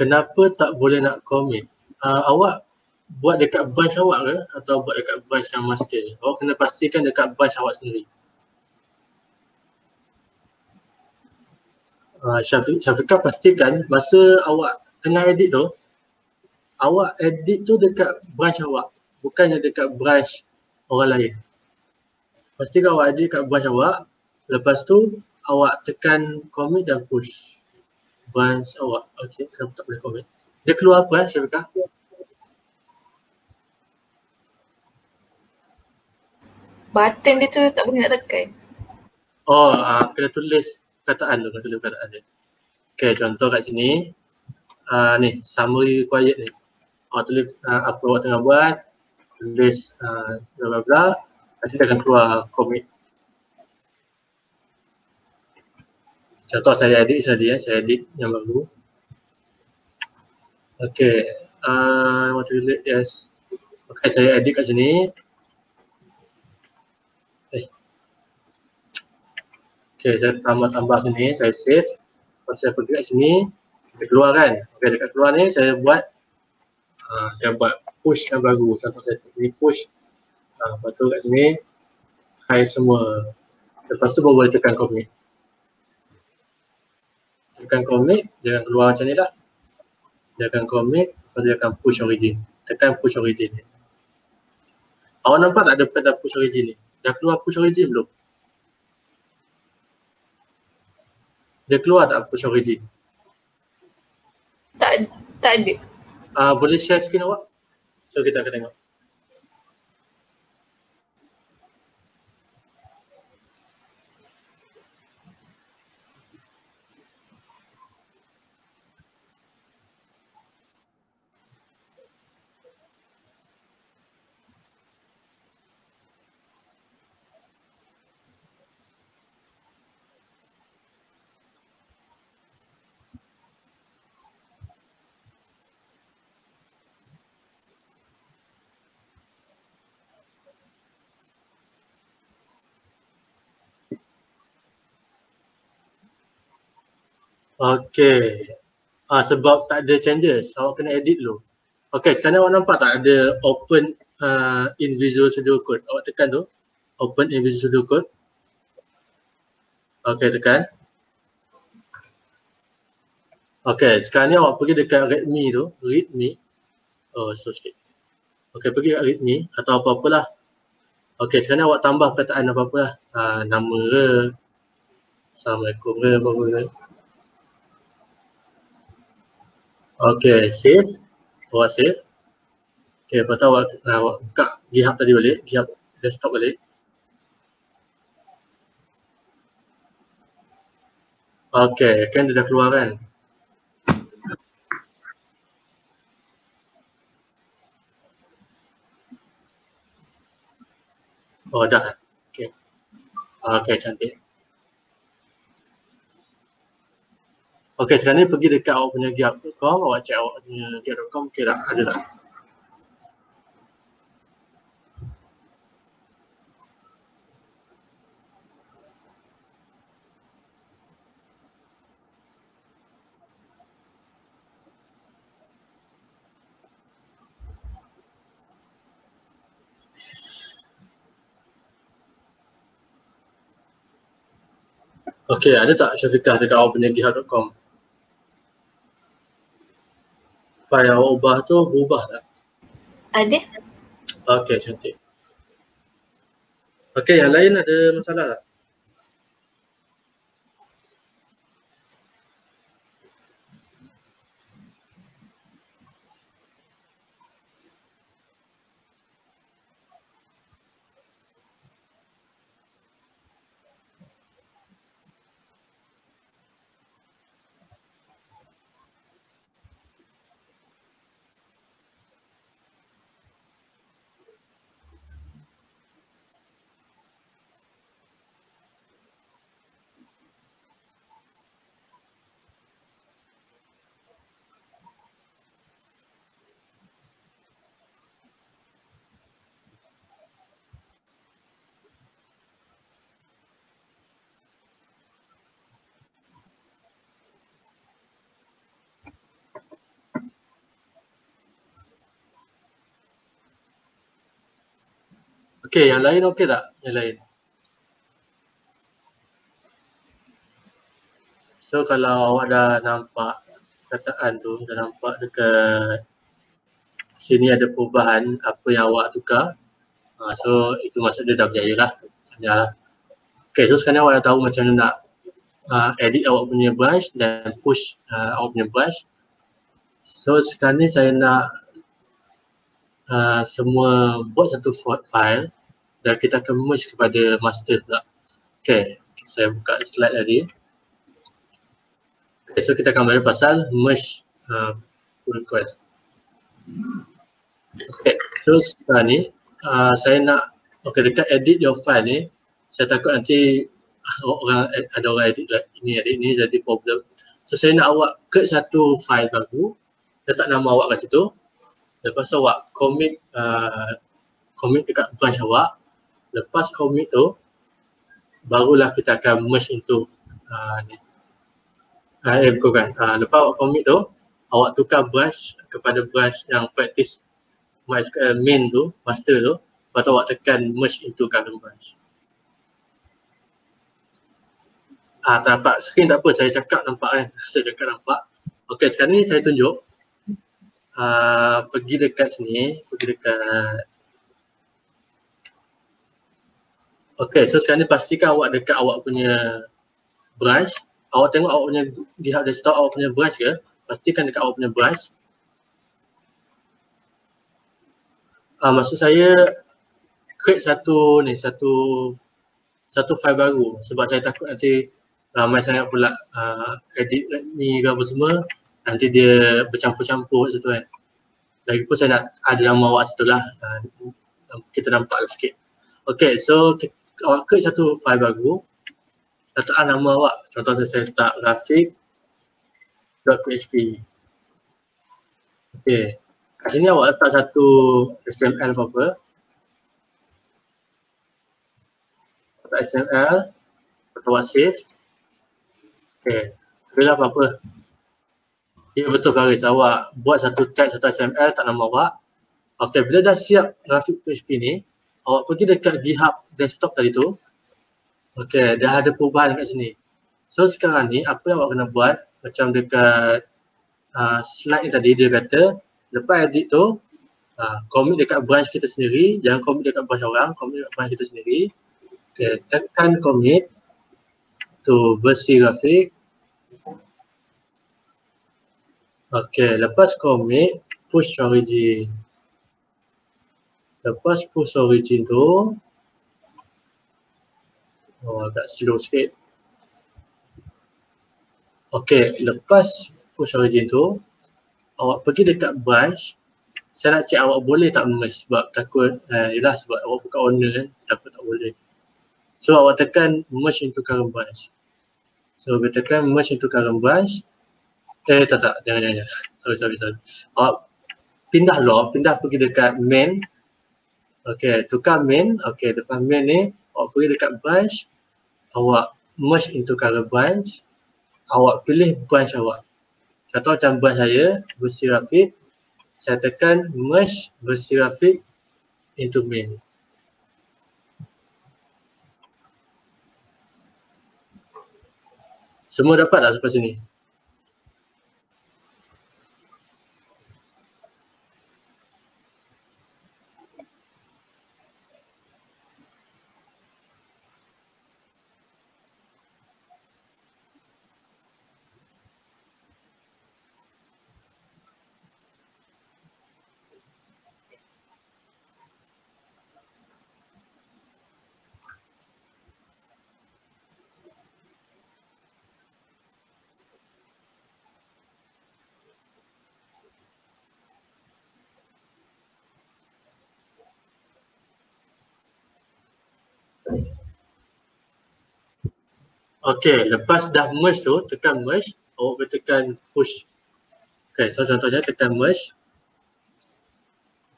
Speaker 1: Kenapa tak boleh nak commit? Uh, awak buat dekat branch awak ke atau buat dekat branch yang master? Awak kena pastikan dekat branch awak sendiri. Uh, Syafiq, Syafiqah pastikan masa awak tengah edit tu, awak edit tu dekat branch awak, bukannya dekat branch orang lain. Pastikan awak edit dekat branch awak, lepas tu awak tekan commit dan push advance oh okey kenapa tak boleh komen dia keluar apa eh Syafika
Speaker 3: button dia tu tak boleh nak tekan.
Speaker 1: Oh uh, kena tulis kataan tu kena tulis kataan dia. Okay, contoh kat sini. Uh, ni summary required ni. Awak tulis uh, apa awak tengah buat tulis uh, bla bla bla. Nanti dia akan keluar komen. Contoh saya edit tadi ya, saya edit yang baru. Okay, uh, to delete, yes. Okay, saya edit kat sini. Eh. Okay, saya tambah-tambah sini, saya save. Lepas saya pergi kat sini, saya keluar kan. Okay, dekat keluar ni saya buat uh, saya buat push yang baru. Contoh saya kat sini push. Uh, lepas tu kat sini hide semua. Lepas tu baru boleh tekan commit. Tekan commit, dia akan keluar macam ni lah. Dia akan commit, lepas dia akan push origin. Tekan push origin ni. Awak nampak tak ada perkataan push origin ni? Dah keluar push origin belum? Dia keluar tak push origin?
Speaker 3: Tak tak ada.
Speaker 1: Uh, boleh share screen awak? So kita akan tengok. Okay. Ah, sebab tak ada changes, awak kena edit dulu. Okay, sekarang awak nampak tak ada open uh, in Visual Studio Code. Awak tekan tu, open in Visual Studio Code. Okay, tekan. Okay, sekarang ni awak pergi dekat readme tu, readme. Oh, slow sikit. Okay, pergi dekat readme atau apa-apalah. Okay, sekarang awak tambah perkataan apa-apa lah. Uh, nama ke, Assalamualaikum ke, apa-apa ke. Okay, save. Awak save. Okay, lepas tu awak, awak buka GitHub tadi balik, GitHub desktop balik. Okay, kan dia dah keluar kan? Oh, dah. Okay. Okay, cantik. Okey, sekarang ni pergi dekat awak punya gap.com, awak cek awak punya gap.com, okey tak? Ada tak? Okey, ada tak Syafiqah dekat awak punya github.com? File yang awak ubah tu berubah tak?
Speaker 3: Ada.
Speaker 1: Okey, cantik. Okey, yang lain ada masalah tak? Okey, yang lain okey tak? Yang lain. So kalau awak dah nampak kataan tu, dah nampak dekat sini ada perubahan apa yang awak tukar. Uh, so itu maksud dia dah berjaya lah. lah. Okay, so sekarang awak dah tahu macam mana nak uh, edit awak punya brush dan push uh, awak punya brush. So sekarang ni saya nak uh, semua buat satu file dan kita akan merge kepada master pula. Okay, saya buka slide tadi. Okay, so kita akan belajar pasal merge uh, request. Okay, so sekarang ni uh, saya nak, okay dekat edit your file ni, saya takut nanti *laughs* orang ada orang edit ini edit ni jadi problem. So saya nak awak create satu file baru, letak nama awak kat situ. Lepas tu awak commit uh, commit dekat branch awak. Lepas commit tu barulah kita akan merge into uh. Uh, eh bukan. Uh, lepas awak commit tu awak tukar branch kepada branch yang practice MySQL main tu, master tu, lepas tu awak tekan merge into current branch. Ah, tak nampak screen tak apa, saya cakap nampak kan, *laughs* saya cakap nampak. Okey, sekarang ni saya tunjuk. Ah, pergi dekat sini, pergi dekat Okey, so sekarang ni pastikan awak dekat awak punya branch. Awak tengok awak punya GitHub desktop awak punya branch ke? Pastikan dekat awak punya branch. uh, maksud saya create satu ni satu satu file baru sebab saya takut nanti ramai sangat pula uh, edit ni ke apa semua nanti dia bercampur-campur macam tu kan lagipun saya nak ada nama awak situ lah uh, kita nampak lah sikit okay so awak create satu file baru letakkan nama awak contoh saya letak graphic.php okay Kat sini awak letak satu HTML apa-apa. Letak HTML. Lepas awak save. Okay. Bila apa-apa. Ya betul Faris. Awak buat satu tag, satu HTML tak nama awak. Okay. Bila dah siap grafik PHP ni. Awak pergi dekat GitHub desktop tadi tu. Okay. Dah ada perubahan kat sini. So sekarang ni apa yang awak kena buat. Macam dekat uh, slide ni tadi dia kata lepas edit tu uh, commit dekat branch kita sendiri jangan commit dekat branch orang commit dekat branch kita sendiri okay, tekan commit to versi grafik Okay, lepas commit push origin lepas push origin tu oh agak slow sikit. Okay, lepas push origin tu awak pergi dekat branch saya nak cek awak boleh tak merge sebab takut uh, yelah sebab awak bukan owner kan takut tak boleh. So awak tekan merge into current branch. So bila tekan merge into current branch eh tak tak jangan, jangan. *laughs* sorry sorry sorry. Awak pindah log pindah pergi dekat main Okay, tukar main. Okay, depan main ni, awak pergi dekat branch. Awak merge into current branch. Awak pilih branch awak. Contoh macam brand saya, versi Rafiq. Saya tekan merge versi Rafiq into main. Semua dapat tak sampai sini? Okay, lepas dah merge tu, tekan merge, awak boleh tekan push. Okay, so contohnya tekan merge.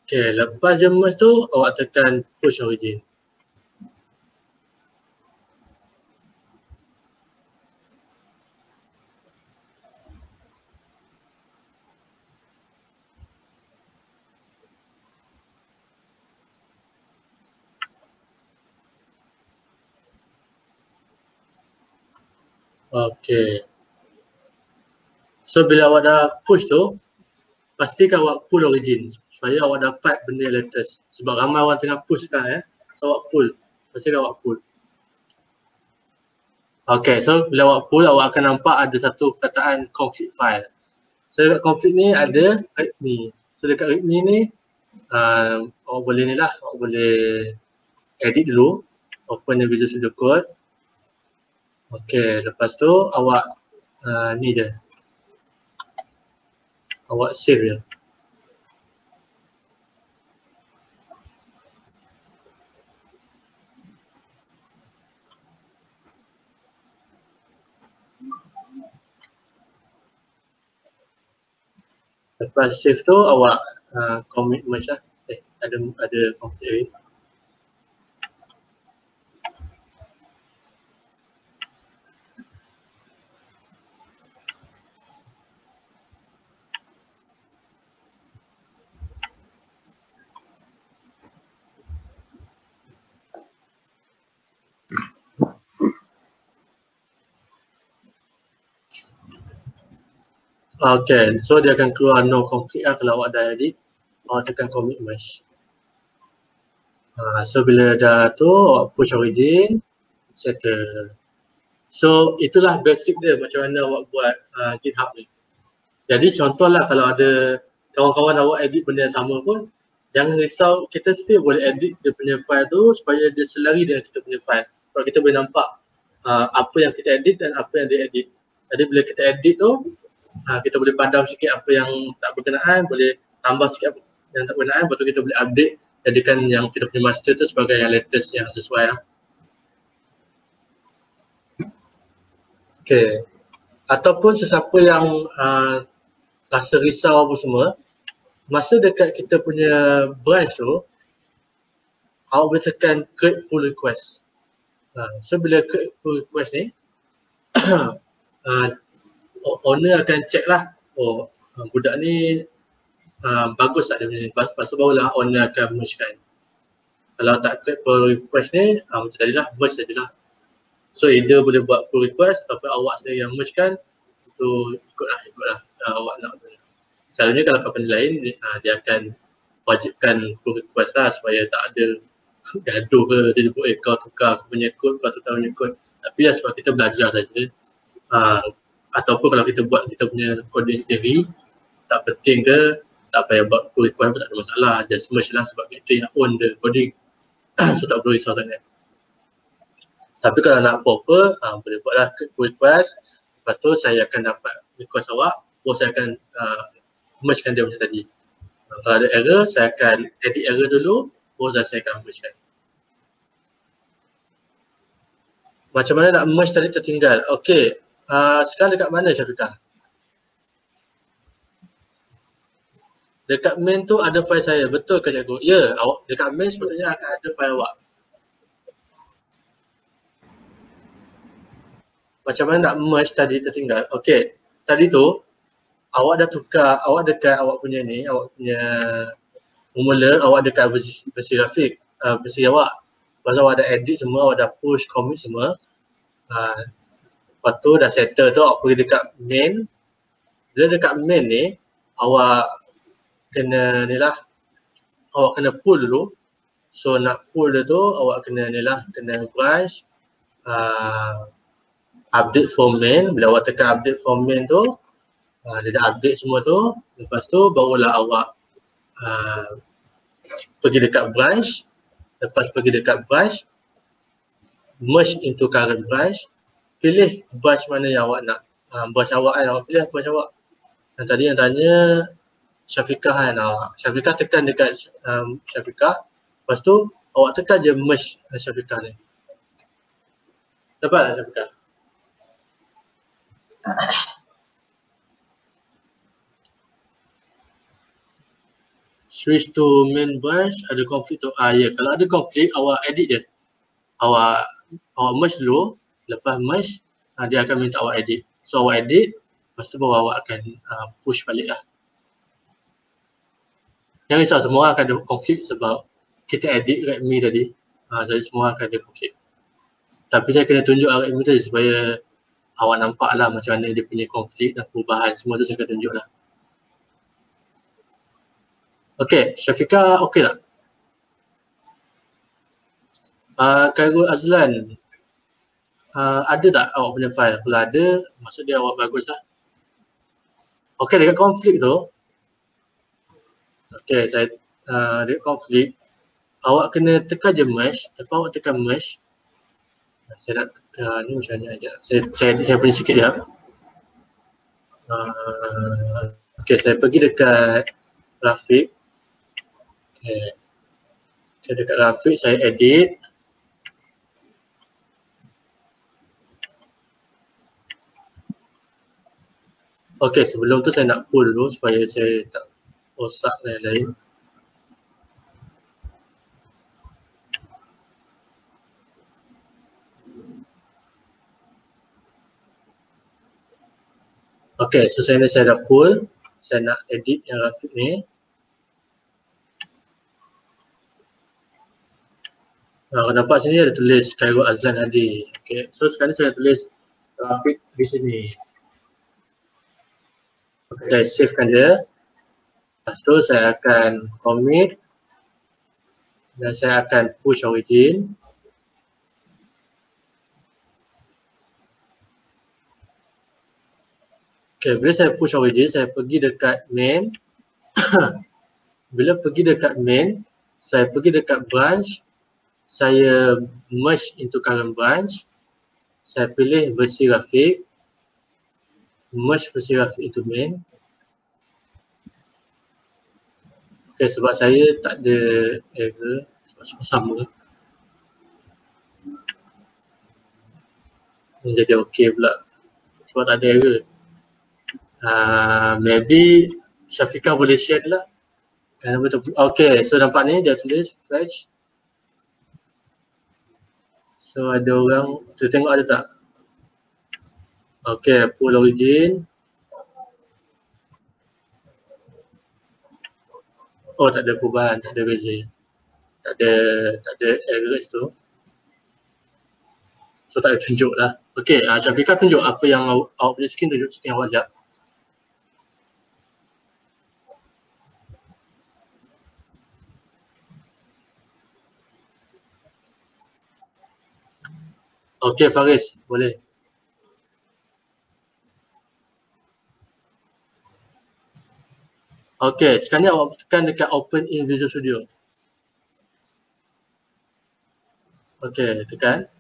Speaker 1: Okay, lepas je merge tu, awak tekan push origin. Okay. So bila awak dah push tu, pastikan awak pull origin supaya awak dapat benda latest. Sebab ramai orang tengah push kan eh. So awak pull. Pastikan awak pull. Okay, so bila awak pull, awak akan nampak ada satu perkataan config file. So dekat config ni ada readme. So dekat readme ni, uh, awak boleh ni lah, awak boleh edit dulu. Open the Visual Studio Code. Okay, lepas tu awak uh, ni je. Awak save je. Lepas save tu awak uh, commit merge lah. Eh, ada ada conflict lagi. Okay, so dia akan keluar no conflict lah kalau awak dah edit. Awak tekan commit merge. Uh, so bila dah tu, awak push origin, settle. So itulah basic dia macam mana awak buat uh, GitHub ni. Jadi contohlah kalau ada kawan-kawan awak edit benda yang sama pun, jangan risau, kita still boleh edit dia punya file tu supaya dia selari dengan kita punya file. Kalau kita boleh nampak uh, apa yang kita edit dan apa yang dia edit. Jadi bila kita edit tu, uh, kita boleh padam sikit apa yang tak berkenaan, boleh tambah sikit apa yang tak berkenaan, lepas tu kita boleh update jadikan yang kita punya master tu sebagai yang latest yang sesuai lah. Okay. Ataupun sesiapa yang uh, rasa risau apa semua, masa dekat kita punya branch tu, awak boleh tekan create pull request. Uh, so bila create pull request ni, uh, *clears throat* owner akan check lah. Oh uh, budak ni uh, bagus tak dia punya lepas tu barulah owner akan merge kan kalau tak create pull request ni uh, macam tadi lah merge tadi lah so either boleh buat pull request tapi awak sendiri yang merge kan itu ikutlah ikutlah uh, awak nak selalunya kalau company lain uh, dia akan wajibkan pull request lah supaya tak ada *laughs* gaduh ke dia jemput eh kau tukar aku punya code kau tukar punya code. Tapi ya sebab kita belajar saja uh, ataupun kalau kita buat kita punya coding sendiri tak penting ke tak payah buat pull request pun tak ada masalah. Just merge lah sebab kita yang own the coding *clears throat* so tak perlu risau sangat. Tapi kalau nak proper uh, boleh buatlah pull request lepas tu saya akan dapat request awak. Baru saya akan uh, mergekan dia macam tadi. Uh, kalau ada error saya akan edit error dulu. Baru saya akan mergekan. Macam mana nak merge tadi tertinggal? Okay Uh, sekarang dekat mana Syafiqah? Dekat main tu ada file saya, betul ke cikgu? Ya, awak dekat main sepatutnya akan ada file awak. Macam mana nak merge tadi tertinggal? Okay, tadi tu awak dah tukar, awak dekat awak punya ni, awak punya mula awak dekat versi, versi grafik, uh, versi awak. Lepas awak dah edit semua, awak dah push commit semua. Uh, Lepas tu dah settle tu awak pergi dekat main. Bila dekat main ni awak kena ni lah awak kena pull dulu. So nak pull dia tu awak kena ni lah kena branch uh, update for main. Bila awak tekan update for main tu uh, dia dah update semua tu. Lepas tu barulah awak uh, pergi dekat branch. Lepas pergi dekat branch merge into current branch pilih branch mana yang awak nak. Uh, branch awak kan, awak pilih branch awak. Yang tadi yang tanya Syafiqah kan. Uh, Syafiqah tekan dekat um, Syafiqah. Lepas tu awak tekan je merge Syafiqah ni. Dapat tak Syafiqah? Switch to main branch, ada konflik tu. Ah ya, yeah. kalau ada konflik awak edit je. Awak awak merge dulu, lepas merge uh, dia akan minta awak edit. So awak edit lepas tu baru awak akan uh, push balik lah. Jangan risau semua akan ada konflik sebab kita edit readme tadi. Uh, jadi semua akan ada konflik tapi saya kena tunjuk readme tadi supaya awak nampak lah macam mana dia punya konflik dan perubahan. Semua tu saya akan tunjuk lah. Okay, Syafiqah okey tak? Uh, Khairul Azlan, uh, ada tak awak punya file? Kalau ada, maksud dia awak bagus lah. Okay, dekat konflik tu, okay, saya uh, dekat konflik, awak kena tekan je merge, lepas awak tekan merge. Saya nak tekan ni macam mana aja. Saya saya saya punya sikit ya. Uh, okay, saya pergi dekat grafik. Okay. Saya dekat grafik, saya edit. Okay, sebelum tu saya nak pull dulu supaya saya tak rosak lain-lain. Okay, so saya, saya dah pull. Saya nak edit yang grafik ni. Nah, nampak sini ada tulis Cairo Azlan Hadi. Okay, so sekarang saya tulis grafik di sini. Okay, saya savekan dia. Lepas tu saya akan commit dan saya akan push origin. Okay, bila saya push origin, saya pergi dekat main. *coughs* bila pergi dekat main, saya pergi dekat branch. Saya merge into current branch. Saya pilih versi grafik. Merge versi grafik into main. Okay, sebab saya tak ada error. Sebab semua sama. Jadi okey pula. Sebab tak ada error. Uh, maybe Syafiqah boleh share lah. Okay, so nampak ni dia tulis fetch. So ada orang, kita tengok ada tak? Okay, pull origin. Oh tak ada perubahan, tak ada beza. Tak ada, tak ada error tu. So tak ada tunjuk lah. Okay, uh, Syafiqah tunjuk apa yang awak punya screen tunjuk awak sekejap. Okey Faris, boleh. Okey, sekarang ni awak tekan dekat open in Visual Studio. Okey, tekan.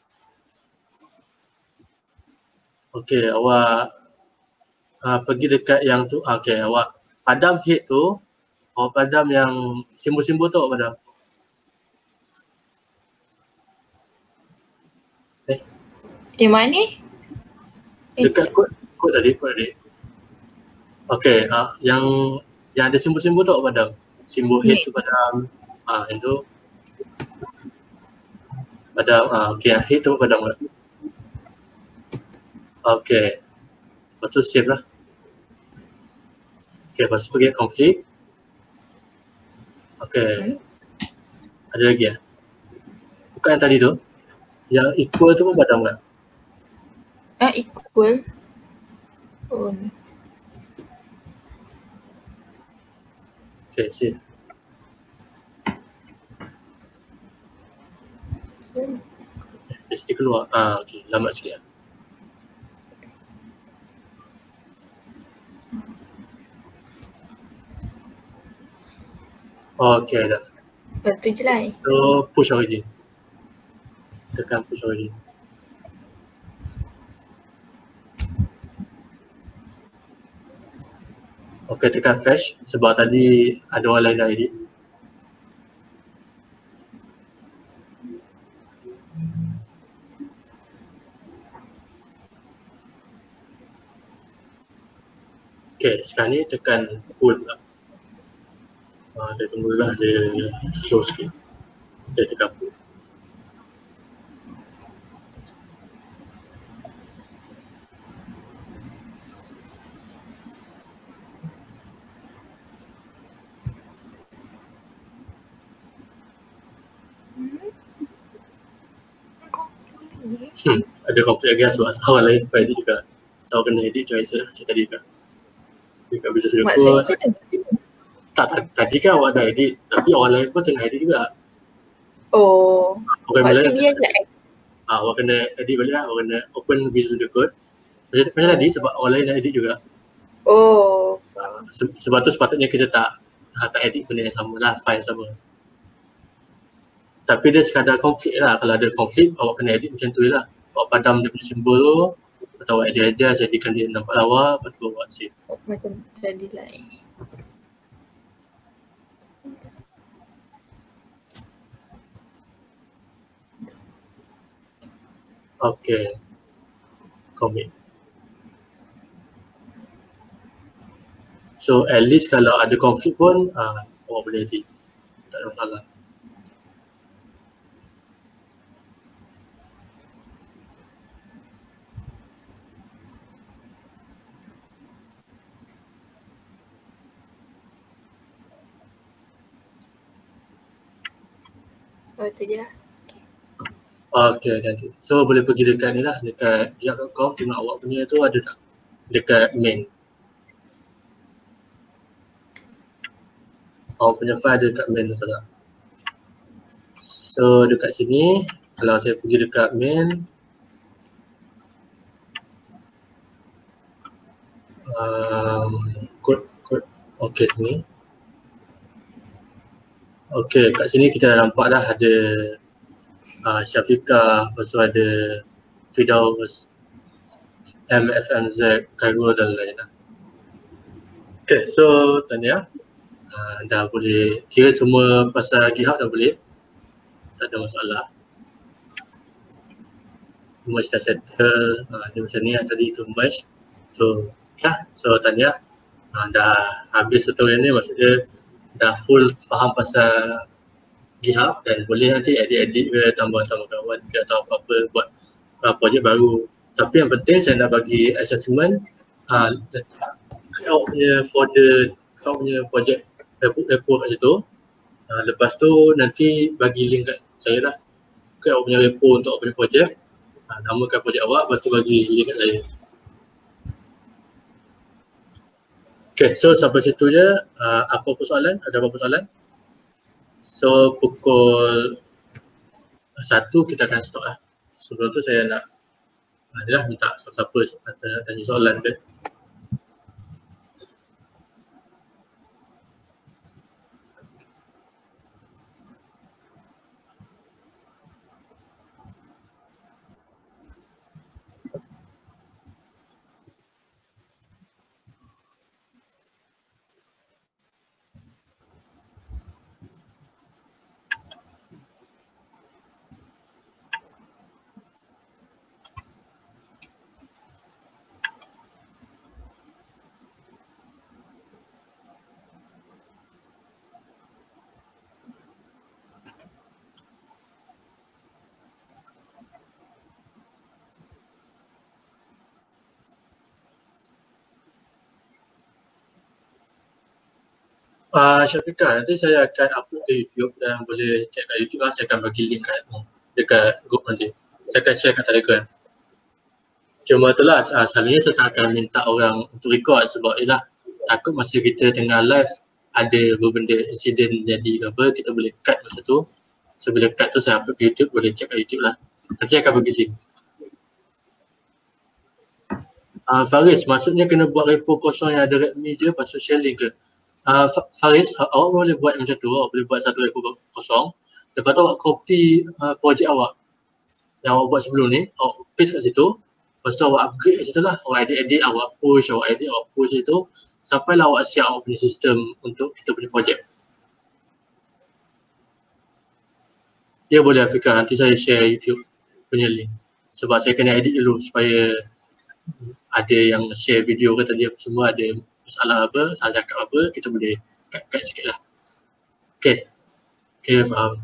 Speaker 1: Okey, awak uh, pergi dekat yang tu. Okey, awak padam head tu. Awak padam yang simbol-simbol tu awak padam.
Speaker 3: Yang mana ni?
Speaker 1: Eh, Dekat kod, kod tadi, kod tadi. Okay, uh, yang yang ada simbol-simbol tu padam. Simbol head tu padam. Ah, uh, yang tu. Padam, ah, okay, head tu padam kan. Okay. Lepas tu save lah. Okay, lepas tu pergi config. Okay. Hmm. Ada lagi ya? Bukan yang tadi tu. Yang equal tu pun padam kan?
Speaker 3: Ah, equal. Oh.
Speaker 1: Okay, save.
Speaker 3: Hmm.
Speaker 1: Mesti keluar. Ah, okay. Lambat sikit lah. Okay, dah.
Speaker 3: Betul je lah eh.
Speaker 1: So, push origin. Tekan push origin. Okay, tekan flash sebab tadi ada orang lain dah edit. Okay, sekarang ni tekan pull pula. Ha, dia tunggulah dia slow sikit. Okay, tekan pull. Ada konflik lagi lah sebab awal lain file edit juga. So kena edit choice macam tadi juga. Dekat bisa sudah
Speaker 3: Maksudnya macam
Speaker 1: Tak, tak, tadi kan awak dah edit tapi awak lain pun tengah edit juga.
Speaker 3: Oh,
Speaker 1: Bukan
Speaker 3: maksudnya biar je eh.
Speaker 1: Ah, awak kena edit balik lah. Awak kena open Visual Studio Code. Macam, macam tadi sebab awak lain dah edit juga.
Speaker 3: Oh,
Speaker 1: Ah, se- sebab tu sepatutnya kita tak ah, tak edit benda yang sama lah, file sama. Tapi dia sekadar konflik lah. Kalau ada konflik, awak kena edit macam tu je lah. Awak padam dia punya simbol tu, atau awak edit-edit jadikan dia nampak lawa, lepas tu awak save.
Speaker 3: Macam jadi lain.
Speaker 1: Okay. Commit. So at least kalau ada konflik pun, uh, awak boleh edit. Tak ada masalah.
Speaker 3: Oh, tu je lah.
Speaker 1: Okay nanti. So boleh pergi dekat ni lah, dekat jihad.com tengok awak punya tu ada tak? Dekat main. Awak punya file ada dekat main tu tak? So dekat sini, kalau saya pergi dekat main, um, kod, kod, okay sini. Okay kat sini kita dah nampak dah ada uh, Syafiqah, lepas tu ada Fidaus, MFMZ, Khairul dan lain lah. Okay, so tanya uh, dah boleh kira semua pasal GitHub dah boleh. Tak ada masalah. Semua dah settle. Uh, dia macam ni lah tadi tu merge. So, ya, so tanya uh, dah habis tutorial ni maksudnya dah full faham pasal GitHub dan boleh nanti edit-edit ke tambah-tambah kawan ke atau apa-apa buat uh, projek baru. Tapi yang penting saya nak bagi assessment uh, kau punya folder, kau punya projek repo kat situ. Uh, lepas tu nanti bagi link kat saya lah. Kau punya repo untuk punya projek. Uh, namakan projek awak, lepas tu bagi link kat saya. Okay, so sampai situ je. Uh, apa persoalan? Ada apa persoalan? So pukul satu kita akan stop lah. Sebelum tu saya nak adalah minta siapa-siapa ada tanya soalan ke. Uh, Syafiqah, nanti saya akan upload ke YouTube dan boleh check kat YouTube lah. Saya akan bagi link kat ni, dekat group nanti. Saya akan share kat Telegram. Cuma itulah, uh, selalunya saya tak akan minta orang untuk record sebab ialah takut masa kita tengah live ada benda insiden jadi apa, kita boleh cut masa tu. So bila cut tu saya upload ke YouTube, boleh check kat YouTube lah. Nanti saya akan bagi link. Uh, Faris, maksudnya kena buat repo kosong yang ada Redmi je, lepas tu share link ke? Uh, Faris, awak boleh buat macam tu, awak boleh buat satu repo kosong. Lepas tu awak copy uh, projek awak yang awak buat sebelum ni, awak paste kat situ. Lepas tu awak upgrade kat situ lah, awak edit-edit, awak push, awak edit, awak push situ. Sampailah awak siap awak punya sistem untuk kita punya projek. Ya boleh Afika, nanti saya share YouTube punya link. Sebab saya kena edit dulu supaya ada yang share video ke tadi semua ada masalah apa, salah cakap apa, kita boleh cut-cut sikit lah. Okay. Okay, faham.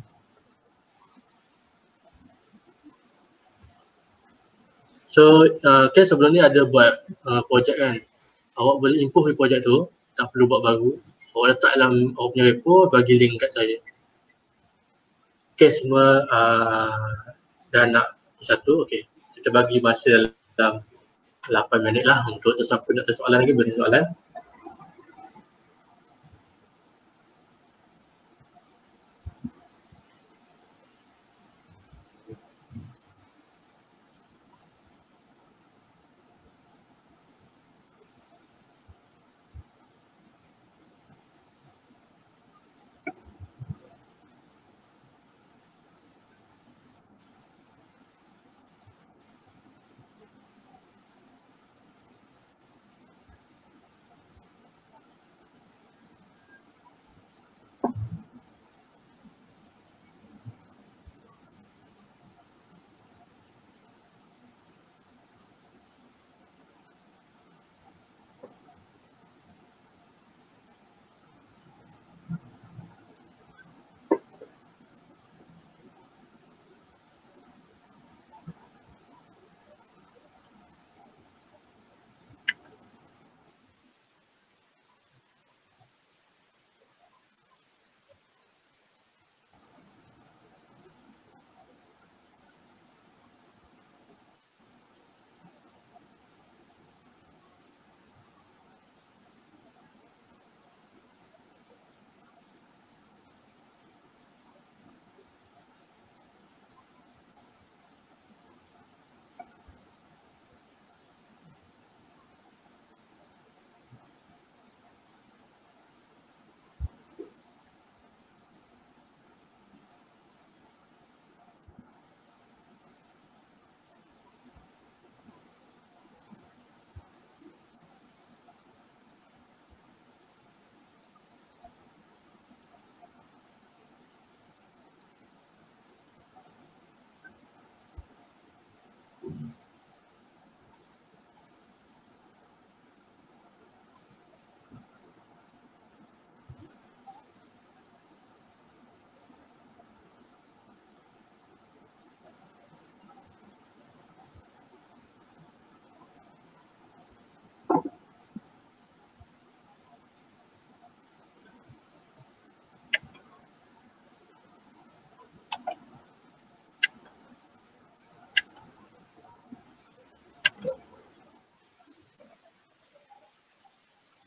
Speaker 1: So, uh, okay sebelum ni ada buat uh, projek kan. Awak boleh improve projek tu, tak perlu buat baru. Awak letak dalam awak punya repo, bagi link kat saya. Okay, semua uh, dah nak satu, okay. Kita bagi masa dalam 8 minit lah untuk sesiapa nak soalan lagi, boleh soalan.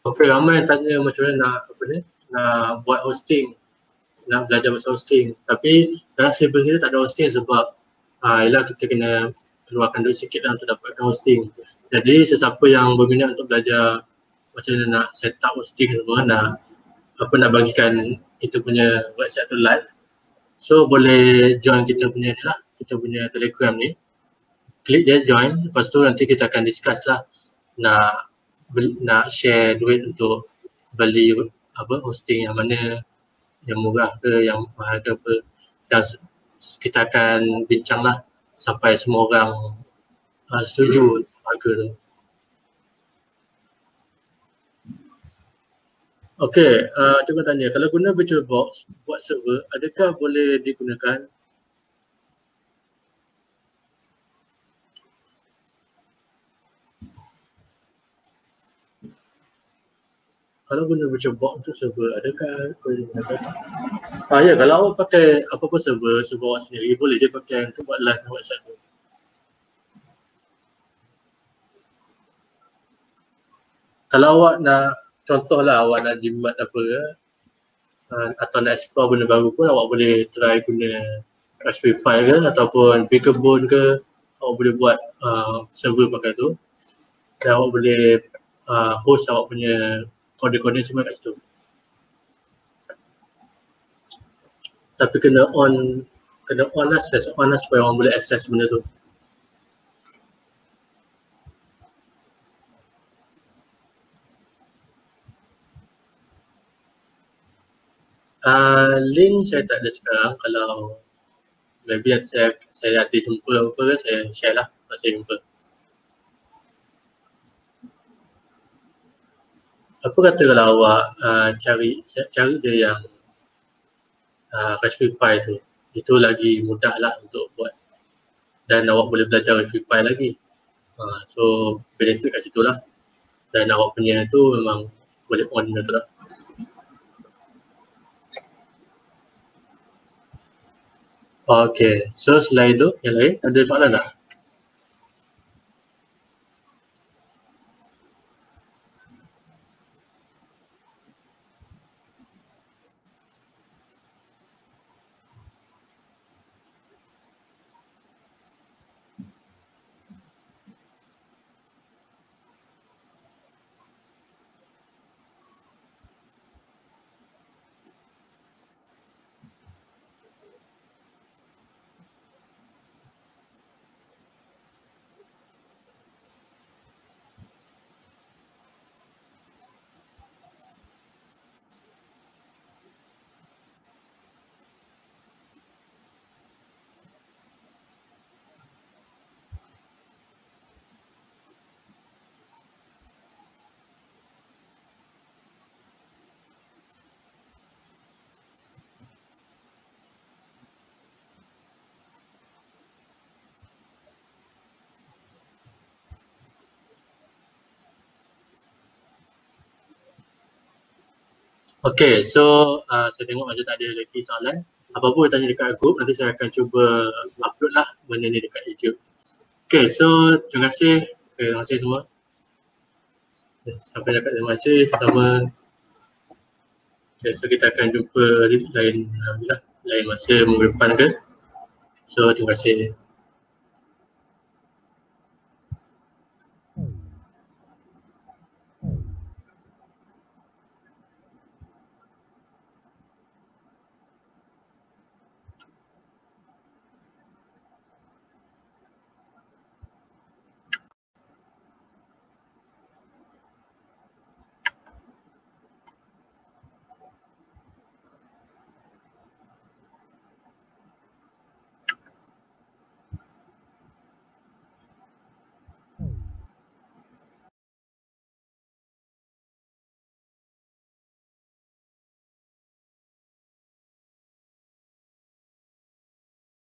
Speaker 1: Okay, ramai yang tanya macam mana nak apa ni, nak buat hosting, nak belajar pasal hosting. Tapi dalam civil kita tak ada hosting sebab uh, ialah kita kena keluarkan duit sikit lah untuk dapatkan hosting. Jadi sesiapa yang berminat untuk belajar macam mana nak set up hosting semua, nak apa nak bagikan kita punya website tu live. So boleh join kita punya ni lah, kita punya telegram ni. Klik dia join, lepas tu nanti kita akan discuss lah nak nak share duit untuk beli apa hosting yang mana yang murah ke yang mahal ke apa dan kita akan bincang lah sampai semua orang uh, setuju harga tu. Okay, uh, cuba tanya, kalau guna virtual box buat server, adakah boleh digunakan kalau guna virtual box untuk server, adakah? Ah ya, kalau awak pakai apa-apa server, server awak sendiri, boleh dia pakai untuk buat live website tu. Kalau awak nak, contohlah awak nak jimat apa uh, atau nak explore benda baru pun awak boleh try guna Raspberry Pi ke ataupun Biggerbone ke, awak boleh buat uh, server pakai tu. Dan awak boleh uh, host awak punya kode-kode semua kat situ. Tapi kena on kena on lah, stress on lah supaya orang boleh access benda tu. Uh, link saya tak ada sekarang kalau maybe saya saya ada jumpa apa ke saya share lah kalau saya jumpa. Apa kata kalau awak uh, cari cari dia yang uh, Raspberry Pi tu? Itu lagi mudah lah untuk buat. Dan awak boleh belajar Raspberry Pi lagi. Uh, so benefit kat situ lah. Dan awak punya tu memang boleh on benda tu lah. Okay, so selain tu yang lain ada soalan tak? Okay, so uh, saya tengok macam tak ada lagi soalan. Apa pun tanya dekat group, nanti saya akan cuba upload lah benda ni dekat YouTube. Okay, so terima kasih. Okay, terima kasih semua. Sampai dekat terima kasih sama. Okay, so kita akan jumpa lain, lain masa minggu depan ke. So terima kasih.